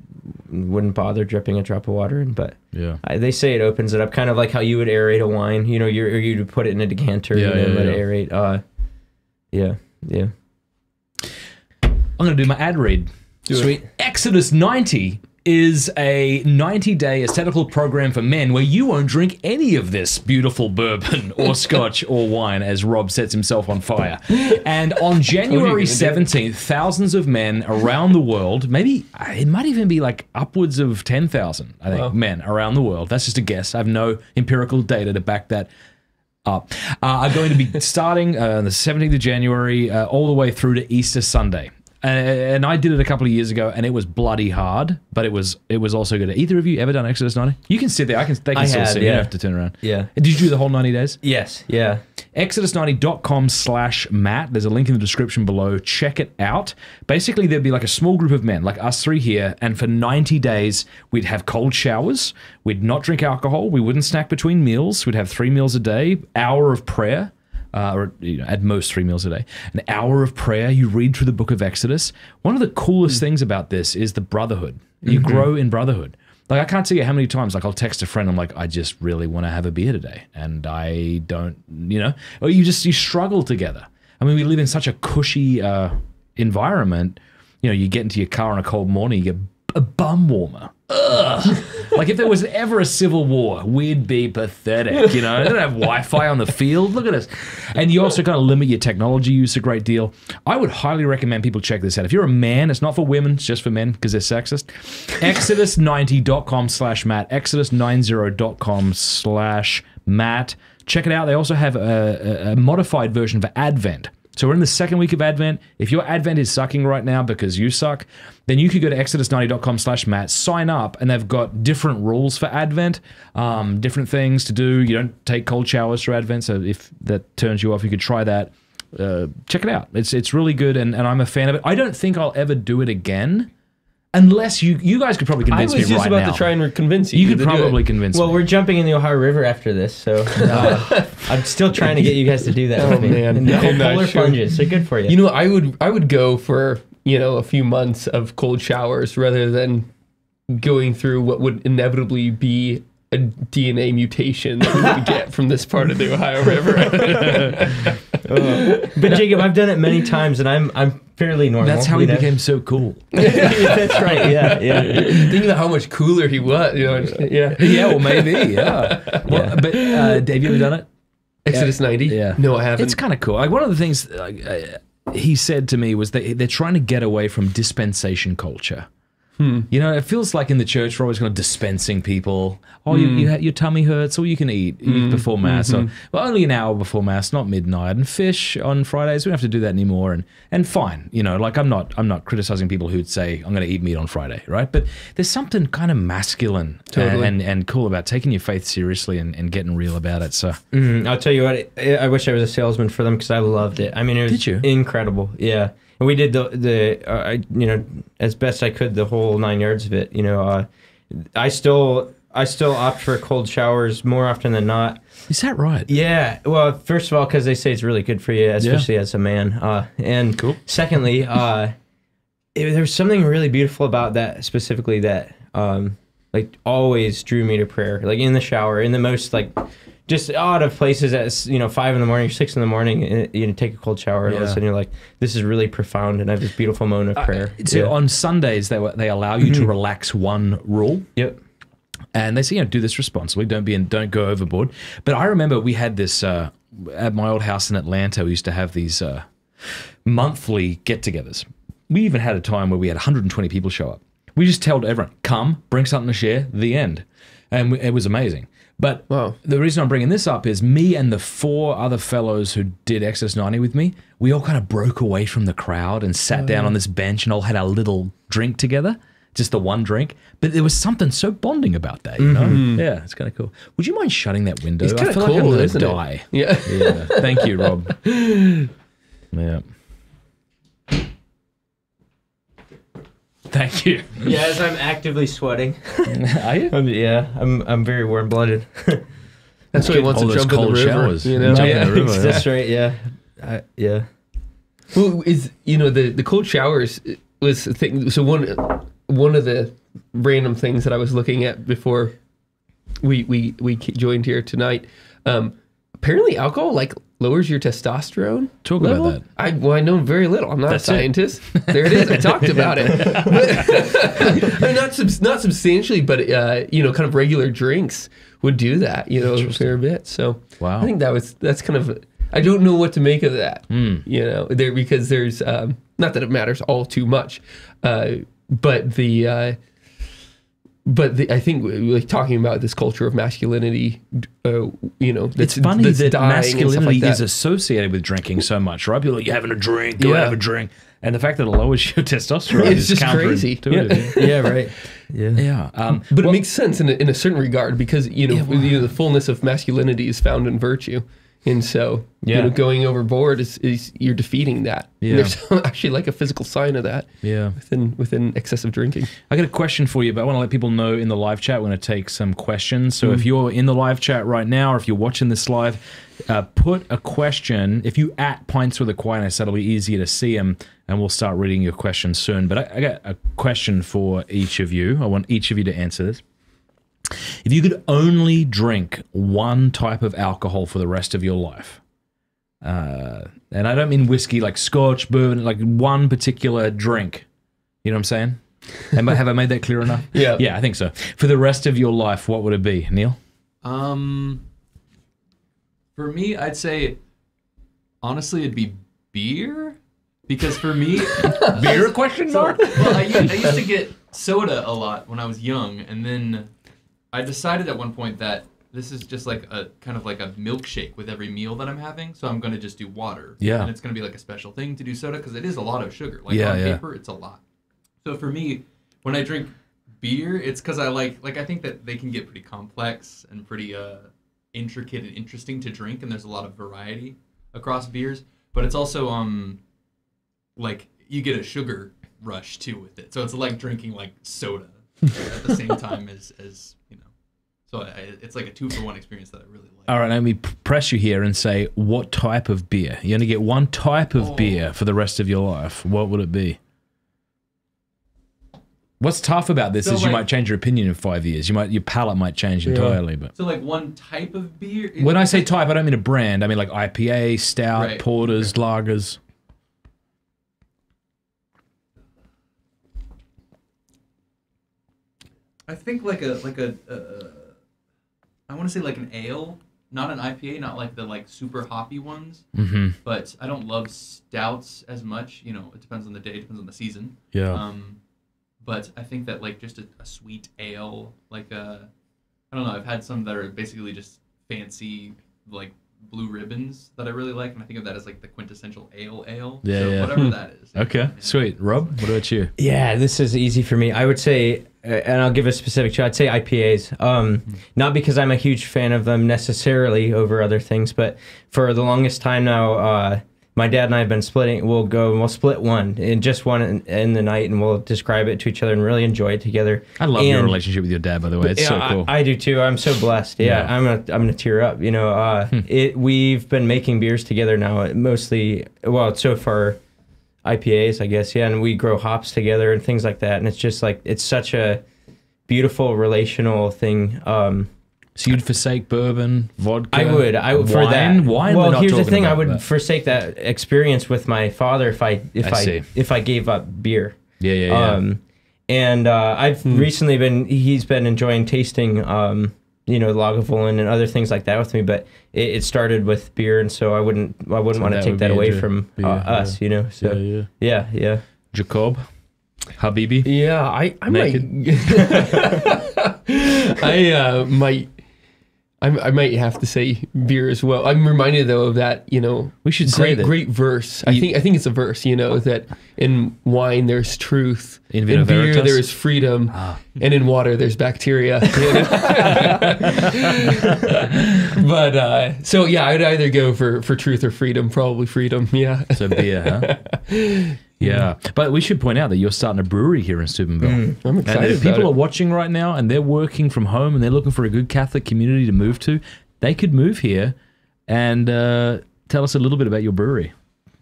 Speaker 4: wouldn't bother dripping a drop of water in. But
Speaker 3: Yeah.
Speaker 4: I, they say it opens it up, kind of like how you would aerate a wine. You know, you or you'd put it in a decanter
Speaker 3: Yeah,
Speaker 4: and then
Speaker 3: yeah,
Speaker 4: let
Speaker 3: yeah.
Speaker 4: it aerate. Uh, yeah, yeah.
Speaker 3: I'm going to do my ad read.
Speaker 4: Sweet.
Speaker 3: Exodus 90 is a 90 day ascetical program for men where you won't drink any of this beautiful bourbon or scotch or wine as Rob sets himself on fire. And on January 17th, thousands of men around the world, maybe uh, it might even be like upwards of 10,000, I think,
Speaker 1: Wow.
Speaker 3: men around the world. That's just a guess. I have no empirical data to back that up uh, are going to be starting uh, on the 17th of January uh, all the way through to Easter Sunday. Uh, and I did it a couple of years ago, and it was bloody hard, but it was it was also good. Either of you ever done Exodus 90? You can sit there. I can. They can
Speaker 4: I
Speaker 3: still
Speaker 4: have,
Speaker 3: see. You
Speaker 4: yeah.
Speaker 3: don't have to turn around.
Speaker 4: Yeah.
Speaker 3: Did you do the whole 90 days?
Speaker 4: Yes. Yeah.
Speaker 3: Exodus90.com slash Matt. There's a link in the description below. Check it out. Basically, there'd be like a small group of men, like us three here, and for 90 days, we'd have cold showers. We'd not drink alcohol. We wouldn't snack between meals. We'd have three meals a day, hour of prayer. Uh, or you know, at most three meals a day. An hour of prayer. You read through the book of Exodus. One of the coolest things about this is the brotherhood. You grow in brotherhood. Like I can't tell you how many times like I'll text a friend I'm like I just really want to have a beer today and I don't you know or you just you struggle together. I mean we live in such a cushy uh, environment. You know you get into your car on a cold morning you get a bum warmer. Ugh. like if there was ever a civil war, we'd be pathetic. You know, they don't have Wi-Fi on the field. Look at us. And you also kind of limit your technology use a great deal. I would highly recommend people check this out. If you're a man, it's not for women, it's just for men because they're sexist. Exodus90.com slash Matt. Exodus90.com slash Matt. Check it out. They also have a, a, a modified version for Advent. So we're in the second week of Advent. If your Advent is sucking right now because you suck, then you could go to exodus90.com slash Matt, sign up, and they've got different rules for Advent, um, different things to do. You don't take cold showers for Advent, so if that turns you off, you could try that. Uh, check it out. It's it's really good, and, and I'm a fan of it. I don't think I'll ever do it again, unless you you guys could probably convince me I was
Speaker 1: just
Speaker 3: right
Speaker 1: about
Speaker 3: now.
Speaker 1: to try and convince you.
Speaker 3: you could
Speaker 1: to do it.
Speaker 3: probably convince
Speaker 4: Well,
Speaker 3: me.
Speaker 4: we're jumping in the Ohio River after this, so uh, I'm still trying to get you guys to do that
Speaker 1: Oh,
Speaker 4: with me.
Speaker 1: man.
Speaker 4: And the
Speaker 1: I'm not
Speaker 4: polar
Speaker 1: sure.
Speaker 4: plunges, they're good for you.
Speaker 1: You know, I would I would go for you know a few months of cold showers rather than going through what would inevitably be a DNA mutation that we would get from this part of the Ohio River.
Speaker 4: but Jacob, I've done it many times, and I'm I'm fairly normal.
Speaker 3: That's how he
Speaker 4: know?
Speaker 3: became so cool.
Speaker 4: That's right. Yeah, yeah.
Speaker 1: Think about how much cooler he was. You know, yeah.
Speaker 3: yeah, well, maybe, yeah. Well, But uh, Dave, you ever done it?
Speaker 1: Exodus 90.
Speaker 3: Yeah.
Speaker 1: No, I haven't.
Speaker 3: It's kind of cool. Like one of the things uh, uh, he said to me was that they're trying to get away from dispensation culture. Hmm. You know, it feels like in the church we're always kind of dispensing people. Oh, you, hmm. you your tummy hurts, or you can eat, hmm. eat before mass. Or, well, only an hour before mass, not midnight. And fish on Fridays, we don't have to do that anymore. And and fine, you know, like I'm not I'm not criticizing people who'd say I'm going to eat meat on Friday, right? But there's something kind of masculine uh,
Speaker 1: Totally.
Speaker 3: and, and cool about taking your faith seriously and, and getting real about it. So
Speaker 4: Mhm. I'll tell you what. I I wish I was a salesman for them because I loved it. I mean, it was incredible. Yeah, and we did the the uh, I you know as best I could the whole nine yards of it. You know, uh, I still I still opt for cold showers more often than not.
Speaker 3: is that right?
Speaker 4: Yeah. Well, first of all, because they say it's really good for you, especially as a man. Uh, and
Speaker 3: Cool.
Speaker 4: secondly, uh, it, there's something really beautiful about that specifically that um, like always drew me to prayer. Like in the shower, in the most like just odd of places at you know five in the morning, six in the morning, and, you know take a cold shower, and all of a sudden you're like, this is really profound, and I have this beautiful moment of prayer.
Speaker 3: So
Speaker 4: Yeah. Mm-hmm.
Speaker 3: on Sundays they they allow you to relax one rule,
Speaker 4: yep.
Speaker 3: and they say you know do this responsibly, don't be in, don't go overboard. But I remember we had this uh, at my old house in Atlanta. We used to have these uh, monthly get-togethers. We even had a time where we had 120 people show up. We just told everyone, come, bring something to share. The end, and we, it was amazing. But
Speaker 1: Wow.
Speaker 3: the reason I'm bringing this up is me and the four other fellows who did Exodus 90 with me, we all kind of broke away from the crowd and sat oh, down on this bench and all had our little drink together just the one drink. But there was something so bonding about that, you know? Mm-hmm. Yeah, it's kind of cool. Would you mind shutting that window?
Speaker 1: It's kind of cool,
Speaker 3: like I'm
Speaker 1: isn't
Speaker 3: die.
Speaker 1: it? Yeah.
Speaker 3: Yeah. Thank you, Rob. Yeah. Thank you.
Speaker 4: Yeah, as I'm actively sweating.
Speaker 3: Are you?
Speaker 4: I'm, yeah, I'm I'm very warm blooded.
Speaker 1: That's why he wants
Speaker 3: All
Speaker 1: to
Speaker 3: those
Speaker 1: jump in the
Speaker 3: cold
Speaker 1: river.
Speaker 3: showers.
Speaker 1: You know?
Speaker 3: Jump in
Speaker 1: Yeah.
Speaker 3: the river. yeah.
Speaker 4: That's right. Yeah, I, yeah.
Speaker 1: Well, is you know the the cold showers was the thing. So one one of the random things that I was looking at before we we we joined here tonight. Um, apparently, alcohol like lowers your testosterone.
Speaker 3: Talk about that.
Speaker 1: I well, I know very little. I'm not
Speaker 3: That's
Speaker 1: a
Speaker 3: it.
Speaker 1: scientist. There it is. I talked about it. But, I mean, not subs- not substantially, but uh, you know, kind of regular drinks would do that. You know, a fair bit. So
Speaker 3: Wow.
Speaker 1: I think that was that's kind of. I don't know what to make of that.
Speaker 3: Hmm.
Speaker 1: You know, there because there's um, not that it matters all too much, uh, but the. Uh, but the, I think like talking about this culture of masculinity, uh, you know,
Speaker 3: It's funny
Speaker 1: that's
Speaker 3: that
Speaker 1: dying
Speaker 3: masculinity
Speaker 1: like
Speaker 3: is associated with drinking so much, right? People are like, you're having a drink, go
Speaker 1: Yeah.
Speaker 3: have a drink. And the fact that it lowers your testosterone
Speaker 1: It's
Speaker 3: is
Speaker 1: just crazy.
Speaker 3: counterintuitive.
Speaker 4: Yeah, right. Yeah.
Speaker 3: Yeah. Um,
Speaker 1: But
Speaker 3: well,
Speaker 1: it makes sense in a, in a certain regard because you know,
Speaker 3: Yeah, well-
Speaker 1: you know the fullness of masculinity is found in virtue, and so
Speaker 4: Yeah.
Speaker 1: you know going overboard is, is you're defeating that. And
Speaker 3: Yeah.
Speaker 1: There's actually like a physical sign of that
Speaker 3: yeah.
Speaker 1: within within excessive drinking.
Speaker 3: I got a question for you, but I want to let people know in the live chat. We're going to take some questions. So if you're in the live chat right now, or if you're watching this live, uh, put a question. If you at Pints with Aquinas, that'll be easier to see them, and we'll start reading your questions soon. But I, I got a question for each of you. I want each of you to answer this. If you could only drink one type of alcohol for the rest of your life, uh, and I don't mean whiskey like scotch, bourbon, like one particular drink. You know what I'm saying? Am I, have I made that clear enough?
Speaker 1: Yeah.
Speaker 3: Yeah, I think so. For the rest of your life, what would it be, Neil?
Speaker 2: Um, for me, I'd say honestly, it'd be beer because for me,
Speaker 3: Beer question
Speaker 2: so, well, I used to get soda a lot when I was young, and then I decided at one point that this is just like a kind of like a milkshake with every meal that I'm having, so I'm gonna just do water.
Speaker 3: Yeah.
Speaker 2: and it's gonna be like a special thing to do soda because it is a lot of sugar. Like
Speaker 3: Yeah,
Speaker 2: on
Speaker 3: yeah.
Speaker 2: paper, it's a lot. So for me, when I drink beer, it's because I like like I think that they can get pretty complex and pretty uh, intricate and interesting to drink, and there's a lot of variety across beers. But it's also um like you get a sugar rush too with it, so it's like drinking like soda at the same time as as you know. So I, it's like a two for one experience that I really like.
Speaker 3: All right, let me press you here and say, what type of beer? You only get one type of
Speaker 2: Oh.
Speaker 3: beer for the rest of your life. What would it be? What's tough about this
Speaker 2: So,
Speaker 3: is you might change your opinion in five years. You might your palate might change entirely. But
Speaker 2: So like one type of beer.
Speaker 3: when I say type, I don't mean a brand. I mean like IPA, stout,
Speaker 2: Right.
Speaker 3: porters, lagers.
Speaker 2: I think like a like a uh, I want to say like an ale, not an IPA, not like the like super hoppy ones.
Speaker 3: Mm-hmm.
Speaker 2: But I don't love stouts as much. You know, it depends on the day, depends on the season.
Speaker 3: Yeah.
Speaker 2: Um, but I think that like just a, a sweet ale, like a, I don't know. I've had some that are basically just fancy like blue ribbons that I really like, and I think of that as like the quintessential ale ale.
Speaker 3: Yeah,
Speaker 2: so
Speaker 3: yeah.
Speaker 2: Whatever that is.
Speaker 3: okay,
Speaker 2: Yeah.
Speaker 3: sweet. Rob, what about you?
Speaker 4: Yeah, this is easy for me. I would say, uh, and I'll give a specific show. I'd say IPAs. Um, not because I'm a huge fan of them necessarily over other things, but for the longest time now, uh, my dad and I have been splitting. We'll go and we'll split one and just one in, in the night, and we'll describe it to each other and really enjoy it together.
Speaker 3: I love your relationship with your dad, by the way. It's
Speaker 4: yeah,
Speaker 3: so
Speaker 4: I-
Speaker 3: cool.
Speaker 4: I, do too. I'm so blessed. Yeah,
Speaker 3: Yeah.
Speaker 4: I'm gonna I'm gonna tear up. You know, uh, it we've been making beers together now. Mostly, well, so far, IPAs, I guess. Yeah, and we grow hops together and things like that. And it's just like it's such a beautiful relational thing. Um,
Speaker 3: so you'd forsake bourbon, vodka.
Speaker 4: I would. I would for
Speaker 3: wine?
Speaker 4: that.
Speaker 3: Wine.
Speaker 4: Well,
Speaker 3: not
Speaker 4: here's the thing. I would
Speaker 3: that.
Speaker 4: forsake that experience with my father if I if
Speaker 3: I
Speaker 4: I,
Speaker 3: see.
Speaker 4: if I gave up beer.
Speaker 3: Yeah, yeah, yeah.
Speaker 4: Um, and uh, I've recently been he's been enjoying tasting um, you know Lagavulin and other things like that with me, but it, it started with beer, and so I wouldn't I wouldn't
Speaker 3: So
Speaker 4: want to take that away from
Speaker 3: beer,
Speaker 4: uh,
Speaker 3: yeah.
Speaker 4: us, you know. So
Speaker 3: yeah,
Speaker 4: yeah, yeah.
Speaker 3: Jacob, Habibi.
Speaker 1: Yeah, I I
Speaker 3: Naked?
Speaker 1: might I uh, might I'm, I might have to say beer as well. I'm reminded though of that, you know,
Speaker 3: We should say
Speaker 1: great,
Speaker 3: that-
Speaker 1: great verse. I think I think it's a verse, you know, that in wine there's truth,
Speaker 3: In
Speaker 1: in, beer
Speaker 3: veritas? Ah.
Speaker 1: there is freedom, and in water there's bacteria. but uh, so yeah, I'd either go for for truth or freedom. Probably freedom. Yeah.
Speaker 3: So beer, huh? Yeah, but we should point out that you're starting a brewery here in Steubenville.
Speaker 1: I'm
Speaker 3: And
Speaker 1: excited.
Speaker 3: if people
Speaker 1: about
Speaker 3: are watching right now and they're working from home and they're looking for a good Catholic community to move to, they could move here and uh, tell us a little bit about your brewery.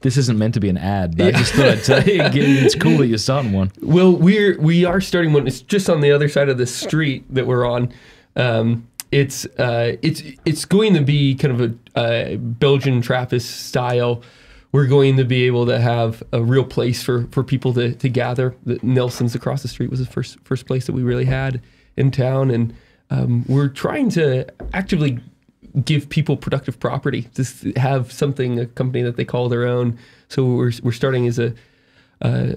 Speaker 3: This isn't meant to be an ad, but I just thought I'd tell you, it's cool that you're starting one.
Speaker 1: Well, we're we are starting one. It's just on the other side of the street that we're on. Um, it's uh, it's it's going to be kind of a uh, Belgian Trappist style. We're going to be able to have a real place for, for people to, to gather. The Nelson's across the street was the first first place that we really had in town, and um, we're trying to actively give people productive property. Just have something a company that they call their own. So we're we're starting as a uh,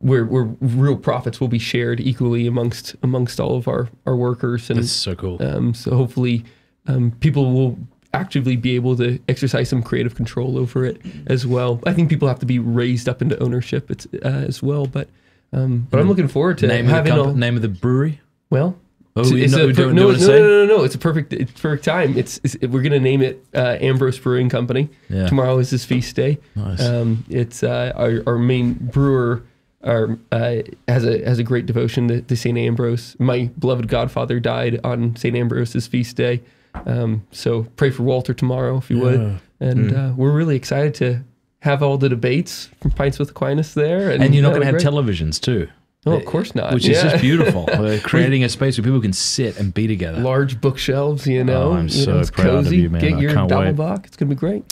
Speaker 1: where where real profits will be shared equally amongst amongst all of our our workers, and
Speaker 3: That's so cool.
Speaker 1: um, so hopefully um, people will actively be able to exercise some creative control over it as well. I think people have to be raised up into ownership it's, uh, as well, but um, but I'm looking forward to
Speaker 3: name, of the
Speaker 1: having
Speaker 3: comp-
Speaker 1: all,
Speaker 3: name of the brewery?
Speaker 1: well.
Speaker 3: Oh,
Speaker 1: it's- it's
Speaker 3: know-
Speaker 1: a
Speaker 3: we
Speaker 1: per-
Speaker 3: don't-
Speaker 1: no, no, no, no, no, no. It's a perfect, it's perfect time. It's, it's we're gonna name it uh, Ambrose Brewing Company.
Speaker 3: Yeah.
Speaker 1: Tomorrow is his feast day.
Speaker 3: Nice.
Speaker 1: Um, it's uh, our, our main brewer. Our, uh, has a has a great devotion to, to Saint Ambrose. My beloved godfather died on Saint Ambrose's feast day, um, so pray for Walter tomorrow if you
Speaker 3: Yeah.
Speaker 1: would. And uh, we're really excited to have all the debates from Pints with Aquinas there. And,
Speaker 3: And you're not going to have
Speaker 1: great.
Speaker 3: televisions too,
Speaker 1: Oh, of course not.
Speaker 3: which is just beautiful. We're creating a space where people can sit and be together.
Speaker 1: Large bookshelves, you know.
Speaker 3: Oh, I'm
Speaker 1: you
Speaker 3: so
Speaker 1: know, it's
Speaker 3: proud of you, man.
Speaker 1: Get
Speaker 3: I
Speaker 1: your
Speaker 3: can't wait.
Speaker 1: Doppelbock. It's gonna be great.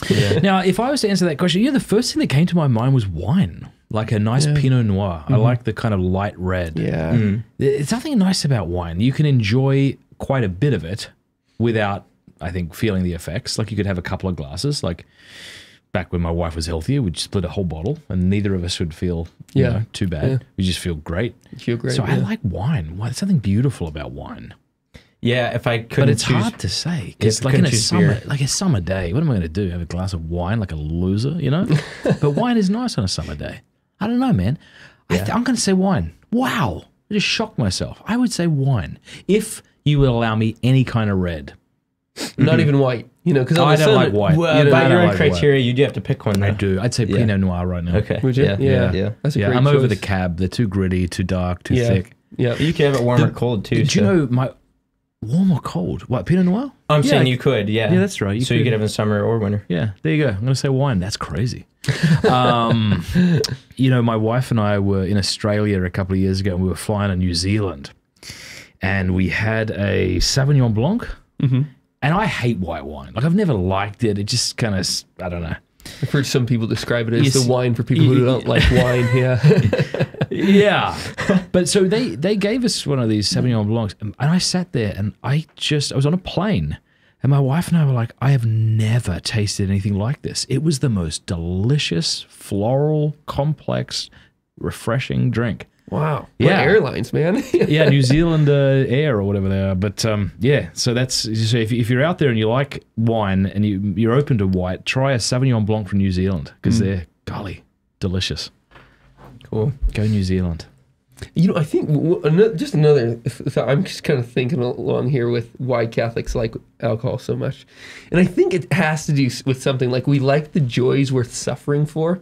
Speaker 3: Now, if I was to answer that question, yeah, the first thing that came to my mind was wine, like a nice
Speaker 1: Yeah.
Speaker 3: Pinot Noir. I like the kind of light red.
Speaker 1: Yeah.
Speaker 3: There's something nice about wine. You can enjoy quite a bit of it without, I think, feeling the effects. Like you could have a couple of glasses. Like back when my wife was healthier, we'd split a whole bottle, and neither of us would feel, you
Speaker 1: Yeah.
Speaker 3: know, too bad.
Speaker 1: Yeah.
Speaker 3: We just feel great.
Speaker 1: You feel great.
Speaker 3: so I like wine. Why- There's something beautiful about wine.
Speaker 4: Yeah, if I couldn't
Speaker 3: But it's
Speaker 4: choose,
Speaker 3: hard to say
Speaker 4: If
Speaker 3: because, like in a summer,
Speaker 4: beer.
Speaker 3: like a summer day, what am I going to do? Have a glass of wine like a loser, you know? but wine is nice on a summer day. I don't know, man. I th- I'm going to say wine. Wow, I just shocked myself. I would say wine if you would allow me any kind of red.
Speaker 1: not even white. You know, because
Speaker 3: I don't like white.
Speaker 4: well,
Speaker 3: You know,
Speaker 4: by your own
Speaker 3: like wine.
Speaker 4: criteria, you do have to pick one.
Speaker 3: I do. I'd say
Speaker 4: Yeah.
Speaker 3: Pinot Noir right now.
Speaker 4: Okay.
Speaker 1: Would you?
Speaker 4: Yeah.
Speaker 1: Yeah.
Speaker 4: Yeah.
Speaker 1: That's a
Speaker 3: Yeah,
Speaker 1: great
Speaker 3: I'm over the cab. They're too gritty, too dark, too
Speaker 1: Yeah.
Speaker 3: thick.
Speaker 1: Yeah.
Speaker 4: You can have it warm or cold too.
Speaker 3: Did you know my warm or cold? What Pinot Noir?
Speaker 4: I'm
Speaker 3: Yeah.
Speaker 4: saying you could. Yeah.
Speaker 3: Yeah, that's right. You
Speaker 4: so you
Speaker 3: could.
Speaker 4: could have in summer or winter.
Speaker 3: Yeah, there you go. I'm going to say wine. That's crazy. um, you know, my wife and I were in Australia a couple of years ago and we were flying to New Zealand. And we had a Sauvignon Blanc.
Speaker 1: Mm-hmm.
Speaker 3: And I hate white wine. Like, I've never liked it. It just kind of, I don't know.
Speaker 1: I've heard some people describe it as
Speaker 3: Yes.
Speaker 1: the wine for people who don't like wine. Yeah.
Speaker 3: Yeah. but so they, they gave us one of these Sauvignon Blancs. And I sat there and I just, I was on a plane. And my wife and I were like, I have never tasted anything like this. It was the most delicious, floral, complex, refreshing drink.
Speaker 1: Wow. What
Speaker 3: Yeah.
Speaker 1: airlines, man.
Speaker 3: Yeah, New Zealand uh, Air or whatever they are. But um, yeah, so that's so if, if you're out there and you like wine and you, you're open to white, try a Sauvignon Blanc from New Zealand because they're golly delicious.
Speaker 4: Cool.
Speaker 3: Go New Zealand.
Speaker 1: You know, I think just another. thought- I'm just kind of thinking along here with why Catholics like alcohol so much, and I think it has to do with something like we like the joys worth suffering for.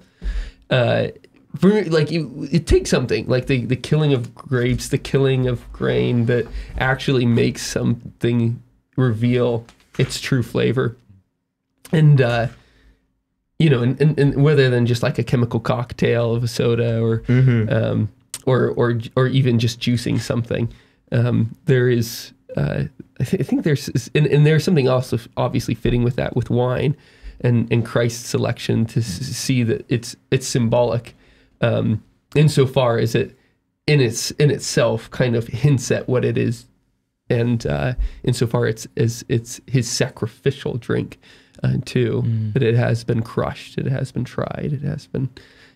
Speaker 1: Uh, for like it, it takes something like the the killing of grapes, the killing of grain that actually makes something reveal its true flavor, and uh, you know, and, and, and rather than just like a chemical cocktail of a soda or um, or or or even just juicing something. Um, there is, uh, I, th- I think there's, and, and there's something also obviously fitting with that with wine, and and Christ's selection to s- see that it's it's symbolic, um, insofar as it in its in itself kind of hints at what it is, and uh, insofar it's as it's his sacrificial drink, uh, too. That it has been crushed, it has been tried, it has been,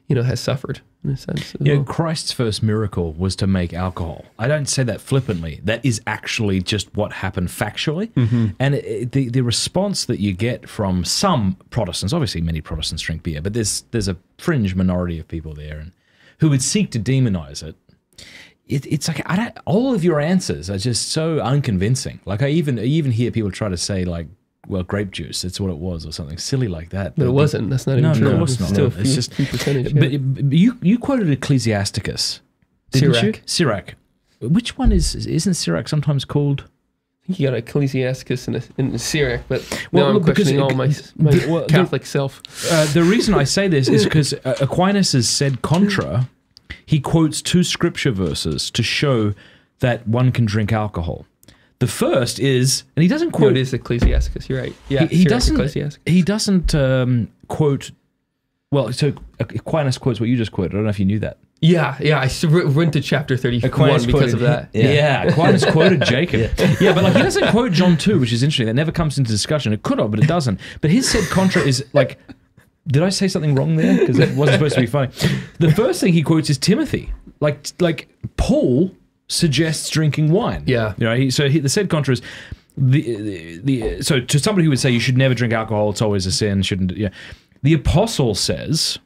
Speaker 1: you know, has suffered in a sense.
Speaker 3: know,
Speaker 1: well.
Speaker 3: Christ's first miracle was to make alcohol. I don't say that flippantly. That is actually just what happened factually. Mm-hmm. And it, it- the the response that you get from some Protestants, obviously many Protestants drink beer, but there's there's a fringe minority of people there and who would seek to demonize it. It, it's like I don't, all of your answers are just so unconvincing. Like I even I even hear people try to say like, well, grape juice, it's what it was, or something silly like that.
Speaker 1: But it wasn't. That's not even
Speaker 3: no,
Speaker 1: true.
Speaker 3: course not.
Speaker 1: Still
Speaker 3: No, it's just-
Speaker 1: percentage. yeah.
Speaker 3: But but you you quoted Ecclesiasticus, didn't
Speaker 1: Sirach.
Speaker 3: you? Sirach. Which one is isn't Sirach sometimes called?
Speaker 1: I think you got Ecclesiasticus and a, and a Sirach, but
Speaker 3: Well,
Speaker 1: now I'm questioning all my, my
Speaker 3: the- well, the-
Speaker 1: Catholic self.
Speaker 3: Uh, the reason I say this is because Aquinas has sed contra. He quotes two scripture verses to show that one can drink alcohol. The first is, and he doesn't
Speaker 1: No,
Speaker 3: quote.
Speaker 1: it is Ecclesiasticus. You're right. Yeah,
Speaker 3: he, he
Speaker 1: Sirach,
Speaker 3: doesn't.
Speaker 1: Ecclesiasticus.
Speaker 3: He doesn't um, quote. Well, so Aquinas quotes what you just quoted. I don't know if you knew that.
Speaker 1: Yeah, yeah. I went to chapter 31
Speaker 4: Aquinas
Speaker 1: because
Speaker 4: quoted-
Speaker 1: of that.
Speaker 4: Yeah.
Speaker 3: Yeah, Aquinas quoted Jacob. Yeah. but like he doesn't quote John 2, which is interesting. That never comes into discussion. It could have, but it doesn't. But his sed contra is like, did I say something wrong there? Because it wasn't supposed to be funny. The first thing he quotes is Timothy. Like, like Paul suggests drinking wine.
Speaker 1: Yeah.
Speaker 3: You know, he, so he, the sed contra is the, the, the, so to somebody who would say you should never drink alcohol, it's always a sin, shouldn't, yeah. The apostle says,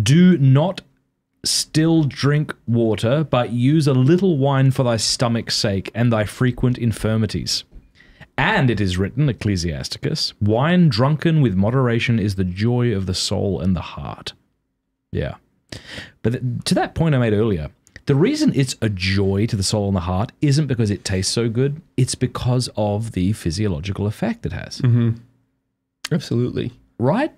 Speaker 3: do not still drink water, but use a little wine for thy stomach's sake and thy frequent infirmities. And it is written, Ecclesiasticus, wine drunken with moderation is the joy of the soul and the heart. Yeah. But to that point I made earlier, the reason it's a joy to the soul and the heart isn't because it tastes so good, it's because of the physiological effect it has. Mm-hmm.
Speaker 1: Absolutely.
Speaker 3: Right?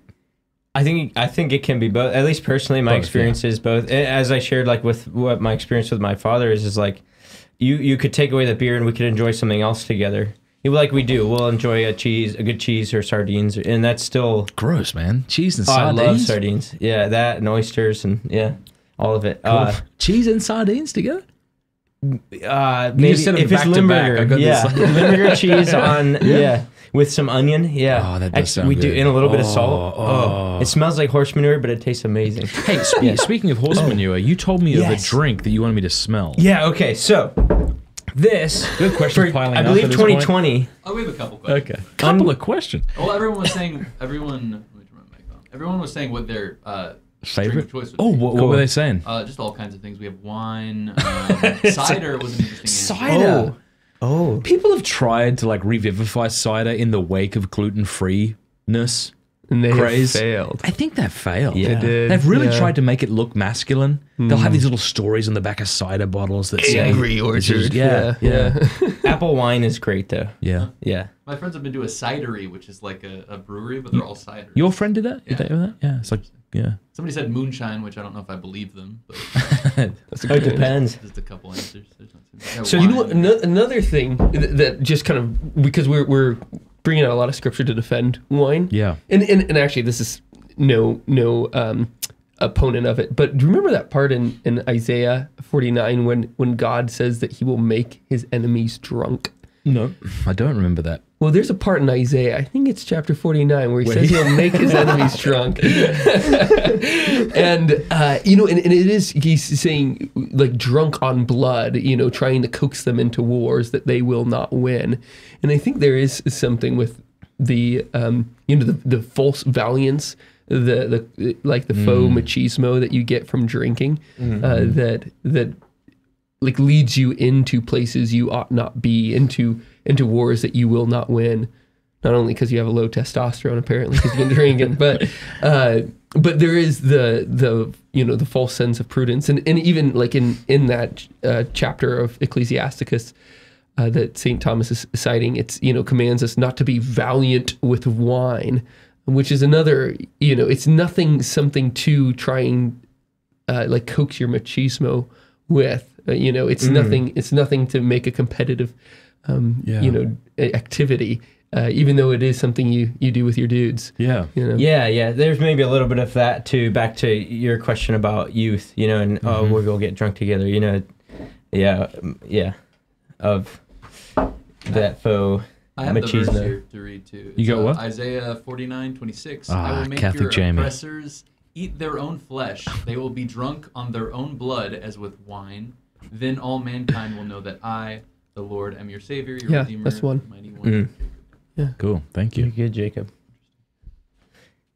Speaker 4: I think I think it can be both. At least personally, my
Speaker 3: Both,
Speaker 4: experience is both. As I shared, like with what my experience with my father is, is like you you could take away the beer and we could enjoy something else together. Like we do, we'll enjoy a cheese, a good cheese or sardines, and that's still.
Speaker 3: Gross, man. Cheese and
Speaker 4: Oh, I love sardines. Yeah, that and oysters and yeah, all of it. Uh,
Speaker 3: Cheese and sardines together?
Speaker 4: uh, maybe
Speaker 3: just said 'em
Speaker 4: if it's
Speaker 3: back back. I
Speaker 4: Limburger, yeah,
Speaker 3: this.
Speaker 4: Limburger cheese on yeah. with some onion. Yeah,
Speaker 3: Oh, that does
Speaker 4: Actually,
Speaker 3: sound
Speaker 4: we do in a little bit of
Speaker 3: Oh,
Speaker 4: salt.
Speaker 3: oh.
Speaker 4: Oh, it smells like horse manure, but it tastes amazing.
Speaker 3: Hey, spe- speaking of horse manure, you told me of a drink that you wanted me to smell.
Speaker 4: Yeah. Okay. So this
Speaker 3: Good question
Speaker 4: for
Speaker 3: piling
Speaker 4: I
Speaker 3: up
Speaker 4: believe
Speaker 3: at point.
Speaker 4: 2020.
Speaker 2: Oh, we have a couple questions.
Speaker 3: Okay. Couple of questions.
Speaker 2: Well, everyone was saying everyone. let me turn my mic on. Everyone was saying what their uh, drink
Speaker 3: Favorite?
Speaker 2: choice
Speaker 3: Oh, what, what were they saying?
Speaker 2: Uh, just all kinds of things. We have wine. Um, cider was an interesting answer.
Speaker 3: Cider.
Speaker 4: Oh.
Speaker 3: People have tried to like revivify cider in the wake of gluten freeness.
Speaker 1: And they
Speaker 3: Craze.
Speaker 1: have failed.
Speaker 3: I think that failed.
Speaker 4: Yeah. They
Speaker 1: did,
Speaker 3: They've really
Speaker 1: yeah.
Speaker 3: tried to make it look masculine. They'll have these little stories on the back of cider bottles that say
Speaker 1: Angry
Speaker 3: this is-
Speaker 1: orchard.
Speaker 3: Yeah, yeah,
Speaker 4: Apple wine is great though.
Speaker 3: yeah.
Speaker 4: Yeah.
Speaker 2: My friends have been to a cidery, which is like a, a brewery, but they're all cider.
Speaker 3: Your friend did that?
Speaker 2: Yeah.
Speaker 3: Did they do that? Yeah. It's like, yeah.
Speaker 2: Somebody said moonshine, which I don't know if I believe them, but
Speaker 1: That's a
Speaker 4: it depends.
Speaker 2: just a couple answers. There's not. Yeah,
Speaker 1: So you know what?
Speaker 2: wine.
Speaker 1: Another thing th- that just kind of because we're we're bringing out a lot of scripture to defend wine.
Speaker 3: Yeah.
Speaker 1: And and, and actually, this is no no um, opponent of it. But do you remember that part in, in Isaiah 49 when when God says that He will make His enemies drunk?
Speaker 3: No, I don't remember that.
Speaker 1: Well, there's a part in Isaiah, I think it's chapter 49, where he
Speaker 3: Where
Speaker 1: says
Speaker 3: he-
Speaker 1: he, will make his enemies drunk. and, uh, you know, and, and it is, he's saying, like, drunk on blood, you know, trying to coax them into wars that they will not win. And I think there is something with the, um, you know, the, the false valiance, the, the like the faux machismo that you get from drinking, uh, that, that, like leads you into places you ought not be into into wars that you will not win. Not only because you have a low testosterone apparently because you've been drinking but uh but there is the the you know the false sense of prudence. And and even like in in that uh, chapter of ecclesiasticus uh, that st thomas is citing it's you know commands us not to be valiant with wine which is another you know it's nothing something to trying uh, like coax your machismo with. Uh, you know, it's nothing. It's nothing to make a competitive, um,
Speaker 3: Yeah.
Speaker 1: you know, activity. Uh, even though it is something you you do with your dudes.
Speaker 3: Yeah.
Speaker 1: You know.
Speaker 4: Yeah, yeah. There's maybe a little bit of that too. Back to your question about youth, you know, and oh, we'll go get drunk together. You know, yeah, yeah, of that faux
Speaker 2: I have the verse
Speaker 4: machismo.
Speaker 2: here to read too.
Speaker 3: You got
Speaker 2: uh,
Speaker 3: what?
Speaker 2: Isaiah 49, 26.
Speaker 3: Ah,
Speaker 2: I will make
Speaker 3: Catholic
Speaker 2: your
Speaker 3: Jamie.
Speaker 2: oppressors eat their own flesh, they will be drunk on their own blood as with wine. Then all mankind will know that I, the Lord, am your Savior, your
Speaker 1: Yeah,
Speaker 2: Redeemer,
Speaker 1: that's one.
Speaker 2: mighty one. Mm.
Speaker 3: Cool. Thank
Speaker 4: You're good, Jacob.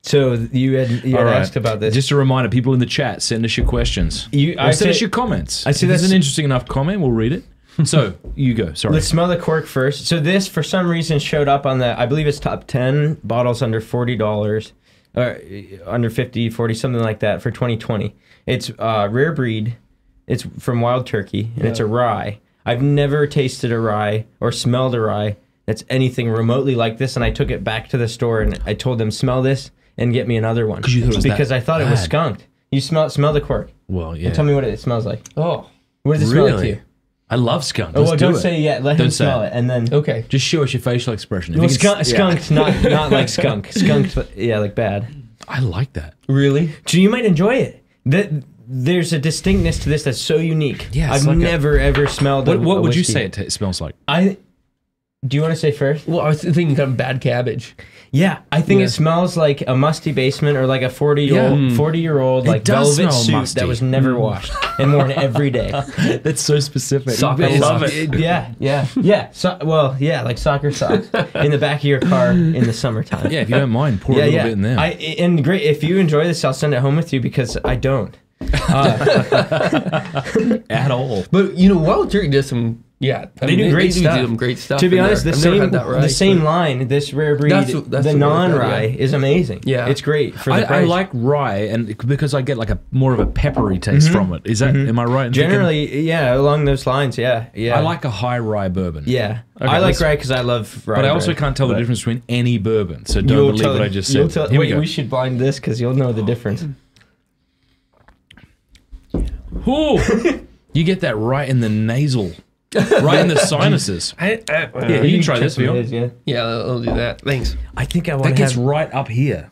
Speaker 4: So you had you had
Speaker 3: All right.
Speaker 4: asked about this.
Speaker 3: Just a reminder, people in the chat, send us your questions.
Speaker 4: you,
Speaker 3: Or
Speaker 4: I
Speaker 3: send us your comments.
Speaker 4: I see
Speaker 3: there's
Speaker 4: that's-
Speaker 3: an interesting enough comment, we'll read it. So you go. Sorry.
Speaker 4: Let's smell the cork first. So this, for some reason, showed up on the. I believe it's top ten bottles under forty dollars, or uh, under 50, 40, something like that for 2020. It's uh, rare breed. It's from Wild Turkey, and it's a rye. I've never tasted a rye or smelled a rye that's anything remotely like this. And I took it back to the store and I told them, "Smell this and get me another one."
Speaker 3: 'Cause you thought it was that
Speaker 4: because I thought it was skunked. You smell smell the cork.
Speaker 3: well, yeah.
Speaker 4: And tell me what it smells like.
Speaker 1: Oh,
Speaker 4: What does it smell like to
Speaker 3: Really?
Speaker 4: you?
Speaker 3: I love skunk.
Speaker 4: Oh,
Speaker 3: Let's
Speaker 4: well,
Speaker 3: do
Speaker 4: don't
Speaker 3: it.
Speaker 4: say yet. Let
Speaker 3: Don't
Speaker 4: him
Speaker 3: say
Speaker 4: smell
Speaker 3: it.
Speaker 4: it, and then
Speaker 1: okay.
Speaker 3: Just show us your facial expression. If
Speaker 4: Well,
Speaker 3: you can
Speaker 4: skunk,
Speaker 3: s- yeah.
Speaker 4: skunked, not not like skunk. Skunked, yeah, like bad.
Speaker 3: I like that.
Speaker 1: Really?
Speaker 4: So you might enjoy it. That there's a distinctness to this that's so unique.
Speaker 3: Yeah, it's
Speaker 4: I've
Speaker 3: like a-
Speaker 4: never ever smelled.
Speaker 3: What,
Speaker 4: a,
Speaker 3: what
Speaker 4: a
Speaker 3: would you
Speaker 4: whiskey.
Speaker 3: say it, ta it smells like?
Speaker 4: I. Do you want to say first?
Speaker 1: Well, I was thinking kind of bad cabbage.
Speaker 4: Yeah, I think
Speaker 1: Yeah.
Speaker 4: it smells like a musty basement or like a forty year
Speaker 3: Yeah.
Speaker 4: old forty year old like velvet suit
Speaker 3: musty.
Speaker 4: that was never washed and worn every day.
Speaker 3: That's so specific.
Speaker 1: Soccer
Speaker 3: I love
Speaker 1: socks.
Speaker 3: it.
Speaker 4: Yeah, yeah, yeah. So, well, yeah, like soccer socks in the back of your car in the summertime.
Speaker 3: Yeah, if you don't mind, pour a little bit in there.
Speaker 4: I and great if you enjoy this, I'll send it home with you because I don't. Uh,
Speaker 3: At all.
Speaker 1: But you know, Wild Turkey does some. Yeah, I
Speaker 4: They do great
Speaker 1: do
Speaker 4: stuff.
Speaker 1: some great stuff.
Speaker 4: to be honest,
Speaker 1: there.
Speaker 4: the same
Speaker 1: rye,
Speaker 4: the same line, this rare breed,
Speaker 1: That's that's
Speaker 4: the non rye
Speaker 1: yeah.
Speaker 4: is amazing.
Speaker 1: Yeah.
Speaker 4: it's great for the
Speaker 3: I, I like rye, and because I get like a more of a peppery taste mm-hmm. from it. Is that? Mm-hmm. Am I right? in thinking-
Speaker 4: Generally, yeah, along those lines, yeah, yeah.
Speaker 3: I like a high rye bourbon.
Speaker 4: yeah.
Speaker 3: Okay,
Speaker 4: I like rye because I love rye.
Speaker 3: But I also
Speaker 4: bread.
Speaker 3: can't tell the difference between any bourbon. So don't believe
Speaker 4: tell-
Speaker 3: what I just said.
Speaker 4: tell-
Speaker 3: Here
Speaker 4: wait,
Speaker 3: we go.
Speaker 4: we should blind this because you'll know the difference.
Speaker 3: Ooh, you get that right in the nasal, right in the sinuses.
Speaker 1: I, I,
Speaker 3: Yeah, you can try this if you.
Speaker 4: Yeah.
Speaker 1: yeah, I'll, I'll do that. Thanks.
Speaker 4: I think I want
Speaker 3: That
Speaker 4: to
Speaker 3: gets
Speaker 4: have.
Speaker 3: right up here.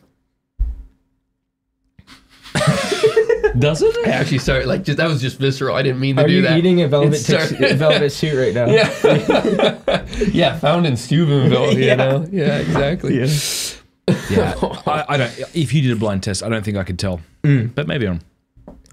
Speaker 3: Does it?
Speaker 1: I actually sorry, like just that was just visceral. I didn't mean to
Speaker 4: Are
Speaker 1: do
Speaker 4: you
Speaker 1: that.
Speaker 4: eating a velvet
Speaker 1: It's
Speaker 4: tux-
Speaker 1: sorry.
Speaker 4: velvet suit right now?
Speaker 1: Yeah, yeah, found in Steubenville. You
Speaker 4: Yeah.
Speaker 1: know, yeah, exactly.
Speaker 3: Yeah, I, I don't. If you did a blind test, I don't think I could tell.
Speaker 4: Mm.
Speaker 3: But maybe I'm.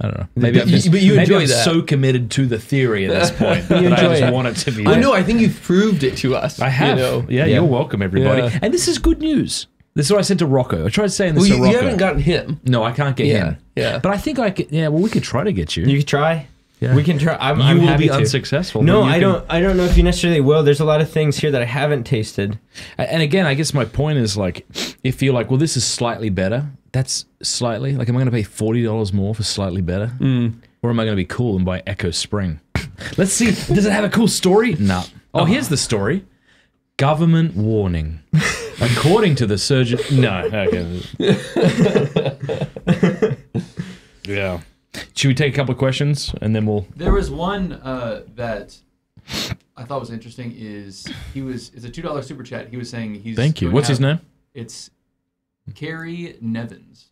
Speaker 3: I don't know. Maybe I'm
Speaker 1: you- but you
Speaker 3: maybe
Speaker 1: enjoy
Speaker 3: I'm
Speaker 1: that.
Speaker 3: so committed to the theory at this point that I just
Speaker 4: it.
Speaker 3: want it to be.
Speaker 1: Oh
Speaker 3: there.
Speaker 1: no, I think you've proved it to us.
Speaker 3: I have.
Speaker 1: You know?
Speaker 3: yeah, you're welcome, everybody.
Speaker 1: Yeah.
Speaker 3: And this is good news. This is what I said to Rocco. I tried saying this
Speaker 1: Well,
Speaker 3: to
Speaker 1: you,
Speaker 3: Rocco.
Speaker 1: you haven't gotten him.
Speaker 3: no, I can't get
Speaker 1: Yeah,
Speaker 3: him.
Speaker 1: yeah.
Speaker 3: But I think I could. Yeah, well, we could try to get you.
Speaker 4: You could try.
Speaker 3: Yeah.
Speaker 4: We can try. I'm,
Speaker 3: You
Speaker 4: I'm
Speaker 3: will be
Speaker 4: to.
Speaker 3: unsuccessful.
Speaker 4: No, I
Speaker 3: can-
Speaker 4: don't. I don't know if you necessarily will. There's a lot of things here that I haven't tasted.
Speaker 3: And again, I guess my point is like, if you're like, well, this is slightly better. That's slightly like, am I going to pay forty dollars more for slightly better,
Speaker 1: Mm.
Speaker 3: or am I going to be cool and buy Echo Spring? Let's see. Does it have a cool story? No. Oh, here's the story. Government warning. According to the surgeon. No. Okay. yeah. Should we take a couple of questions and then we'll?
Speaker 2: There was one uh, that I thought was interesting. Is he was it's a two dollar super chat. He was saying he's
Speaker 3: Thank you.
Speaker 2: going to
Speaker 3: What's his name?
Speaker 2: It's Carrie Nevins.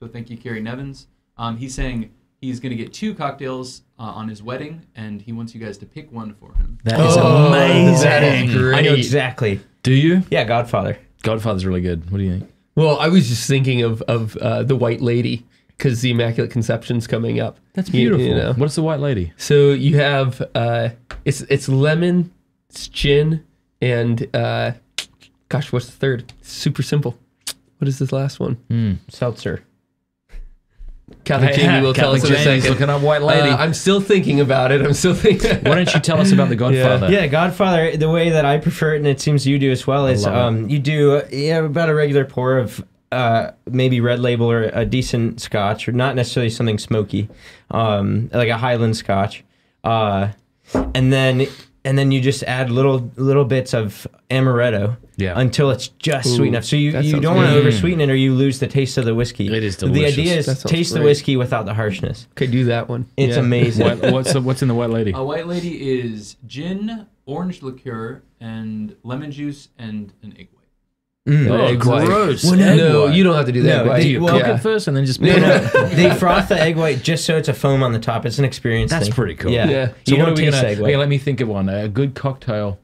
Speaker 2: So thank you, Carrie Nevins. Um, he's saying he's going to get two cocktails uh, on his wedding, and he wants you guys to pick one for him.
Speaker 3: That is
Speaker 1: Oh,
Speaker 3: amazing.
Speaker 1: that is great.
Speaker 4: I know exactly.
Speaker 3: Do you?
Speaker 4: Yeah, Godfather.
Speaker 3: Godfather's really good. What do you think?
Speaker 1: Well, I was just thinking of of uh, the White Lady because the Immaculate Conception's coming up.
Speaker 3: That's
Speaker 1: You-
Speaker 3: beautiful.
Speaker 1: you know.
Speaker 3: What's the white lady?
Speaker 1: So you have uh, it's it's lemon, it's gin, and uh, gosh, what's the third? Super simple. What is this last one?
Speaker 4: Seltzer.
Speaker 1: Catholic Jamie will tell us in a
Speaker 3: Jamie's
Speaker 1: second.
Speaker 3: looking up white lady.
Speaker 1: Uh, I'm still thinking about it. I'm still thinking.
Speaker 3: Why don't you tell us about the Godfather?
Speaker 4: Yeah, Godfather. The way that I prefer it, and it seems you do as well, is um, you do uh, yeah about a regular pour of uh, maybe red label or a decent Scotch, or not necessarily something smoky, um, like a Highland Scotch, uh, and then and then you just add little little bits of amaretto.
Speaker 3: Yeah.
Speaker 4: Until it's just sweet enough. So you, you don't want to
Speaker 1: good.
Speaker 4: over sweeten it or you lose the taste of the whiskey.
Speaker 3: It is delicious.
Speaker 4: The idea is
Speaker 1: That sounds
Speaker 4: taste the whiskey without the harshness.
Speaker 1: Okay, do that one.
Speaker 4: It's
Speaker 1: Yeah.
Speaker 4: amazing.
Speaker 3: What, what's the, what's in the white lady?
Speaker 2: A white lady is gin, orange liqueur, and lemon juice, and an egg white.
Speaker 4: Mm.
Speaker 1: Oh, egg white.
Speaker 3: gross.
Speaker 1: Well,
Speaker 3: Egg
Speaker 1: no, you don't have to do that.
Speaker 4: No, they-
Speaker 3: you
Speaker 4: well,
Speaker 3: cook
Speaker 1: yeah.
Speaker 3: it first and then just
Speaker 4: No,
Speaker 3: put
Speaker 4: no,
Speaker 3: it in?
Speaker 4: they froth the egg white just so it's a foam on the top. It's an experience.
Speaker 3: That's
Speaker 4: thing.
Speaker 3: pretty cool.
Speaker 4: Yeah.
Speaker 1: Yeah.
Speaker 3: So
Speaker 4: You
Speaker 3: what are we gonna?
Speaker 4: egg white.
Speaker 3: Okay, let me think of one. A good cocktail.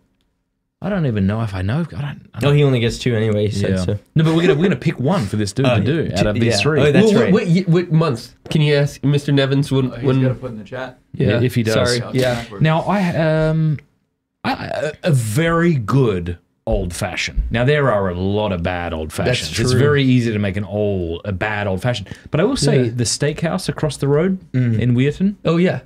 Speaker 3: I don't even know if I know. I don't. I don't
Speaker 4: Oh, he only gets two anyway. He said
Speaker 3: yeah.
Speaker 4: so.
Speaker 3: No, but we're gonna we're gonna pick one for this dude
Speaker 4: Uh,
Speaker 3: to do out of
Speaker 4: yeah.
Speaker 3: these three.
Speaker 4: Oh, that's
Speaker 1: Well,
Speaker 4: right.
Speaker 1: What, what, what month? Can you ask Mr. Nevins when?
Speaker 2: Oh, he's
Speaker 1: when
Speaker 2: got to put in the chat.
Speaker 3: Yeah, if he does.
Speaker 1: Sorry.
Speaker 2: Yeah,
Speaker 1: Yeah.
Speaker 2: backward.
Speaker 3: Now I um, I, a, a very good old fashioned. Now there are a lot of bad old fashions. It's
Speaker 1: true.
Speaker 3: very easy to make an old a bad old fashioned. But I will say
Speaker 1: Yeah.
Speaker 3: the steakhouse across the road in Weirton,
Speaker 1: Oh yeah.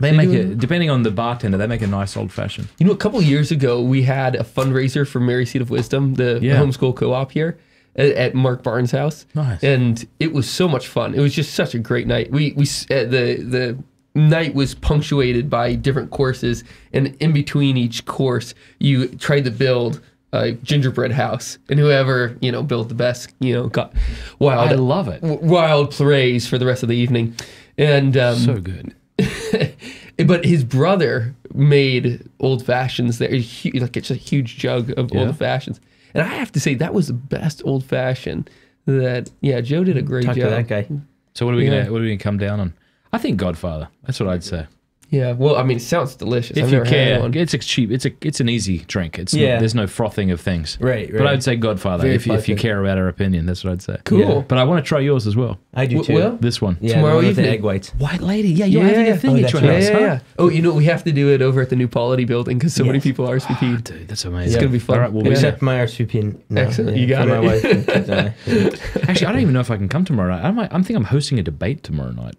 Speaker 3: They, make it depending on the bartender. They make a nice old fashioned.
Speaker 1: You know, a couple years ago, we had a fundraiser for Mary Seat of Wisdom, the
Speaker 3: Yeah.
Speaker 1: homeschool co-op here at, at Mark Barnes' house.
Speaker 3: Nice.
Speaker 1: And it was so much fun. It was just such a great night. We we uh, the the night was punctuated by different courses, and in between each course, you tried to build a gingerbread house, and whoever you know built the best, you know, got wild.
Speaker 3: I love it.
Speaker 1: wild praise for the rest of the evening. And um,
Speaker 3: So good.
Speaker 1: but his brother made old fashions there, like it's a huge jug of
Speaker 3: Yeah.
Speaker 1: old fashions. And I have to say that was the best old fashioned that yeah, Joe did a mm, great
Speaker 4: Talk
Speaker 1: job.
Speaker 4: to that guy.
Speaker 3: So what are we
Speaker 1: Yeah.
Speaker 3: gonna what are we gonna come down on? I think Godfather. That's what I'd say.
Speaker 1: Yeah, well, I mean, it sounds delicious.
Speaker 3: If
Speaker 1: I've
Speaker 3: you care, it's a cheap. It's a it's an easy drink. It's
Speaker 4: Yeah.
Speaker 3: not, there's no frothing of things.
Speaker 4: Right, right. But.
Speaker 3: I'd say Godfather
Speaker 1: Very
Speaker 3: if you, if you care about our opinion. That's what I'd say.
Speaker 1: Cool.
Speaker 4: Yeah.
Speaker 3: But I want to try yours as well.
Speaker 4: I do too.
Speaker 1: well,
Speaker 3: This one.
Speaker 4: yeah,
Speaker 1: tomorrow
Speaker 4: the one with the
Speaker 1: evening.
Speaker 4: egg whites.
Speaker 3: White lady. Yeah, you're
Speaker 1: Yeah,
Speaker 3: having a thing
Speaker 4: Oh,
Speaker 3: at your
Speaker 4: right.
Speaker 1: yeah,
Speaker 3: house,
Speaker 1: yeah,
Speaker 3: huh?
Speaker 1: Oh, you know, we have to do it over at the new Polity building because so many people RSVP'd.
Speaker 3: Ah, dude, that's amazing.
Speaker 1: It's gonna be fun.
Speaker 3: All right, well,
Speaker 4: Except my RSVP. No,
Speaker 1: Excellent. You got
Speaker 4: for my
Speaker 1: it.
Speaker 4: wife and kids and I. Yeah.
Speaker 3: Actually, I don't even know if I can come tomorrow night. I might, I'm thinking I'm hosting a debate tomorrow night.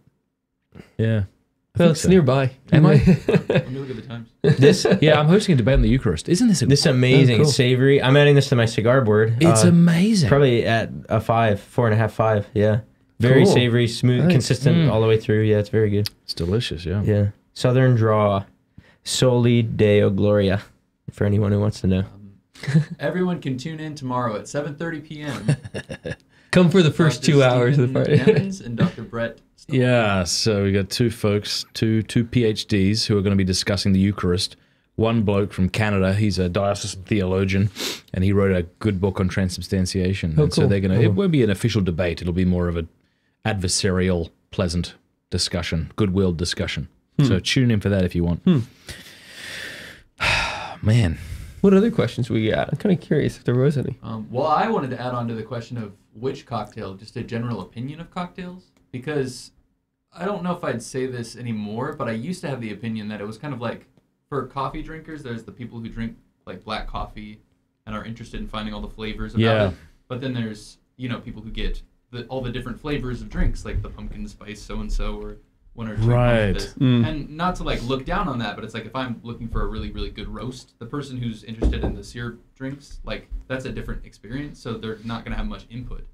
Speaker 3: Yeah. I
Speaker 1: Well, it's
Speaker 3: so.
Speaker 1: nearby.
Speaker 3: Am I?
Speaker 2: Let me look at the times.
Speaker 4: This
Speaker 3: Yeah, I'm hosting a debate on the Eucharist. Isn't this a,
Speaker 4: this is amazing.
Speaker 1: Oh, cool.
Speaker 4: It's savory. I'm adding this to my cigar board.
Speaker 3: It's
Speaker 4: Uh,
Speaker 3: amazing.
Speaker 4: probably at a five, four and a half, five. Yeah. Very
Speaker 1: Cool.
Speaker 4: savory, smooth,
Speaker 1: Nice.
Speaker 4: consistent
Speaker 3: Mm.
Speaker 4: all the way through. Yeah, it's very good.
Speaker 3: It's delicious, yeah.
Speaker 4: Yeah. Southern draw. Soli Deo Gloria. For anyone who wants to know.
Speaker 2: Everyone can tune in tomorrow at 7:30 p.m.
Speaker 1: Come for the first
Speaker 2: Dr.
Speaker 1: two hours of the party.
Speaker 2: Evans and Dr. Brett. Stone.
Speaker 3: Yeah, so we got two folks, two two PhDs who are going to be discussing the Eucharist. One bloke from Canada, he's a diocesan theologian, and he wrote a good book on transubstantiation.
Speaker 1: Oh,
Speaker 3: and so
Speaker 1: cool.
Speaker 3: they're going to. It won't be an official debate. It'll be more of an adversarial, pleasant discussion, goodwill discussion. So tune in for that if you want. Man,
Speaker 1: What other questions we got? I'm kind of curious if there was any.
Speaker 2: Um, well, I wanted to add on to the question of which cocktail, just a general opinion of cocktails, because I don't know if I'd say this anymore, but I used to have the opinion that it was kind of like for coffee drinkers, there's the people who drink like black coffee and are interested in finding all the flavors about
Speaker 3: Yeah.
Speaker 2: it. But then there's, you know, people who get the, all the different flavors of drinks, like the pumpkin spice so and so or one or two.
Speaker 3: Right.
Speaker 2: This.
Speaker 1: Mm.
Speaker 2: And not to like look down on that, but it's like if I'm looking for a really, really good roast, the person who's interested in the syrup drinks, like that's a different experience. So they're not going to have much input.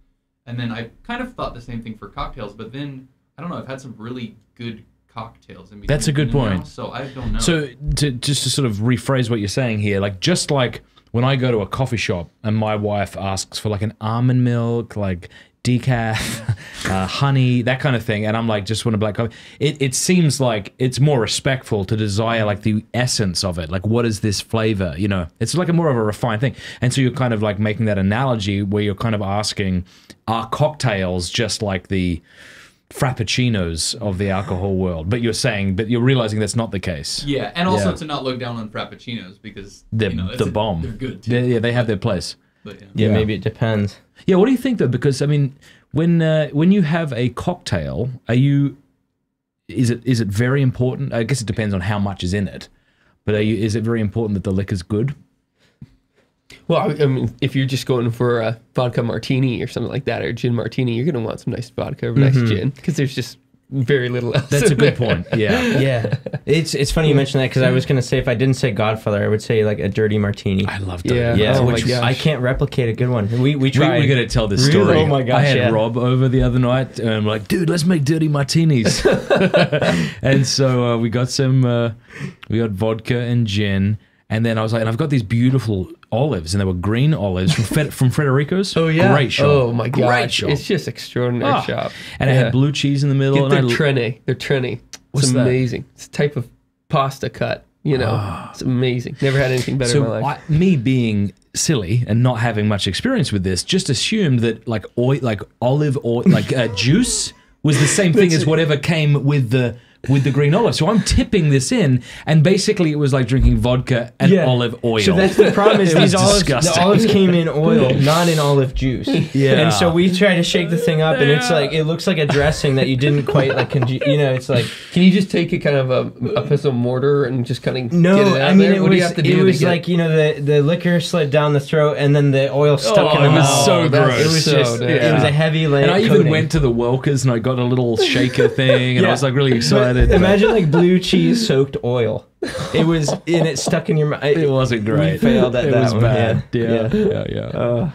Speaker 2: And then I kind of thought the same thing for cocktails, but then I don't know, I've had some really good cocktails in.
Speaker 3: That's a good
Speaker 2: then and now,
Speaker 3: point.
Speaker 2: so I don't know.
Speaker 3: So to just to sort of rephrase what you're saying here, like just like when I go to a coffee shop and my wife asks for like an almond milk, like decaf, uh, honey, that kind of thing, and I'm like, just want a black coffee. It it seems like it's more respectful to desire like the essence of it. Like, what is this flavor? You know, it's like a more of a refined thing. And so you're kind of like making that analogy where you're kind of asking, are cocktails just like the frappuccinos of the alcohol world? But you're saying, but you're realizing that's not the case.
Speaker 2: yeah, and also
Speaker 3: Yeah.
Speaker 2: to not look down on frappuccinos because
Speaker 3: They're
Speaker 2: you know, it's
Speaker 3: the
Speaker 2: a-
Speaker 3: bomb.
Speaker 2: They're good too.
Speaker 3: They- yeah, they have their place.
Speaker 2: But, yeah.
Speaker 4: Yeah,
Speaker 3: Yeah.
Speaker 4: maybe it depends.
Speaker 3: Yeah, what do you think though? Because I mean, when uh, when you have a cocktail, are you is it is it very important? I guess it depends on how much is in it. But are you, is it very important that the liquor's good?
Speaker 1: Well, I mean, if you're just going for a vodka martini or something like that, or gin martini, you're gonna want some nice vodka or nice gin because there's just very little else.
Speaker 3: That's a good point. Yeah.
Speaker 4: Yeah, it's it's funny you mentioned that because I was gonna say if I didn't say Godfather, I would say like a dirty martini.
Speaker 3: I love
Speaker 1: Yeah.
Speaker 4: yeah,
Speaker 1: Oh my
Speaker 4: which
Speaker 1: gosh.
Speaker 4: I can't replicate a good one. We we
Speaker 3: We,
Speaker 4: tried.
Speaker 3: we're gonna tell this
Speaker 1: Really?
Speaker 3: story.
Speaker 4: Oh my gosh,
Speaker 3: I had
Speaker 4: yeah.
Speaker 3: Rob over the other night, and we're like, "Dude, let's make dirty martinis." and so uh, we got some, uh, we got vodka and gin, and then I was like, "And I've got these beautiful olives, and they were green olives from Fed- from Frederico's.
Speaker 1: Oh yeah.
Speaker 3: great shop.
Speaker 1: Oh my
Speaker 3: god,
Speaker 1: great
Speaker 3: shop.
Speaker 1: It's just extraordinary
Speaker 3: Ah.
Speaker 1: shop.
Speaker 3: and it had blue cheese in the middle.
Speaker 1: Get
Speaker 3: and
Speaker 1: their
Speaker 3: I,
Speaker 1: trenne. Their trenne.
Speaker 3: What's
Speaker 1: It's
Speaker 3: that?
Speaker 1: amazing. It's a type of pasta cut. You know, it's amazing. Never had anything better in my
Speaker 3: so
Speaker 1: life.
Speaker 3: I, me being silly and not having much experience with this, just assumed that like oil, like olive oil, like uh, juice was the same thing as whatever came with the with the green olive. So I'm tipping this in, and basically it was like drinking vodka and olive oil.
Speaker 4: So that's the problem is
Speaker 3: It was
Speaker 4: these olives, the
Speaker 3: disgusting.
Speaker 4: olives came in oil, not in olive juice.
Speaker 3: Yeah.
Speaker 4: And so we try to shake the thing up, and it's like it looks like a dressing that you didn't quite like. Conge- you know, it's like
Speaker 1: Can you just take a kind of a, a pestle mortar and just kind of
Speaker 4: no.
Speaker 1: get it out
Speaker 4: I mean,
Speaker 1: there?
Speaker 4: it
Speaker 1: what
Speaker 4: was
Speaker 1: do you have to do
Speaker 4: it
Speaker 1: to
Speaker 4: was
Speaker 1: get-
Speaker 4: like you know the the liquor slid down the throat, and then the oil stuck
Speaker 3: Oh,
Speaker 4: in the oh,
Speaker 3: it was
Speaker 4: mouth.
Speaker 3: so
Speaker 1: that's
Speaker 3: gross.
Speaker 4: It was
Speaker 1: so
Speaker 4: just
Speaker 1: nasty.
Speaker 4: it was a heavy layer.
Speaker 3: and I even
Speaker 4: coating.
Speaker 3: went to the Welkers and I got a little shaker thing, and I
Speaker 4: Yeah.
Speaker 3: was like really
Speaker 4: But
Speaker 3: excited.
Speaker 4: imagine like blue cheese soaked oil. It was and it stuck in your mouth.
Speaker 3: it wasn't great.
Speaker 4: We failed at
Speaker 3: it
Speaker 4: that
Speaker 3: was
Speaker 4: one.
Speaker 3: bad.
Speaker 4: Yeah.
Speaker 3: Yeah, yeah, yeah.
Speaker 4: Uh,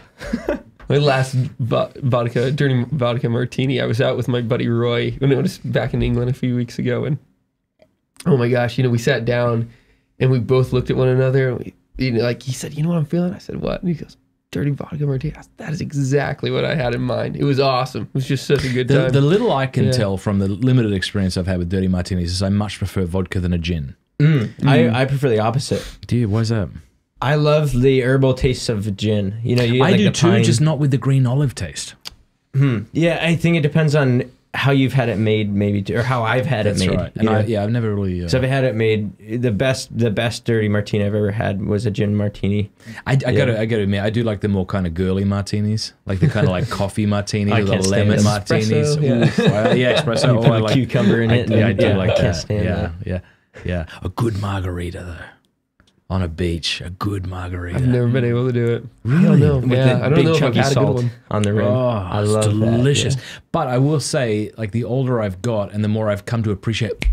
Speaker 1: My last vo- vodka, dirty vodka martini, I was out with my buddy Roy when I was back in England a few weeks ago. And oh my gosh, you know, we sat down and we both looked at one another. And we, you know, like he said, you know what I'm feeling? I said, what? And he goes, dirty vodka martini. That is exactly what I had in mind. It was awesome. It was just such a good
Speaker 3: The,
Speaker 1: time.
Speaker 3: the little I can
Speaker 1: Yeah.
Speaker 3: tell from the limited experience I've had with dirty martinis is I much prefer vodka than a gin.
Speaker 4: mm, I, I prefer the opposite.
Speaker 3: Dude, you? Why is that?
Speaker 4: I love the herbal taste of gin. You know, you
Speaker 3: I
Speaker 4: like
Speaker 3: do too,
Speaker 4: pine-
Speaker 3: just not with the green olive taste.
Speaker 4: Hmm. Yeah, I think it depends on how you've had it made, maybe, t- or how I've had
Speaker 3: That's
Speaker 4: it made.
Speaker 3: right. And I, yeah, I've never really. Uh,
Speaker 4: So I've had it made. The best, the best dirty martini I've ever had was a gin martini.
Speaker 3: I, I gotta, I gotta admit, I do like the more kind of girly martinis, like the kind of like coffee martinis or the lemon martinis.
Speaker 1: Espresso, yeah.
Speaker 3: Oof, I- yeah, espresso.
Speaker 4: You
Speaker 3: Oh,
Speaker 4: put
Speaker 3: I
Speaker 4: a
Speaker 3: like,
Speaker 4: cucumber in
Speaker 3: I,
Speaker 4: it.
Speaker 3: yeah, I do
Speaker 4: yeah,
Speaker 3: like
Speaker 4: I can't
Speaker 3: that.
Speaker 4: stand
Speaker 3: yeah,
Speaker 4: that.
Speaker 3: yeah, yeah. A good margarita though, on a beach, a good margarita.
Speaker 1: I've never been able to do it. I
Speaker 3: Really?
Speaker 1: don't know.
Speaker 4: With
Speaker 1: yeah,
Speaker 4: the
Speaker 1: I don't
Speaker 4: big
Speaker 1: know if I've
Speaker 4: chunky
Speaker 1: had a good
Speaker 4: salt
Speaker 1: one.
Speaker 4: on the rim.
Speaker 3: Oh,
Speaker 4: I
Speaker 3: it's
Speaker 4: love that,
Speaker 3: delicious.
Speaker 4: yeah.
Speaker 3: But I will say, like the older I've got, and the more I've come to appreciate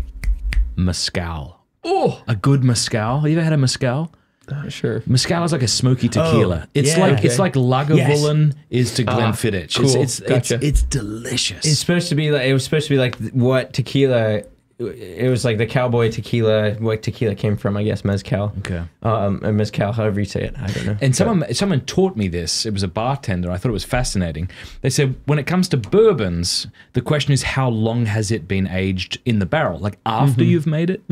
Speaker 3: mezcal.
Speaker 1: Oh,
Speaker 3: A good mezcal. Have you ever had a mezcal?
Speaker 1: uh, sure.
Speaker 3: Mezcal is like a smoky tequila. it's
Speaker 4: yeah,
Speaker 3: like
Speaker 4: okay.
Speaker 3: it's like Lagavulin is to Glenfiddich.
Speaker 1: cool.
Speaker 3: It's it's,
Speaker 1: Gotcha.
Speaker 3: it's it's delicious.
Speaker 4: It's supposed to be like it was supposed to be like what tequila. It was like the cowboy tequila. What tequila came from? I guess mezcal.
Speaker 3: okay.
Speaker 4: Um, or mezcal, however you say it. I don't know.
Speaker 3: And someone someone taught me this. It was a bartender. I thought it was fascinating. They said when it comes to bourbons, the question is how long has it been aged in the barrel? Like after you've made it.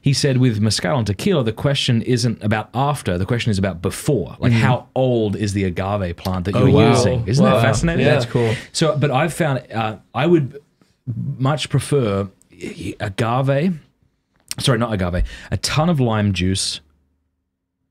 Speaker 3: He said with mezcal and tequila, the question isn't about after. The question is about before. Like how old is the agave plant that you're
Speaker 4: wow.
Speaker 3: using? Isn't
Speaker 1: Wow.
Speaker 3: that fascinating?
Speaker 1: Yeah.
Speaker 4: That's cool.
Speaker 3: So, but I've found uh, I would much prefer agave. Sorry, not agave. A ton of lime juice,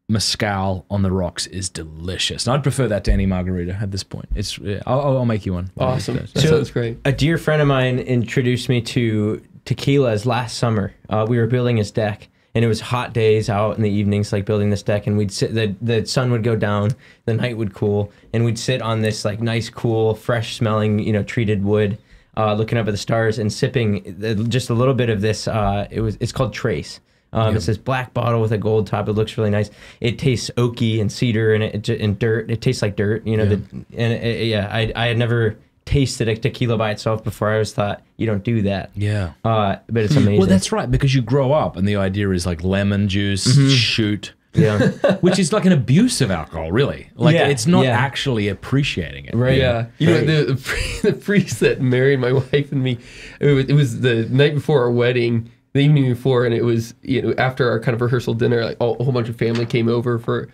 Speaker 3: mezcal on the rocks is delicious. And I'd prefer that to any margarita at this point. It's yeah, I'll, I'll make you one.
Speaker 1: Awesome. That
Speaker 4: So-
Speaker 1: sounds great.
Speaker 4: A dear friend of mine introduced me to tequilas last summer. Uh, we were building his deck, and it was hot days out in the evenings, like building this deck. And we'd sit. the The sun would go down, the night would cool, and we'd sit on this like nice, cool, fresh smelling, you know, treated wood, uh, looking up at the stars and sipping the- just a little bit of this. Uh, it was it's called Trace. Um, It's this black bottle with a gold top. It looks really nice. It tastes oaky and cedar and it, and dirt. It tastes like dirt, you know. The, and it, yeah, I I had never tasted a tequila by itself before. I always thought you don't do that.
Speaker 3: Yeah.
Speaker 4: Uh, but it's amazing.
Speaker 3: Well, that's right because you grow up and the idea is like lemon juice, shoot,
Speaker 4: yeah,
Speaker 3: which is like an abuse of alcohol, really. Like
Speaker 4: Yeah,
Speaker 3: it's not
Speaker 4: yeah.
Speaker 3: actually appreciating it.
Speaker 4: Right.
Speaker 1: Yeah, you know the the, the priest that married my wife and me. It was, it was the night before our wedding, the evening before, and it was you know after our kind of rehearsal dinner. Like all, a whole bunch of family came over for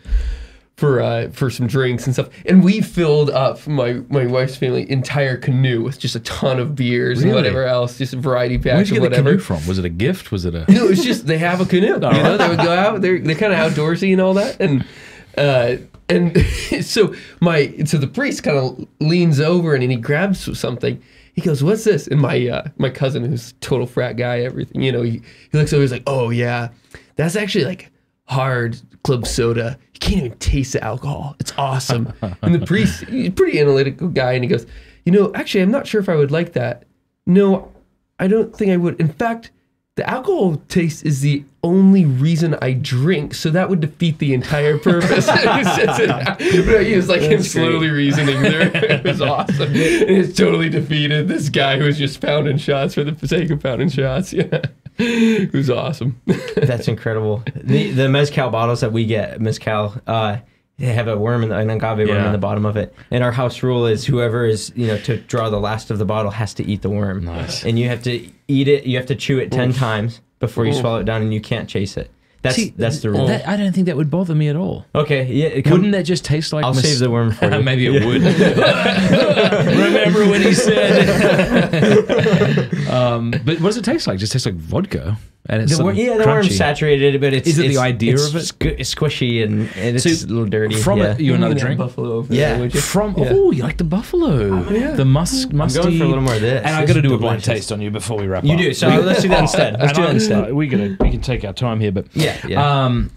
Speaker 1: for uh, for some drinks and stuff, and we filled up my my wife's family entire canoe with just a ton of beers and whatever else, just a variety
Speaker 3: Where'd
Speaker 1: packs
Speaker 3: you get the canoe from? Was it a gift? Was it a?
Speaker 1: No, it's just they have a canoe. You know, they would go out. They're they're kind of outdoorsy and all that, and uh, and so my so the priest kind of leans over and, he grabs something. He goes, "What's this?" And my uh, my cousin, who's total frat guy, everything, you know, he, he looks over. He's like, "Oh yeah, that's actually like hard club soda. You can't even taste the alcohol. It's awesome." and the priest, he's a pretty analytical guy, and he goes, "You know, actually, I'm not sure if I would like that. No, I don't think I would. In fact, the alcohol taste is the only reason I drink, so that would defeat the entire purpose. he was like him slowly reasoning there. It was awesome. And It's totally defeated this guy who was just pounding shots for the sake of pounding shots. Yeah. It was awesome.
Speaker 4: that's incredible. The the mezcal bottles that we get, mezcal, uh, they have a worm in the, an agave worm
Speaker 3: Yeah.
Speaker 4: in the bottom of it. And our house rule is whoever is you know to draw the last of the bottle has to eat the worm.
Speaker 3: Nice.
Speaker 4: And you have to eat it. You have to chew it ten times before you swallow it down, and you can't chase it. That's
Speaker 3: See,
Speaker 4: that's the rule.
Speaker 3: That, I don't think that would bother me at all.
Speaker 4: okay, yeah. Come,
Speaker 3: Wouldn't that just taste like?
Speaker 4: I'll
Speaker 3: mas-
Speaker 4: save the worm for you.
Speaker 3: Maybe it would. Remember when he said? um, but what does it taste like? It just tastes like vodka, and it's
Speaker 4: The wor- yeah, the worm's saturated, but it's
Speaker 3: Is it the idea
Speaker 4: it's
Speaker 3: of it?
Speaker 4: squ- it's squishy and, and it's
Speaker 3: So,
Speaker 4: a little dirty.
Speaker 3: From
Speaker 4: yeah.
Speaker 3: it, you another
Speaker 1: Give me that
Speaker 3: drink.
Speaker 1: Buffalo over
Speaker 4: Yeah.
Speaker 1: there, would you?
Speaker 3: From
Speaker 1: Yeah.
Speaker 3: oh, you like the buffalo,
Speaker 1: yeah.
Speaker 3: the musk, musty.
Speaker 4: going for a little more of this.
Speaker 3: And I
Speaker 4: This
Speaker 3: got to
Speaker 4: is
Speaker 3: do a blind taste on you before we wrap
Speaker 4: You
Speaker 3: up.
Speaker 4: do. So let's do that instead. Let's do that instead.
Speaker 3: uh, we gotta we can take our time here, but
Speaker 4: Yeah, yeah.
Speaker 3: Um,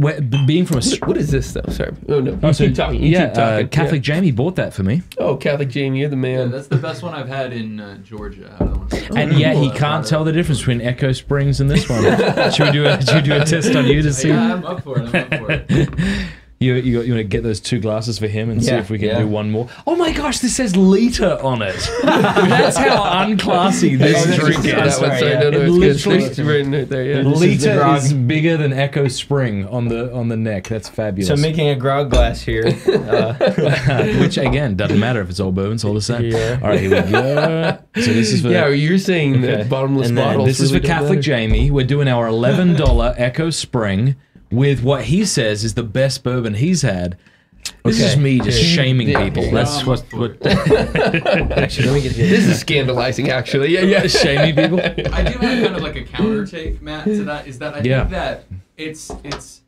Speaker 3: where, being from a
Speaker 1: What- what is this stuff? Sorry. Oh no. You
Speaker 3: Oh, so-
Speaker 1: keep talking. You
Speaker 3: yeah,
Speaker 1: keep talking.
Speaker 3: uh, Catholic Jamie bought that for me,
Speaker 1: Oh, Catholic Jamie, you're the
Speaker 2: Yeah,
Speaker 1: man.
Speaker 2: that's the best one I've had in uh, Georgia. out of the ones-
Speaker 3: and yeah, he can't tell the difference between Echo Springs and this one. should we do a should we do a test on you to see?
Speaker 2: Yeah, I'm up for it. I'm up for it.
Speaker 3: You you, you want to get those two glasses for him and see
Speaker 4: Yeah,
Speaker 3: if we can
Speaker 4: yeah.
Speaker 3: do one more. Oh my gosh, this says liter on it. That's how unclassy this drink
Speaker 1: yeah,
Speaker 3: is.
Speaker 1: that one.
Speaker 4: Sorry,
Speaker 1: Sorry,
Speaker 4: yeah.
Speaker 1: no, no,
Speaker 3: It
Speaker 1: it's
Speaker 3: literally-
Speaker 1: It's right right there. Yeah.
Speaker 4: This is the
Speaker 3: Liter
Speaker 4: grog.
Speaker 3: is bigger than Echo Spring on the on the neck. That's fabulous.
Speaker 4: so making a grog glass here. Uh,
Speaker 3: Which again doesn't matter if it's old bourbon, it's all the same.
Speaker 4: Yeah.
Speaker 3: All right, here we go. So this is for
Speaker 1: Yeah, you're saying
Speaker 4: Okay.
Speaker 1: that bottomless
Speaker 4: And then
Speaker 1: bottles.
Speaker 3: this is
Speaker 1: really
Speaker 3: for
Speaker 1: don't
Speaker 3: Catholic
Speaker 1: matter.
Speaker 3: Jamie. We're doing our eleven dollar Echo Spring with what he says is the best bourbon he's had. This is me just
Speaker 1: Yeah.
Speaker 3: shaming
Speaker 1: Yeah.
Speaker 3: people.
Speaker 1: Yeah.
Speaker 3: That's what, what
Speaker 4: actually, let me get
Speaker 1: This is scandalizing, actually. Yeah, yeah.
Speaker 3: shaming people.
Speaker 2: I do have kind of like a counter take, Matt, to that. Is that I
Speaker 3: Yeah.
Speaker 2: think that it's it's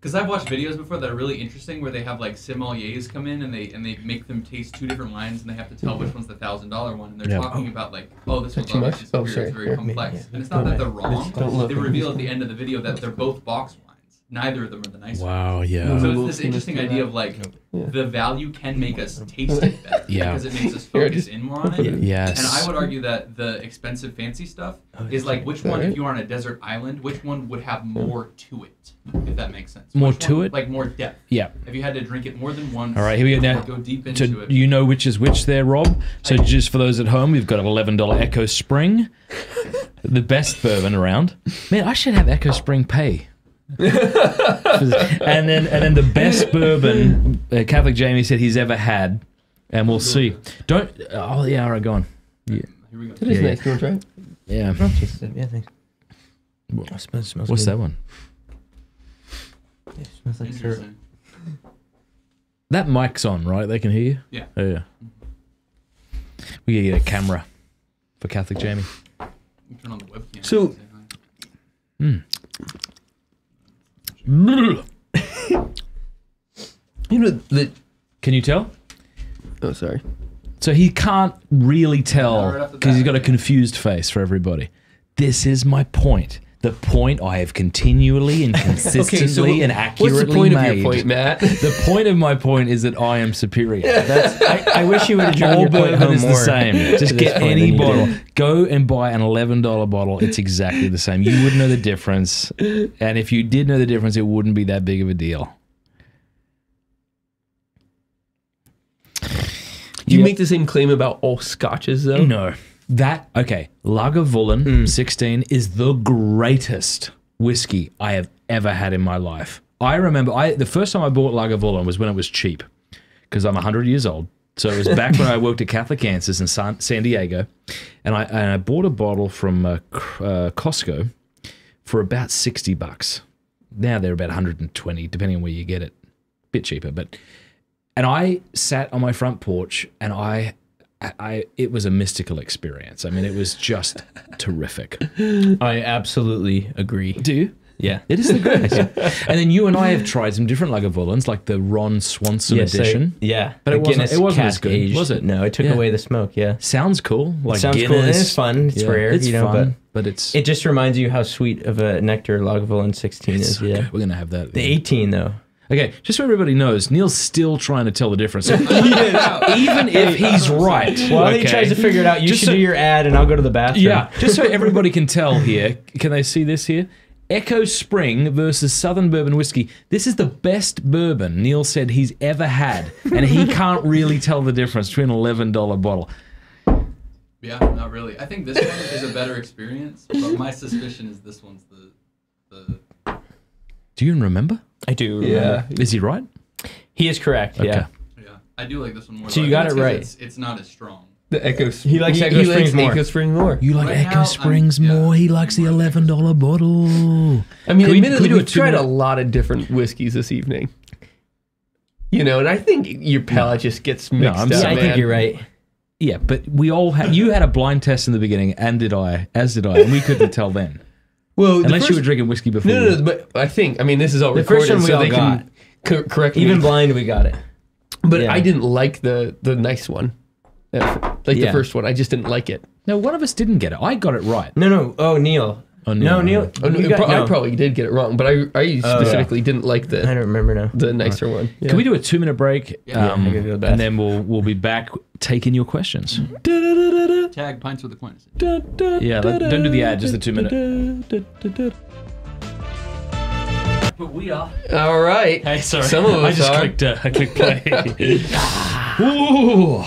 Speaker 2: because I've watched videos before that are really interesting where they have like sommeliers come in and they and they make them taste two different wines and they have to tell which one's the thousand dollar one and they're
Speaker 3: Yeah.
Speaker 2: talking about like oh this one's
Speaker 1: much?
Speaker 2: obviously
Speaker 1: Oh,
Speaker 2: superior,
Speaker 1: sorry.
Speaker 2: it's very
Speaker 1: Here.
Speaker 2: complex
Speaker 4: Yeah.
Speaker 2: and it's not that they're wrong. They reveal at the end of the video that they're both box wines. Neither of them are the nice ones.
Speaker 3: Wow, yeah.
Speaker 2: So it's this
Speaker 1: this
Speaker 2: interesting idea of like
Speaker 1: Yeah.
Speaker 2: the value can make us taste it better
Speaker 3: Yeah.
Speaker 2: because it makes us
Speaker 1: Here,
Speaker 2: focus in more on it.
Speaker 1: it-
Speaker 3: Yes.
Speaker 2: And I would argue that the expensive fancy stuff is like which one, if you are on a desert island, which one would have more to it, if that makes sense.
Speaker 3: More
Speaker 2: Which
Speaker 3: to
Speaker 2: one-
Speaker 3: it?
Speaker 2: Like more depth.
Speaker 3: yeah.
Speaker 2: If you had to drink it more than once.
Speaker 3: All right, here we go now.
Speaker 2: Go deep into
Speaker 3: So
Speaker 2: it.
Speaker 3: you know which is which there, Rob. So just for those at home, we've got an eleven dollar Echo Spring, the best bourbon around. Man, I should have Echo Spring pay. and then and then the best bourbon uh, Catholic Jamie said he's ever had, and we'll see. Don't. Uh, oh yeah, all right, go on.
Speaker 2: Here we go.
Speaker 1: It is
Speaker 3: Yeah,
Speaker 1: nice. You want to try it?
Speaker 3: Yeah.
Speaker 4: Yeah, uh, thanks. Oh, smells, smells
Speaker 3: What's
Speaker 4: good.
Speaker 3: that one?
Speaker 4: Yeah, smells like syrup.
Speaker 3: That mic's on, right? They can hear you.
Speaker 2: Yeah.
Speaker 3: Oh yeah. We gotta get a camera for Catholic Jamie.
Speaker 2: Turn on the webcam.
Speaker 1: So-
Speaker 2: and say hi.
Speaker 1: You know the.
Speaker 3: Can you tell?
Speaker 1: Oh, sorry.
Speaker 3: So he can't really tell
Speaker 2: No, right off the
Speaker 3: because he's
Speaker 2: bat,
Speaker 3: got a confused face for everybody. This is my point. The point I have continually and consistently and accurately
Speaker 1: What's the point
Speaker 3: made.
Speaker 1: of your point, Matt?
Speaker 3: The point of my point is that I am superior.
Speaker 4: That's, I, I wish you would have
Speaker 3: All
Speaker 4: your point home
Speaker 3: is
Speaker 4: more.
Speaker 3: the same. Just get any bottle. Go and buy an eleven dollar bottle. It's exactly the same. You wouldn't know the difference, and if you did know the difference, it wouldn't be that big of a deal.
Speaker 1: Do you
Speaker 3: Yeah.
Speaker 1: make the same claim about all scotches, though?
Speaker 3: No. That okay, Lagavulin
Speaker 1: Hmm.
Speaker 3: 16 is the greatest whiskey I have ever had in my life. I remember I the first time I bought Lagavulin was when it was cheap because I'm 100 years old. So it was back when I worked at Catholic Answers in San, San Diego, and I and I bought a bottle from uh, uh, Costco for about 60 bucks. Now they're about 120 depending on where you get it. Bit cheaper, but and I sat on my front porch and I, I, it was a mystical experience. I mean, it was just terrific.
Speaker 4: I absolutely agree.
Speaker 3: Do you?
Speaker 4: Yeah.
Speaker 3: It is the greatest. and then you and I have tried some different Lagavulins, like the Ron Swanson
Speaker 4: Yes, I-
Speaker 3: edition.
Speaker 4: yeah,
Speaker 3: But it wasn't- it wasn't as good,
Speaker 4: aged.
Speaker 3: was it?
Speaker 4: No, it took
Speaker 3: Yeah.
Speaker 4: away the smoke. Yeah,
Speaker 3: Sounds cool. Like
Speaker 4: sounds
Speaker 3: Guinness.
Speaker 4: cool. And it's fun. It's
Speaker 3: Yeah,
Speaker 4: rare,
Speaker 3: It's
Speaker 4: you know,
Speaker 3: fun, but it's,
Speaker 4: it just reminds you how sweet of a nectar Lagavulin 16
Speaker 3: it's
Speaker 4: is.
Speaker 3: so
Speaker 4: Yeah,
Speaker 3: good. We're gonna have that.
Speaker 4: the 18 though.
Speaker 3: Okay, just so everybody knows, Neil's still trying to tell the difference. So even if he's right,
Speaker 4: Well, I think he tries to figure it out. You
Speaker 3: Just
Speaker 4: should
Speaker 3: so-
Speaker 4: do your ad, and I'll go to the bathroom.
Speaker 3: Yeah, just so everybody can tell here. Can they see this here? Echo Spring versus Southern Bourbon Whiskey. This is the best bourbon Neil said he's ever had, and he can't really tell the difference between an eleven dollar bottle.
Speaker 2: Yeah, not really. I think this one is a better experience, but my suspicion is this one's the the
Speaker 3: Do you even remember?
Speaker 4: I do.
Speaker 1: Yeah.
Speaker 3: Is he right?
Speaker 4: he is correct.
Speaker 3: Okay.
Speaker 4: Yeah,
Speaker 2: yeah. I do like this one more.
Speaker 4: So
Speaker 2: though.
Speaker 4: you got it right.
Speaker 2: It's, it's not as strong.
Speaker 1: The Echo.
Speaker 4: He likes Echo Springs more.
Speaker 1: Echo Spring more.
Speaker 3: You like
Speaker 2: Right
Speaker 3: Echo
Speaker 2: now, I'm-
Speaker 3: Springs
Speaker 2: yeah,
Speaker 3: more. He likes the eleven dollar bottle.
Speaker 1: I mean,
Speaker 3: Can we-
Speaker 1: admittedly,
Speaker 3: we
Speaker 1: we've tried a lot of different whiskeys this evening. You know, and I think your palate just gets mixed
Speaker 3: I'm
Speaker 1: up.
Speaker 4: Yeah, I
Speaker 1: man.
Speaker 4: think you're right.
Speaker 3: Yeah, but we all had. You had a blind test in the beginning, and did I? As did I, and we couldn't tell then,
Speaker 1: Well, the
Speaker 3: unless you were drinking whiskey before.
Speaker 1: No, no, no, but I think I mean this is all
Speaker 4: The
Speaker 1: recorded,
Speaker 4: first one we
Speaker 1: so
Speaker 4: all
Speaker 1: they can co- correct
Speaker 4: Even blind, we got it.
Speaker 1: But
Speaker 4: yeah.
Speaker 1: I didn't like the the nice one, like
Speaker 3: Yeah.
Speaker 1: the first one. I just didn't like it.
Speaker 3: No, one of us didn't get it. I got it right.
Speaker 4: No, no. Oh, Neil.
Speaker 3: Oh,
Speaker 4: no,
Speaker 3: Neil,
Speaker 4: Neil.
Speaker 1: Oh, no,
Speaker 4: you got-
Speaker 1: pro-
Speaker 4: no.
Speaker 1: I probably did get it wrong, but I I specifically didn't like the.
Speaker 4: I
Speaker 1: the
Speaker 4: don't remember now.
Speaker 1: the nicer one. Yeah.
Speaker 3: Can we do a two minute break?
Speaker 2: Yeah.
Speaker 3: um,
Speaker 4: Yeah, I can do
Speaker 3: and then we'll we'll be back taking your questions.
Speaker 2: Tag pints with the coin.
Speaker 3: Yeah, let- don't do the ad, just the two minute.
Speaker 2: But we are.
Speaker 1: All right.
Speaker 3: Hey, sorry.
Speaker 1: Some of
Speaker 3: I
Speaker 1: us
Speaker 3: just
Speaker 1: are.
Speaker 3: clicked. Uh, I clicked play. Ooh.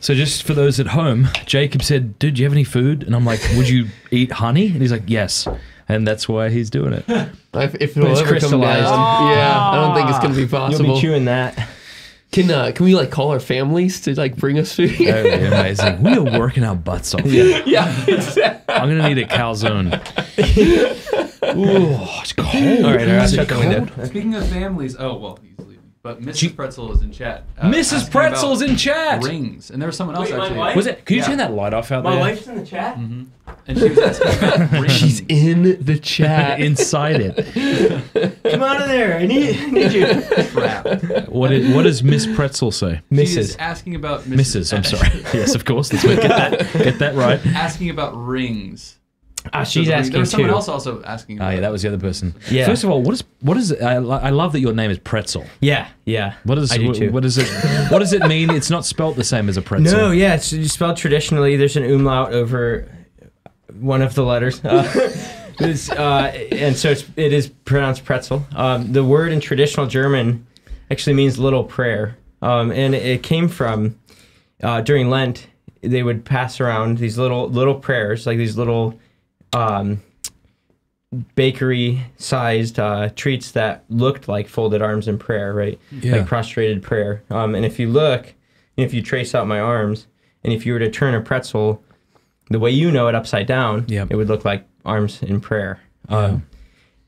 Speaker 3: So just for those at home, Jacob said, "Dude, do you have any food?" And I'm like, "Would you eat honey?" And he's like, "Yes." And that's why he's doing it.
Speaker 1: If, if it'll
Speaker 4: it's
Speaker 1: ever come
Speaker 4: crystallized.
Speaker 1: down, yeah, I don't think it's gonna be possible.
Speaker 4: You'll be chewing that.
Speaker 1: Can uh, can we like call our families to like bring us food?
Speaker 3: That would be amazing. We are working our butts off.
Speaker 1: yeah, exactly.
Speaker 3: I'm gonna need a calzone. Ooh, it's cold.
Speaker 4: All right, all right,
Speaker 3: Is it
Speaker 4: shut the window.
Speaker 3: cold?
Speaker 2: Speaking of families, oh well, he's leaving. But Mrs.
Speaker 3: She-
Speaker 2: Praetzel is in chat. uh,
Speaker 3: Mrs.
Speaker 2: asking
Speaker 3: Praetzel's
Speaker 2: about
Speaker 3: in chat.
Speaker 2: Rings, and there was someone else
Speaker 4: Wait, my
Speaker 2: actually.
Speaker 4: wife?
Speaker 3: Was it? Can you
Speaker 2: Yeah.
Speaker 3: turn that light off out
Speaker 4: My
Speaker 3: there?
Speaker 4: wife's in the chat.
Speaker 2: And she was asking about rings.
Speaker 1: She's in the chat.
Speaker 3: Inside it.
Speaker 4: Come out of there. I need, I need you.
Speaker 2: crap.
Speaker 3: What did What does Miss Praetzel say?
Speaker 2: She is
Speaker 4: Mrs.
Speaker 2: asking about Mrs.
Speaker 3: Mrs. I'm sorry. yes, of course. Let's get that get that right.
Speaker 2: asking about rings.
Speaker 4: Ah, she's
Speaker 2: the ring-
Speaker 4: asking
Speaker 2: There was someone
Speaker 4: too.
Speaker 2: else also asking.
Speaker 3: Oh yeah, that was the other person.
Speaker 4: Yeah.
Speaker 3: First of all, what is what is I, lo- I love that your name is Praetzel.
Speaker 4: Yeah, yeah.
Speaker 3: What is
Speaker 4: I do
Speaker 3: what,
Speaker 4: too.
Speaker 3: what does it What does it mean? It's not spelt the same as a pretzel.
Speaker 4: No, yeah, it's spelled traditionally. There's an umlaut over one of the letters. Uh, it's, uh, and so it's, it is pronounced pretzel. Um, the word in traditional German actually means little prayer. Um, and it, it came from uh, during Lent, they would pass around these little little prayers, like these little um, bakery sized uh, treats that looked like folded arms in prayer, right?
Speaker 3: Yeah.
Speaker 4: Like prostrated prayer. Um, and if you look, if you trace out my arms, and if you were to turn a pretzel the way you know it upside down,
Speaker 3: Yep.
Speaker 4: it would look like arms in prayer. Uh,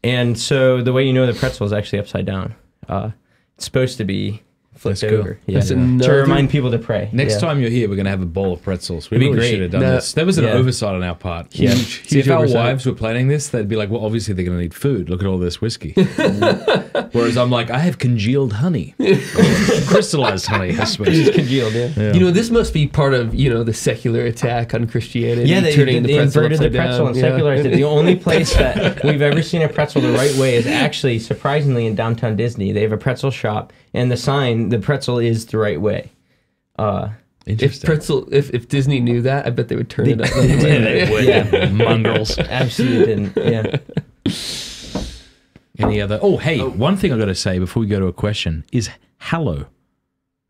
Speaker 4: and so the way you know the pretzel is actually upside down. Uh, it's supposed to be flipped
Speaker 3: That's cool.
Speaker 4: over. Yeah.
Speaker 1: That's
Speaker 4: to remind people to pray.
Speaker 3: Next
Speaker 4: Yeah.
Speaker 3: time you're here, we're gonna have a bowl of pretzels. We
Speaker 4: It'd
Speaker 3: really
Speaker 4: great.
Speaker 3: should have done
Speaker 1: No.
Speaker 3: this. That was an
Speaker 4: Yeah.
Speaker 3: oversight on our part.
Speaker 4: Yeah.
Speaker 3: See,
Speaker 1: Huge
Speaker 3: if our
Speaker 1: oversight.
Speaker 3: wives were planning this, they'd be like, "Well, obviously they're gonna need food. Look at all this whiskey." Whereas I'm like, "I have congealed honey, crystallized honey." I suppose.
Speaker 4: It's congealed, yeah.
Speaker 3: Yeah.
Speaker 1: You know, this must be part of you know the secular attack on Christianity.
Speaker 4: Yeah, they,
Speaker 1: turning
Speaker 4: they
Speaker 1: the pretzel
Speaker 4: inverted the pretzel
Speaker 1: down,
Speaker 4: and
Speaker 1: yeah.
Speaker 4: secularized it. The only place that we've ever seen a pretzel the right way is actually, surprisingly, in downtown Disney. They have a pretzel shop, and the sign, the pretzel is the right way. Uh,
Speaker 1: If pretzel, if, if Disney knew that, I bet they would turn it up.
Speaker 4: they did.
Speaker 3: They would.
Speaker 4: Yeah.
Speaker 3: Mongrels.
Speaker 4: absolutely didn't. Yeah.
Speaker 3: Any other? Oh, hey, one thing I got to say before we go to a question is Hallow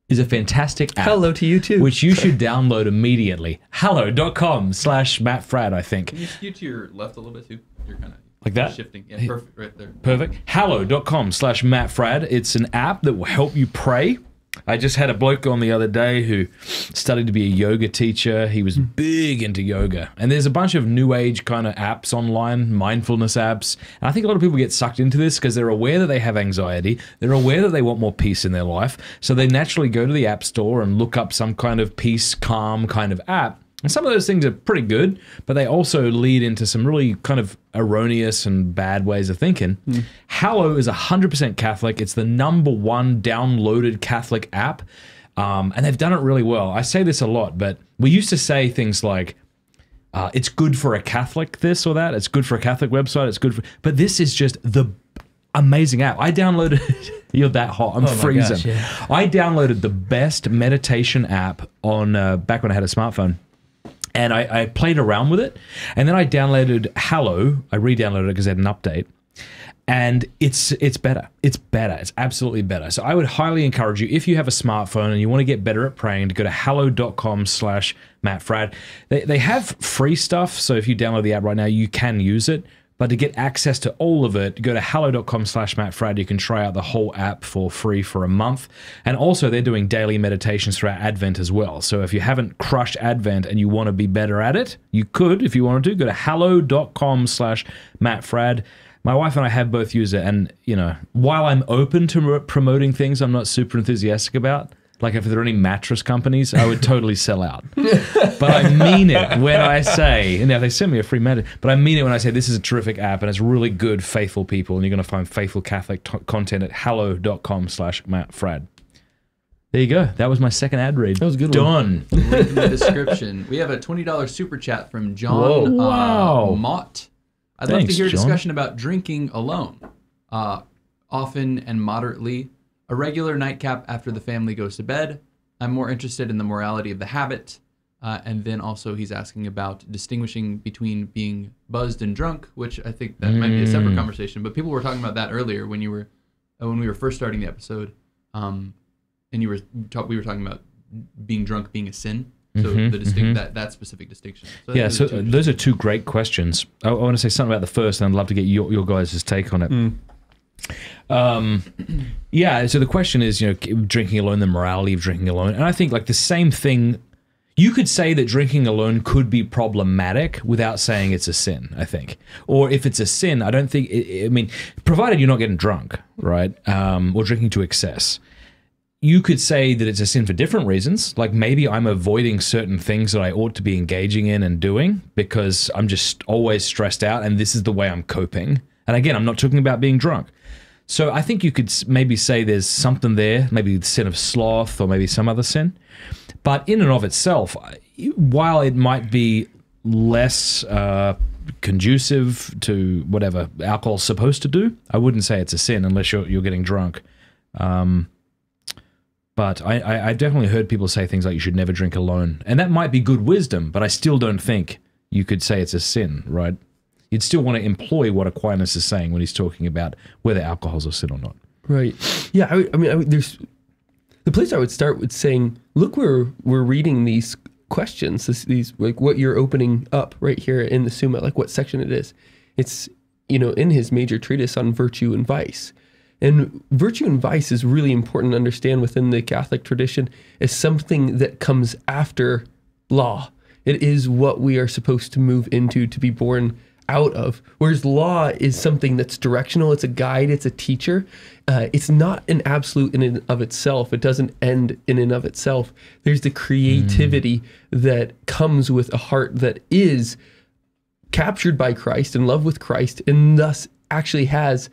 Speaker 3: is a fantastic app.
Speaker 1: Hello to you too.
Speaker 3: Which you should download immediately. Hallow.com slash Matt Fradd, I think.
Speaker 2: Can you skew to your left a little bit too? You're kind of
Speaker 3: Like that?
Speaker 2: shifting. Yeah, perfect, right there.
Speaker 3: Perfect. Hallow.com slash Matt Fradd. It's an app that will help you pray. I just had a bloke on the other day who studied to be a yoga teacher. He was hmm. big into yoga. And there's a bunch of new age kind of apps online, mindfulness apps. And I think a lot of people get sucked into this because they're aware that they have anxiety. They're aware that they want more peace in their life. So they naturally go to the app store and look up some kind of peace, calm kind of app. And some of those things are pretty good, but they also lead into some really kind of erroneous and bad ways of thinking. Hallow is 100% Catholic. It's the number one downloaded Catholic app, um, and they've done it really well. I say this a lot, but we used to say things like, uh, it's good for a Catholic, this or that. It's good for a Catholic website. It's good for, but this is just the amazing app. I downloaded. You're that hot. I'm
Speaker 4: Oh
Speaker 3: freezing.
Speaker 4: gosh, yeah.
Speaker 3: I downloaded the best meditation app on uh, back when I had a smartphone. And I, I played around with it, and then I downloaded Hallow. I re-downloaded it because it had an update, and it's it's better. It's better. It's absolutely better. So I would highly encourage you if you have a smartphone and you want to get better at praying to go to hallow.com slash mattfradd. They, they have free stuff, so if you download the app right now, you can use it. But to get access to all of it, go to hallow.com slash mattfradd. You can try out the whole app for free for a month. And also, they're doing daily meditations throughout Advent as well. So if you haven't crushed Advent and you want to be better at it, you could, if you wanted to, go to hallow.com slash mattfradd. My wife and I have both used it. And, you know, while I'm open to promoting things I'm not super enthusiastic about, like if there are any mattress companies, I would totally sell out. but I mean it when I say, you know, they send me a free mattress, but I mean it when I say this is a terrific app and it's really good, faithful people, and you're going to find faithful Catholic t- content at hallow.com slash Matt Fradd. There you go. That was my second ad read.
Speaker 1: That was a good
Speaker 3: Done.
Speaker 2: Link in the description. We have a $20 super chat from John
Speaker 3: Whoa.
Speaker 2: uh,
Speaker 3: Wow.
Speaker 2: Mott. I'd love to hear a
Speaker 3: John.
Speaker 2: discussion about drinking alone, uh, often and moderately, a regular nightcap after the family goes to bed. I'm more interested in the morality of the habit. Uh, and then also he's asking about distinguishing between being buzzed and drunk, which I think that might be a
Speaker 3: Mm.
Speaker 2: separate conversation. But people were talking about that earlier when you were uh, when we were first starting the episode, um, and you were talk, we were talking about being drunk being a sin. So
Speaker 3: Mhm,
Speaker 2: the distinct
Speaker 3: mhm.
Speaker 2: that that specific distinction. So
Speaker 3: Yeah,
Speaker 2: those
Speaker 3: so
Speaker 2: are
Speaker 3: uh, those are two great questions. I, I want to say something about the first, and I'd love to get your, your guys' take on it. Um, yeah, so the question is, you know, drinking alone, the morality of drinking alone, and I think like the same thing. You could say that drinking alone could be problematic without saying it's a sin. I think, or if it's a sin, I don't think. I mean, provided you're not getting drunk, right, um, or drinking to excess you could say that it's a sin for different reasons. Like maybe I'm avoiding certain things that I ought to be engaging in and doing because I'm just always stressed out and this is the way I'm coping. And again, I'm not talking about being drunk. So I think you could maybe say there's something there, maybe the sin of sloth or maybe some other sin. But in and of itself, while it might be less uh, conducive to whatever alcohol's supposed to do, I wouldn't say it's a sin unless you're, you're getting drunk. Um, but I, I, I definitely heard people say things like you should never drink alone. And that might be good wisdom, but I still don't think you could say it's a sin, right? You'd still want to employ what Aquinas is saying when he's talking about whether alcohol's a sin or not.
Speaker 1: Right. Yeah. I, I mean, I there's the place I would start with saying, look, where we're reading these questions, this, these like what you're opening up right here in the Summa, like what section it is. It's you know in his major treatise on virtue and vice. And virtue and vice is really important to understand within the Catholic tradition as something that comes after law. It is what we are supposed to move into to be born out of. Whereas law is something that's directional, it's a guide, it's a teacher. Uh, it's not an absolute in and of itself. It doesn't end in and of itself. There's the creativity that comes with a heart that is captured by Christ, in love with Christ, and thus actually has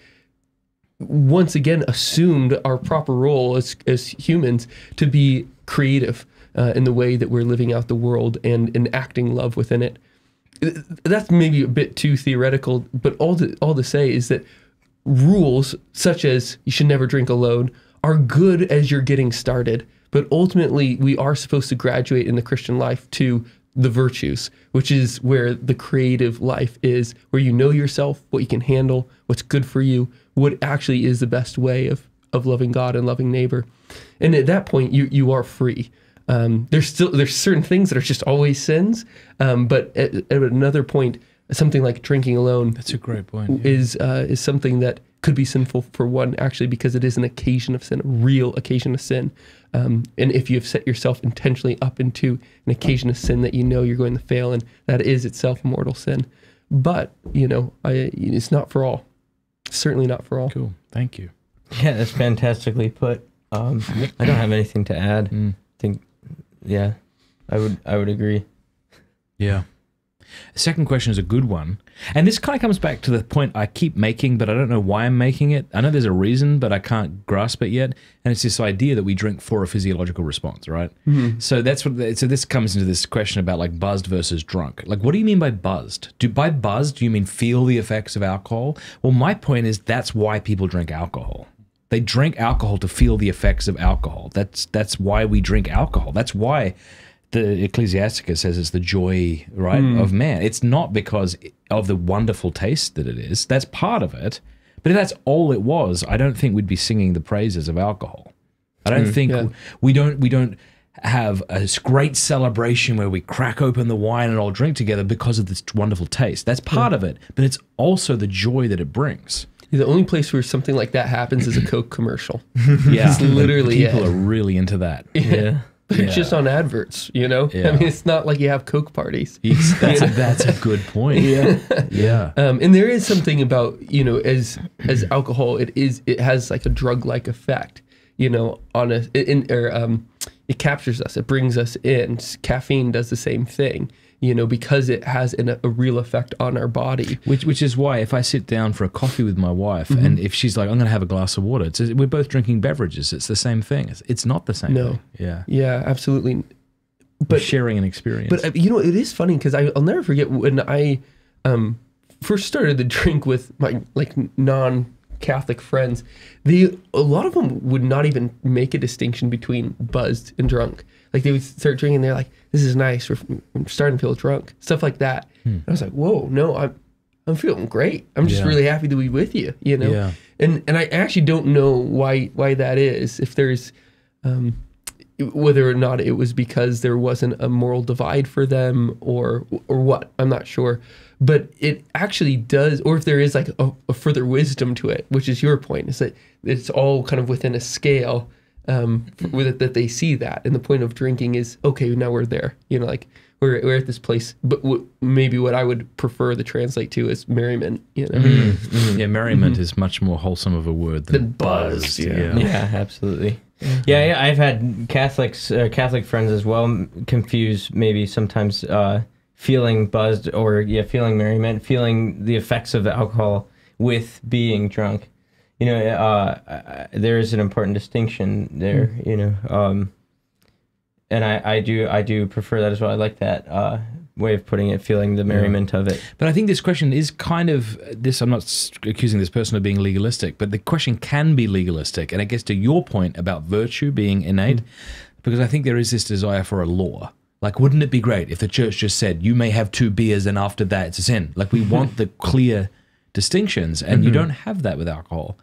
Speaker 1: once again assumed our proper role as, as humans to be creative uh, in the way that we're living out the world and enacting love within it. That's maybe a bit too theoretical, but all to, all to say is that rules such as you should never drink alone are good as you're getting started. But ultimately, we are supposed to graduate in the Christian life to the virtues, which is where the creative life is, where you know yourself, what you can handle, what's good for you, what actually is the best way of of loving God and loving neighbor. And at that point, you you are free. Um, there's still there's certain things that are just always sins, um, but at, at another point, something like drinking alone
Speaker 3: That's a great point.
Speaker 1: is uh, is something that could be sinful for one actually because it is an occasion of sin, a real occasion of sin. Um, and if you have set yourself intentionally up into an occasion of sin that you know you're going to fail in, that is itself a mortal sin. But you know, I, it's not for all. Certainly not for all.
Speaker 3: Cool. Thank you.
Speaker 4: Yeah, that's fantastically put. Um, I don't have anything to add.
Speaker 3: Mm.
Speaker 4: I think, yeah, I would I would agree.
Speaker 3: Yeah. The second question is a good one. And this kind of comes back to the point I keep making, but I don't know why I'm making it. I know there's a reason, but I can't grasp it yet. And it's this idea that we drink for a physiological response, right? Mm-hmm. So that's what. So this comes into this question about like buzzed versus drunk. Like, what do you mean by buzzed? Do by buzzed do you mean feel the effects of alcohol? Well, my point is that's why people drink alcohol. They drink alcohol to feel the effects of alcohol. That's that's why we drink alcohol. That's why the Ecclesiasticus says it's the joy, right, hmm. of man. It's not because of the wonderful taste that it is. That's part of it. But if that's all it was, I don't think we'd be singing the praises of alcohol. I don't think
Speaker 1: yeah.
Speaker 3: we don't we don't have a great celebration where we crack open the wine and all drink together because of this wonderful taste. That's part of it, but it's also the joy that it brings.
Speaker 1: The only place where something like that happens is a Coke commercial.
Speaker 3: Yeah,
Speaker 1: It's literally
Speaker 3: people
Speaker 1: it.
Speaker 3: are really into that.
Speaker 4: Yeah.
Speaker 1: But it's just on adverts, you know?
Speaker 3: Yeah.
Speaker 1: I mean, it's not like you have Coke parties.
Speaker 3: That's, a, that's a good point. Yeah, yeah.
Speaker 1: Um, and there is something about you know as as alcohol it is it has like a drug like effect you know on a in or um it captures us it brings us in caffeine does the same thing you know because it has an, a real effect on our body
Speaker 3: Which, which is why if I sit down for a coffee with my wife
Speaker 1: Mm-hmm.
Speaker 3: and if she's like, I'm going to have a glass of water, it's, we're both drinking beverages. It's the same thing. It's, it's not the same
Speaker 1: No.
Speaker 3: thing. Yeah.
Speaker 1: yeah absolutely
Speaker 3: We're
Speaker 1: but
Speaker 3: sharing an experience.
Speaker 1: But uh, you know, it is funny because I'll never forget when I um, first started to drink with my like non-Catholic friends. The a lot of them would not even make a distinction between buzzed and drunk. Like they would start drinking, they're like, "This is nice. We're, I'm starting to feel drunk." Stuff like that. And I was like, "Whoa, no, I'm." I'm feeling great. I'm just
Speaker 3: Yeah.
Speaker 1: really happy to be with you, you know.
Speaker 3: Yeah.
Speaker 1: And and I actually don't know why why that is. If there's um, whether or not it was because there wasn't a moral divide for them or or what i'm not sure but it actually does or if there is like a, a further wisdom to it which is your point is that it's all kind of within a scale um, with it that they see that. And the point of drinking is okay now we're there. You know like we're, we're at this place. But w- maybe what i would prefer to translate to is merriment you know?
Speaker 3: Yeah, merriment is much more wholesome of a word than,
Speaker 1: Than buzzed,
Speaker 3: buzzed.
Speaker 1: yeah.
Speaker 4: Yeah, absolutely. Yeah, yeah, I've had Catholics, uh, Catholic friends as well, m- confuse maybe sometimes uh, feeling buzzed or yeah, feeling merriment, feeling the effects of the alcohol with being drunk. You know, uh, I- I- there is an important distinction there. You know, um, and I, I do I do prefer that as well. I like that uh, way of putting it, feeling the merriment of it.
Speaker 3: But I think this question is kind of this. I'm not accusing this person of being legalistic, but the question can be legalistic, and it gets to your point about virtue being innate, because I think there is this desire for a law. Like, wouldn't it be great if the church just said you may have two beers and after that it's a sin? Like, we want the clear distinctions, and you mm-hmm. don't have that with alcohol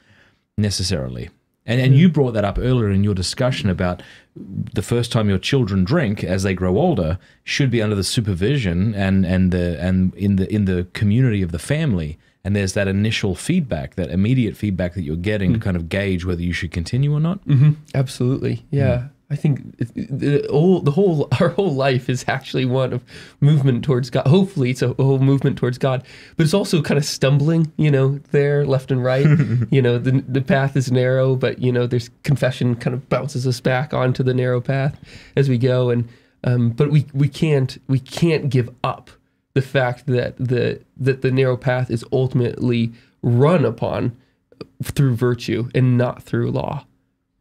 Speaker 3: necessarily. And and you brought that up earlier in your discussion about the first time your children drink as they grow older should be under the supervision and and the and in the in the community of the family. And there's that initial feedback, that immediate feedback that you're getting to mm. kind of gauge whether you should continue or not. Mm-hmm.
Speaker 1: Absolutely, yeah. Mm. I think the whole, the whole, our whole life is actually one of movement towards God. Hopefully, it's a whole movement towards God, but it's also kind of stumbling, you know, there left and right. you know, the the path is narrow, but you know, there's confession kind of bounces us back onto the narrow path as we go, and um, but we we can't we can't give up the fact that the that the narrow path is ultimately run upon through virtue and not through law.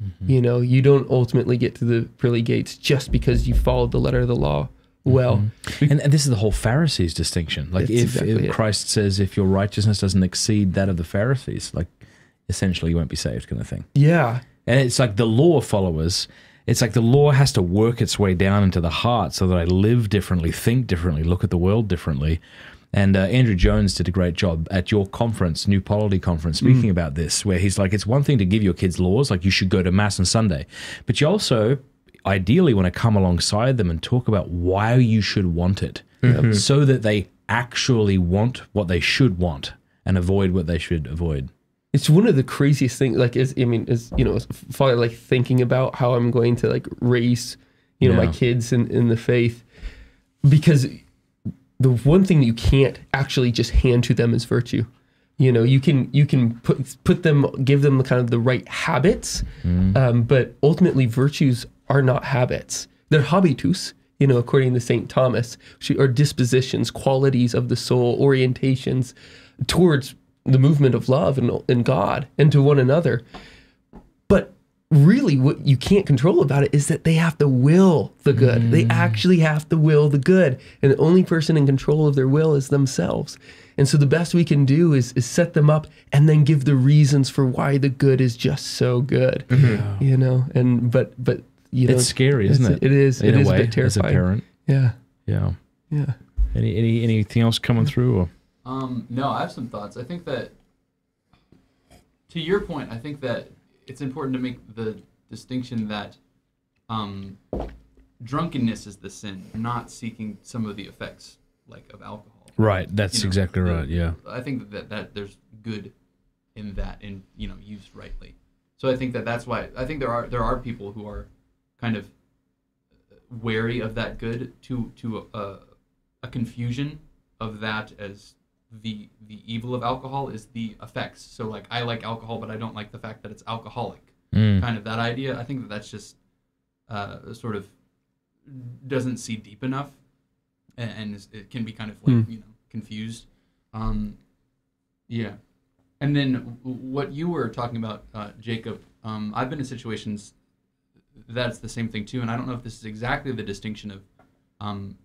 Speaker 1: Mm-hmm. You know, you don't ultimately get to the pearly gates just because you followed the letter of the law well. Mm-hmm.
Speaker 3: And, and this is the whole Pharisees distinction. Like if,
Speaker 1: exactly
Speaker 3: if. Christ says if your righteousness doesn't exceed that of the Pharisees, like essentially you won't be saved, kind of thing.
Speaker 1: Yeah.
Speaker 3: And it's like the law followers. It's like the law has to work its way down into the heart so that I live differently, think differently, look at the world differently. And uh, Andrew Jones did a great job at your conference, New Polity Conference, speaking about this, where he's like, it's one thing to give your kids laws, like you should go to Mass on Sunday, but you also ideally want to come alongside them and talk about why you should want it so that they actually want what they should want and avoid what they should avoid.
Speaker 1: It's one of the craziest things. Like, is I mean, is you know, father, like thinking about how I'm going to like raise, you know,
Speaker 3: Yeah.
Speaker 1: my kids in in the faith, because the one thing that you can't actually just hand to them is virtue. You know, you can you can put put them, give them the kind of the right habits, um, but ultimately virtues are not habits; they're habitus. You know, according to Saint Thomas, which are dispositions, qualities of the soul, orientations towards the movement of love and, and God and to one another. But really, what you can't control about it is that they have to will the good. They actually have to will the good. And the only person in control of their will is themselves. And so the best we can do is, is set them up and then give the reasons for why the good is just so good. You know, and but but you know
Speaker 3: It's scary, isn't
Speaker 1: it's-
Speaker 3: it?
Speaker 1: It is.
Speaker 3: In
Speaker 1: it
Speaker 3: a
Speaker 1: is
Speaker 3: way,
Speaker 1: a bit
Speaker 3: as a
Speaker 1: terrifying.
Speaker 3: parent.
Speaker 1: Yeah.
Speaker 3: Yeah.
Speaker 1: Yeah.
Speaker 3: Any, any anything else coming through? Or?
Speaker 2: Um, no, I have some thoughts. I think that, to your point, I think that it's important to make the distinction that um, drunkenness is the sin, not seeking some of the effects like of alcohol.
Speaker 3: Right. That's
Speaker 2: You know,
Speaker 3: exactly
Speaker 2: the-
Speaker 3: right. Yeah.
Speaker 2: I think that, that there's good in that, and you know, used rightly. So I think that that's why I think there are there are people who are kind of wary of that good to to a, a confusion of that as the the evil of alcohol is the effects. So like I like alcohol, but I don't like the fact that it's alcoholic.
Speaker 3: Mm.
Speaker 2: Kind of that idea. I think that that's just uh, sort of doesn't see deep enough, and, and is, it can be kind of like
Speaker 1: Hmm.
Speaker 2: you know confused. Um, yeah, and then w- what you were talking about, uh, Jacob. Um, I've been in situations that's the same thing too, and I don't know if this is exactly the distinction of, um,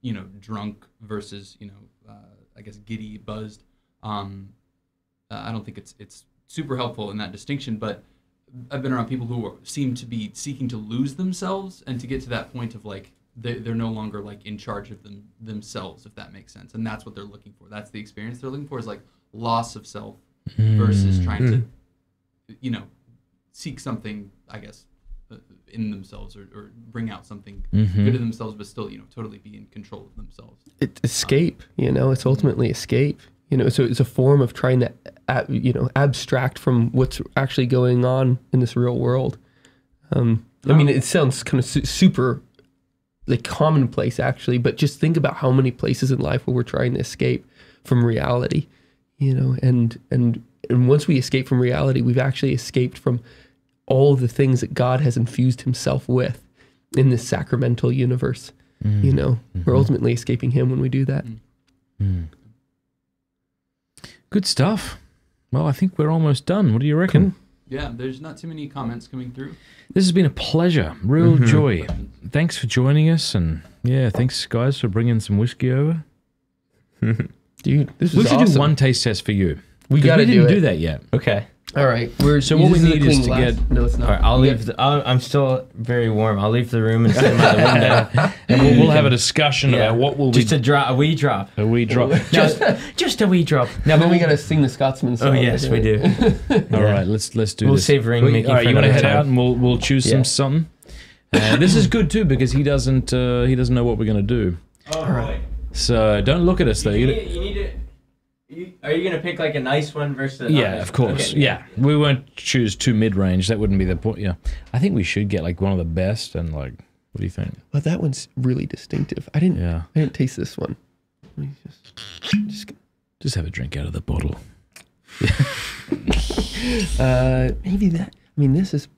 Speaker 2: you know, drunk versus you know, uh, I guess giddy, buzzed. Um, uh, I don't think it's it's super helpful in that distinction, but I've been around people who are, seem to be seeking to lose themselves and to get to that point of like they, they're no longer like in charge of them themselves, if that makes sense. And that's what they're looking for. That's the experience they're looking for is like loss of self versus trying to, you know, seek something, I guess, in themselves or, or bring out something
Speaker 3: Mhm.
Speaker 2: good in themselves, but still, you know, totally be in control of themselves.
Speaker 1: It's escape, you know, it's ultimately escape. You know, so it's a form of trying to, uh, you know, abstract from what's actually going on in this real world. Um, I mean, it sounds kind of su- super, like commonplace actually, but just think about how many places in life where we're trying to escape from reality, you know, and and and once we escape from reality, we've actually escaped from all the things that God has infused Himself with in this sacramental universe. You mm. know, we're mm-hmm. ultimately escaping Him when we do that. Mm. Mm.
Speaker 3: Good stuff. Well, I think we're almost done. What do you reckon?
Speaker 2: Yeah, there's not too many comments coming through.
Speaker 3: This has been a pleasure, real mm-hmm. joy. Thanks for joining us, and yeah, thanks guys for bringing some whiskey over.
Speaker 1: Dude, this
Speaker 3: We
Speaker 1: is
Speaker 3: should do one taste test for you.
Speaker 1: We
Speaker 3: 'Cause
Speaker 1: gotta
Speaker 3: we didn't
Speaker 1: do
Speaker 3: do that yet.
Speaker 4: Okay.
Speaker 1: All right, we're
Speaker 3: So what we need is to
Speaker 1: glass.
Speaker 3: get-
Speaker 1: No, it's not.
Speaker 4: All right. I'll
Speaker 1: We
Speaker 4: leave. The, I'll, I'm still very warm. I'll leave the room and sit by the window.
Speaker 3: And we'll, we'll have a discussion about what will
Speaker 4: just
Speaker 3: be
Speaker 4: a drop, a wee drop,
Speaker 3: a wee drop.
Speaker 4: just just a wee drop.
Speaker 1: Now then we gotta sing the Scotsman song.
Speaker 4: Oh yes, we do.
Speaker 3: All right, let's let's do
Speaker 4: We'll
Speaker 3: this.
Speaker 4: save ring
Speaker 3: Wait,
Speaker 4: making
Speaker 3: All right, you want to head
Speaker 4: time.
Speaker 3: out and we'll we'll choose
Speaker 4: Yeah.
Speaker 3: some something. Uh, this is good too because he doesn't uh, he doesn't know what we're gonna do.
Speaker 4: All right.
Speaker 3: So don't look at us though.
Speaker 4: You
Speaker 3: You-
Speaker 4: need, you need to. You, are you gonna pick like a nice one versus?
Speaker 3: yeah, of course.
Speaker 4: Okay.
Speaker 3: Yeah, we won't choose two mid range. That wouldn't be the point. Yeah, I think we should get like one of the best and like. What do you think?
Speaker 1: Well, that one's really distinctive. I didn't.
Speaker 3: Yeah,
Speaker 1: I didn't taste this one. Let me just, just
Speaker 3: just have a drink out of the bottle.
Speaker 1: uh, maybe that. I mean, this is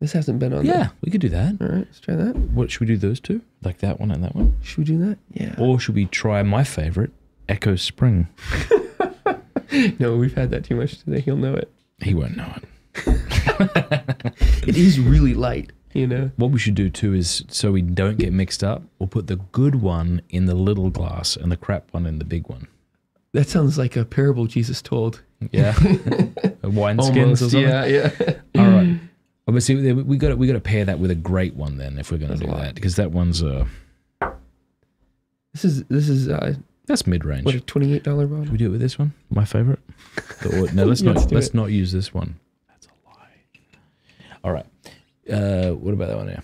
Speaker 1: this hasn't been on.
Speaker 3: Yeah, we could do that.
Speaker 1: All right, let's try that.
Speaker 3: What should we do? Those two, like that one and that one,
Speaker 1: Should we do that? Yeah.
Speaker 3: or should we try my favorite, Echo Spring?
Speaker 1: No, we've had that too much today. He'll know it.
Speaker 3: He won't know it.
Speaker 1: It is really light. You know.
Speaker 3: What we should do too is so we don't get mixed up, we'll put the good one in the little glass and the crap one in the big one.
Speaker 1: That sounds like a parable Jesus told.
Speaker 3: Yeah, wine skins or something.
Speaker 1: Yeah. Yeah.
Speaker 3: All right. Obviously, we got we got to pair that with a great one then if we're going to do that because that one's uh
Speaker 1: This is this is uh,
Speaker 3: that's mid range.
Speaker 1: what a twenty eight dollar bottle.
Speaker 3: Should we do it with this one? My favorite. The, no, let's
Speaker 1: Yeah,
Speaker 3: not.
Speaker 1: let's
Speaker 3: Let's
Speaker 1: it.
Speaker 3: not use this one. That's a lie. All right. Uh, what about that one here?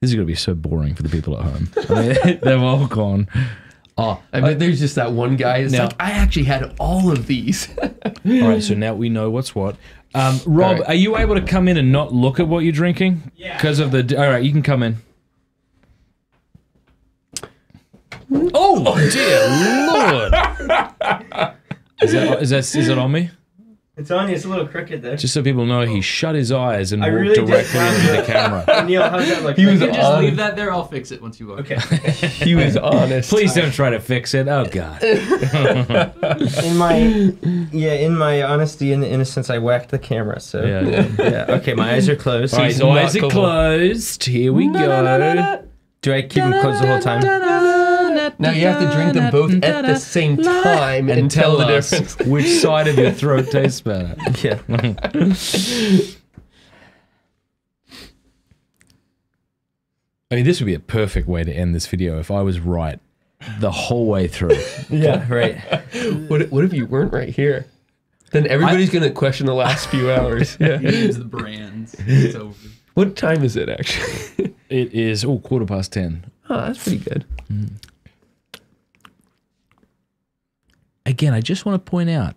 Speaker 3: This is going to be so boring for the people at home. I mean, they've all gone. Oh,
Speaker 1: I bet there's just that one guy. It's
Speaker 3: Now-
Speaker 1: like I actually had all of these.
Speaker 3: all right. So now we know what's what. Um, Rob,
Speaker 1: All right.
Speaker 3: are you able to come in and not look at what you're drinking?
Speaker 4: Yeah.
Speaker 3: Because of the. All right, you can come in. Oh dear lord! Is that is that is it on me?
Speaker 4: It's on you. It's a little crooked though.
Speaker 3: Just so people know, he shut his eyes and
Speaker 4: I
Speaker 3: walked
Speaker 4: really
Speaker 3: directly
Speaker 4: have
Speaker 3: into the camera.
Speaker 4: Neil, how's that look?
Speaker 1: He was
Speaker 2: You just
Speaker 1: on.
Speaker 2: leave that there. I'll fix it once you walk.
Speaker 4: Okay.
Speaker 1: he was honest.
Speaker 3: Please don't try to fix it. Oh God!
Speaker 4: in my yeah, in my honesty and innocence, I whacked the camera. So
Speaker 3: Yeah. yeah.
Speaker 4: yeah. Okay, my eyes are closed.
Speaker 3: All right, his eyes are closed. Here we go.
Speaker 4: Do I keep them closed the whole time?
Speaker 1: Now you have to drink them both at the same time and,
Speaker 3: And
Speaker 1: tell
Speaker 3: tell
Speaker 1: the
Speaker 3: us
Speaker 1: difference.
Speaker 3: which side of your throat tastes better.
Speaker 4: Yeah.
Speaker 3: I mean, this would be a perfect way to end this video if I was right the whole way through.
Speaker 4: Yeah. Right.
Speaker 1: What, what if you weren't right here? Then everybody's gonna question the last few hours. Yeah.
Speaker 2: He names the brands. It's over.
Speaker 1: What time is it actually?
Speaker 3: It is oh quarter past ten.
Speaker 1: oh, that's pretty good. Mm.
Speaker 3: Again, I just want to point out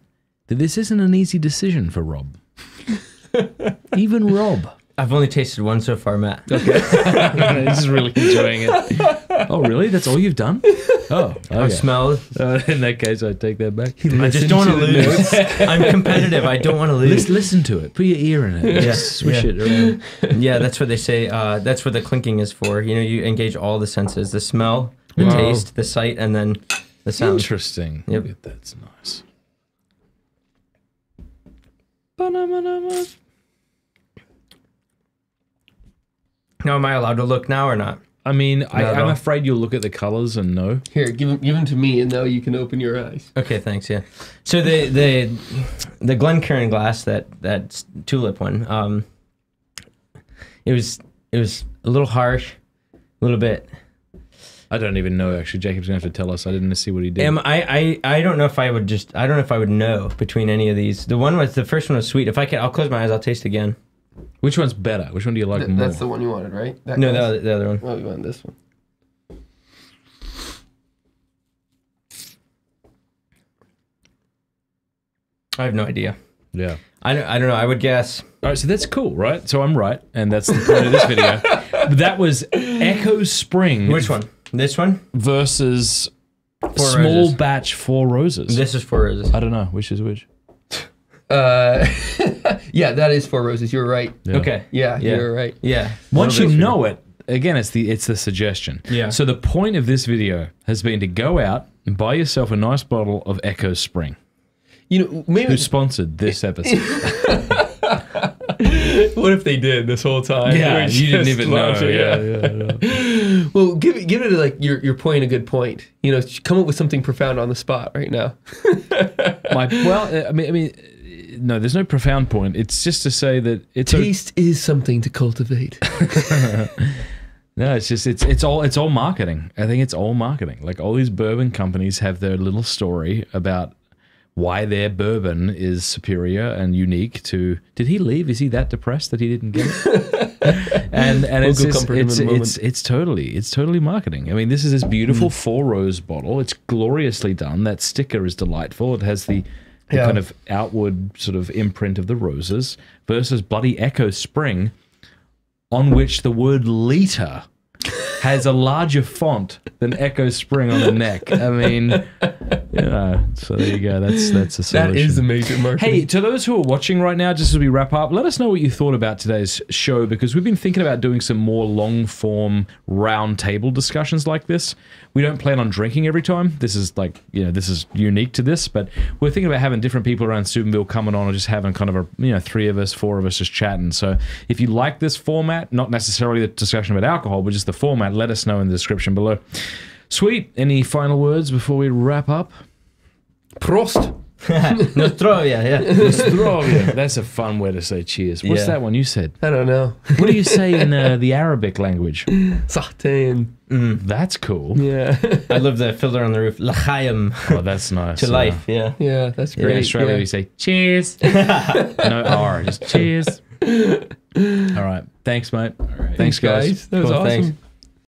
Speaker 3: that this isn't an easy decision for Rob. Even Rob.
Speaker 4: I've only tasted one so far, Matt. Okay.
Speaker 3: He's really enjoying it. Oh, really? That's all you've done? Oh,
Speaker 4: I
Speaker 3: okay.
Speaker 4: smell.
Speaker 3: Uh, in that case, I take that back.
Speaker 4: I just don't want to lose. I'm competitive. I don't want to lose.
Speaker 3: Listen, listen to it. Put your ear in it.
Speaker 4: Yeah,
Speaker 3: Just swish
Speaker 4: yeah.
Speaker 3: it around.
Speaker 4: Yeah, that's what they say. Uh, that's what the clinking is for. You know, you engage all the senses: the smell, the
Speaker 3: Wow.
Speaker 4: taste, the sight, and then the sound.
Speaker 3: Interesting.
Speaker 4: Yep.
Speaker 3: Look at that. That's nice. Ba-na-ma-na-ma.
Speaker 4: Now, am I allowed to look now or not?
Speaker 3: I mean, I, I'm afraid you'll look at the colors and no.
Speaker 1: Here, give them, give them to me, and now you can open your eyes.
Speaker 4: Okay, thanks. Yeah. So the the the Glencairn glass that that tulip one, um, it was it was a little harsh, a little bit.
Speaker 3: I don't even know. Actually, Jacob's gonna have to tell us. I didn't see what he did.
Speaker 4: Am I, I I don't know if I would just I don't know if I would know between any of these. The one was the first one was sweet. If I can, I'll close my eyes. I'll taste again.
Speaker 3: Which one's better? Which one do you like
Speaker 1: Th-
Speaker 3: more?
Speaker 1: that's the one you wanted, right? That
Speaker 4: No,
Speaker 1: glass?
Speaker 4: the other, the other one.
Speaker 1: Oh, you want this one?
Speaker 4: I have no idea.
Speaker 3: yeah.
Speaker 4: I don't, I don't know. I would guess.
Speaker 3: All right, so that's cool, right? So I'm right, and that's the point of this video. But that was Echo Spring.
Speaker 4: Which one? This one?
Speaker 3: versus
Speaker 4: Four
Speaker 3: small
Speaker 4: roses.
Speaker 3: batch four roses?
Speaker 4: This is four roses.
Speaker 3: I don't know which is which.
Speaker 1: Uh, yeah, that is four roses. You're right.
Speaker 3: Yeah.
Speaker 4: Okay.
Speaker 1: Yeah,
Speaker 4: Yeah.
Speaker 1: you're right.
Speaker 4: Yeah.
Speaker 3: Once you know it, again, it's the it's the suggestion.
Speaker 4: Yeah.
Speaker 3: So the point of this video has been to go out and buy yourself a nice bottle of Echo Spring.
Speaker 1: You know, maybe
Speaker 3: Who sponsored this episode?
Speaker 1: what if they did this whole time?
Speaker 3: yeah, you didn't even know.
Speaker 1: loved it,
Speaker 3: Yeah, yeah, yeah.
Speaker 1: Give it, like you're point a good point. You know, come up with something profound on the spot right now.
Speaker 3: My, well, I mean, I mean, no, there's no profound point. It's just to say that it's
Speaker 1: Taste is something to cultivate.
Speaker 3: No, it's just it's it's all it's all marketing. I think it's all marketing. Like all these bourbon companies have their little story about why their bourbon is superior and unique to. Did he leave? Is he that depressed that he didn't get it? and and
Speaker 1: We'll
Speaker 3: it's just, it's, it's it's totally it's totally marketing. I mean, this is this beautiful
Speaker 1: Hmm.
Speaker 3: four rose bottle. It's gloriously done. That sticker is delightful. It has the. The
Speaker 1: Yeah.
Speaker 3: kind of outward sort of imprint of the roses versus Bloody Echo Spring, on which the word liter has a larger font than Echo Spring on the neck. I mean, you know, so there you go. That's that's a solution.
Speaker 1: that is a major marketing.
Speaker 3: Hey, to those who are watching right now, just as we wrap up, let us know what you thought about today's show because we've been thinking about doing some more long form round table discussions like this. We don't plan on drinking every time. This is like, you know, this is unique to this, but we're thinking about having different people around Steubenville coming on and just having kind of a, you know, three of us, four of us just chatting. So if you like this format, not necessarily the discussion about alcohol, but just the format, let us know in the description below. Sweet. Any final words before we wrap up?
Speaker 1: Prost.
Speaker 4: Nostrovia, yeah.
Speaker 3: Zdravia. That's a fun way to say cheers. What's
Speaker 4: Yeah.
Speaker 3: that one you said?
Speaker 1: I don't know.
Speaker 3: What do you say in uh, the Arabic language?
Speaker 1: Sahtein.
Speaker 3: That's cool.
Speaker 1: Yeah.
Speaker 4: I love the fiddler on the roof. L'chaim.
Speaker 3: Oh, that's nice.
Speaker 4: To
Speaker 3: Uh,
Speaker 4: life, yeah.
Speaker 1: yeah, that's great. in.
Speaker 3: Australia,
Speaker 1: yeah.
Speaker 3: we say cheers. no R, just cheers. All right. Thanks, mate. Thanks,
Speaker 1: Thanks, guys. That was
Speaker 4: Cool,
Speaker 1: awesome.
Speaker 4: thanks.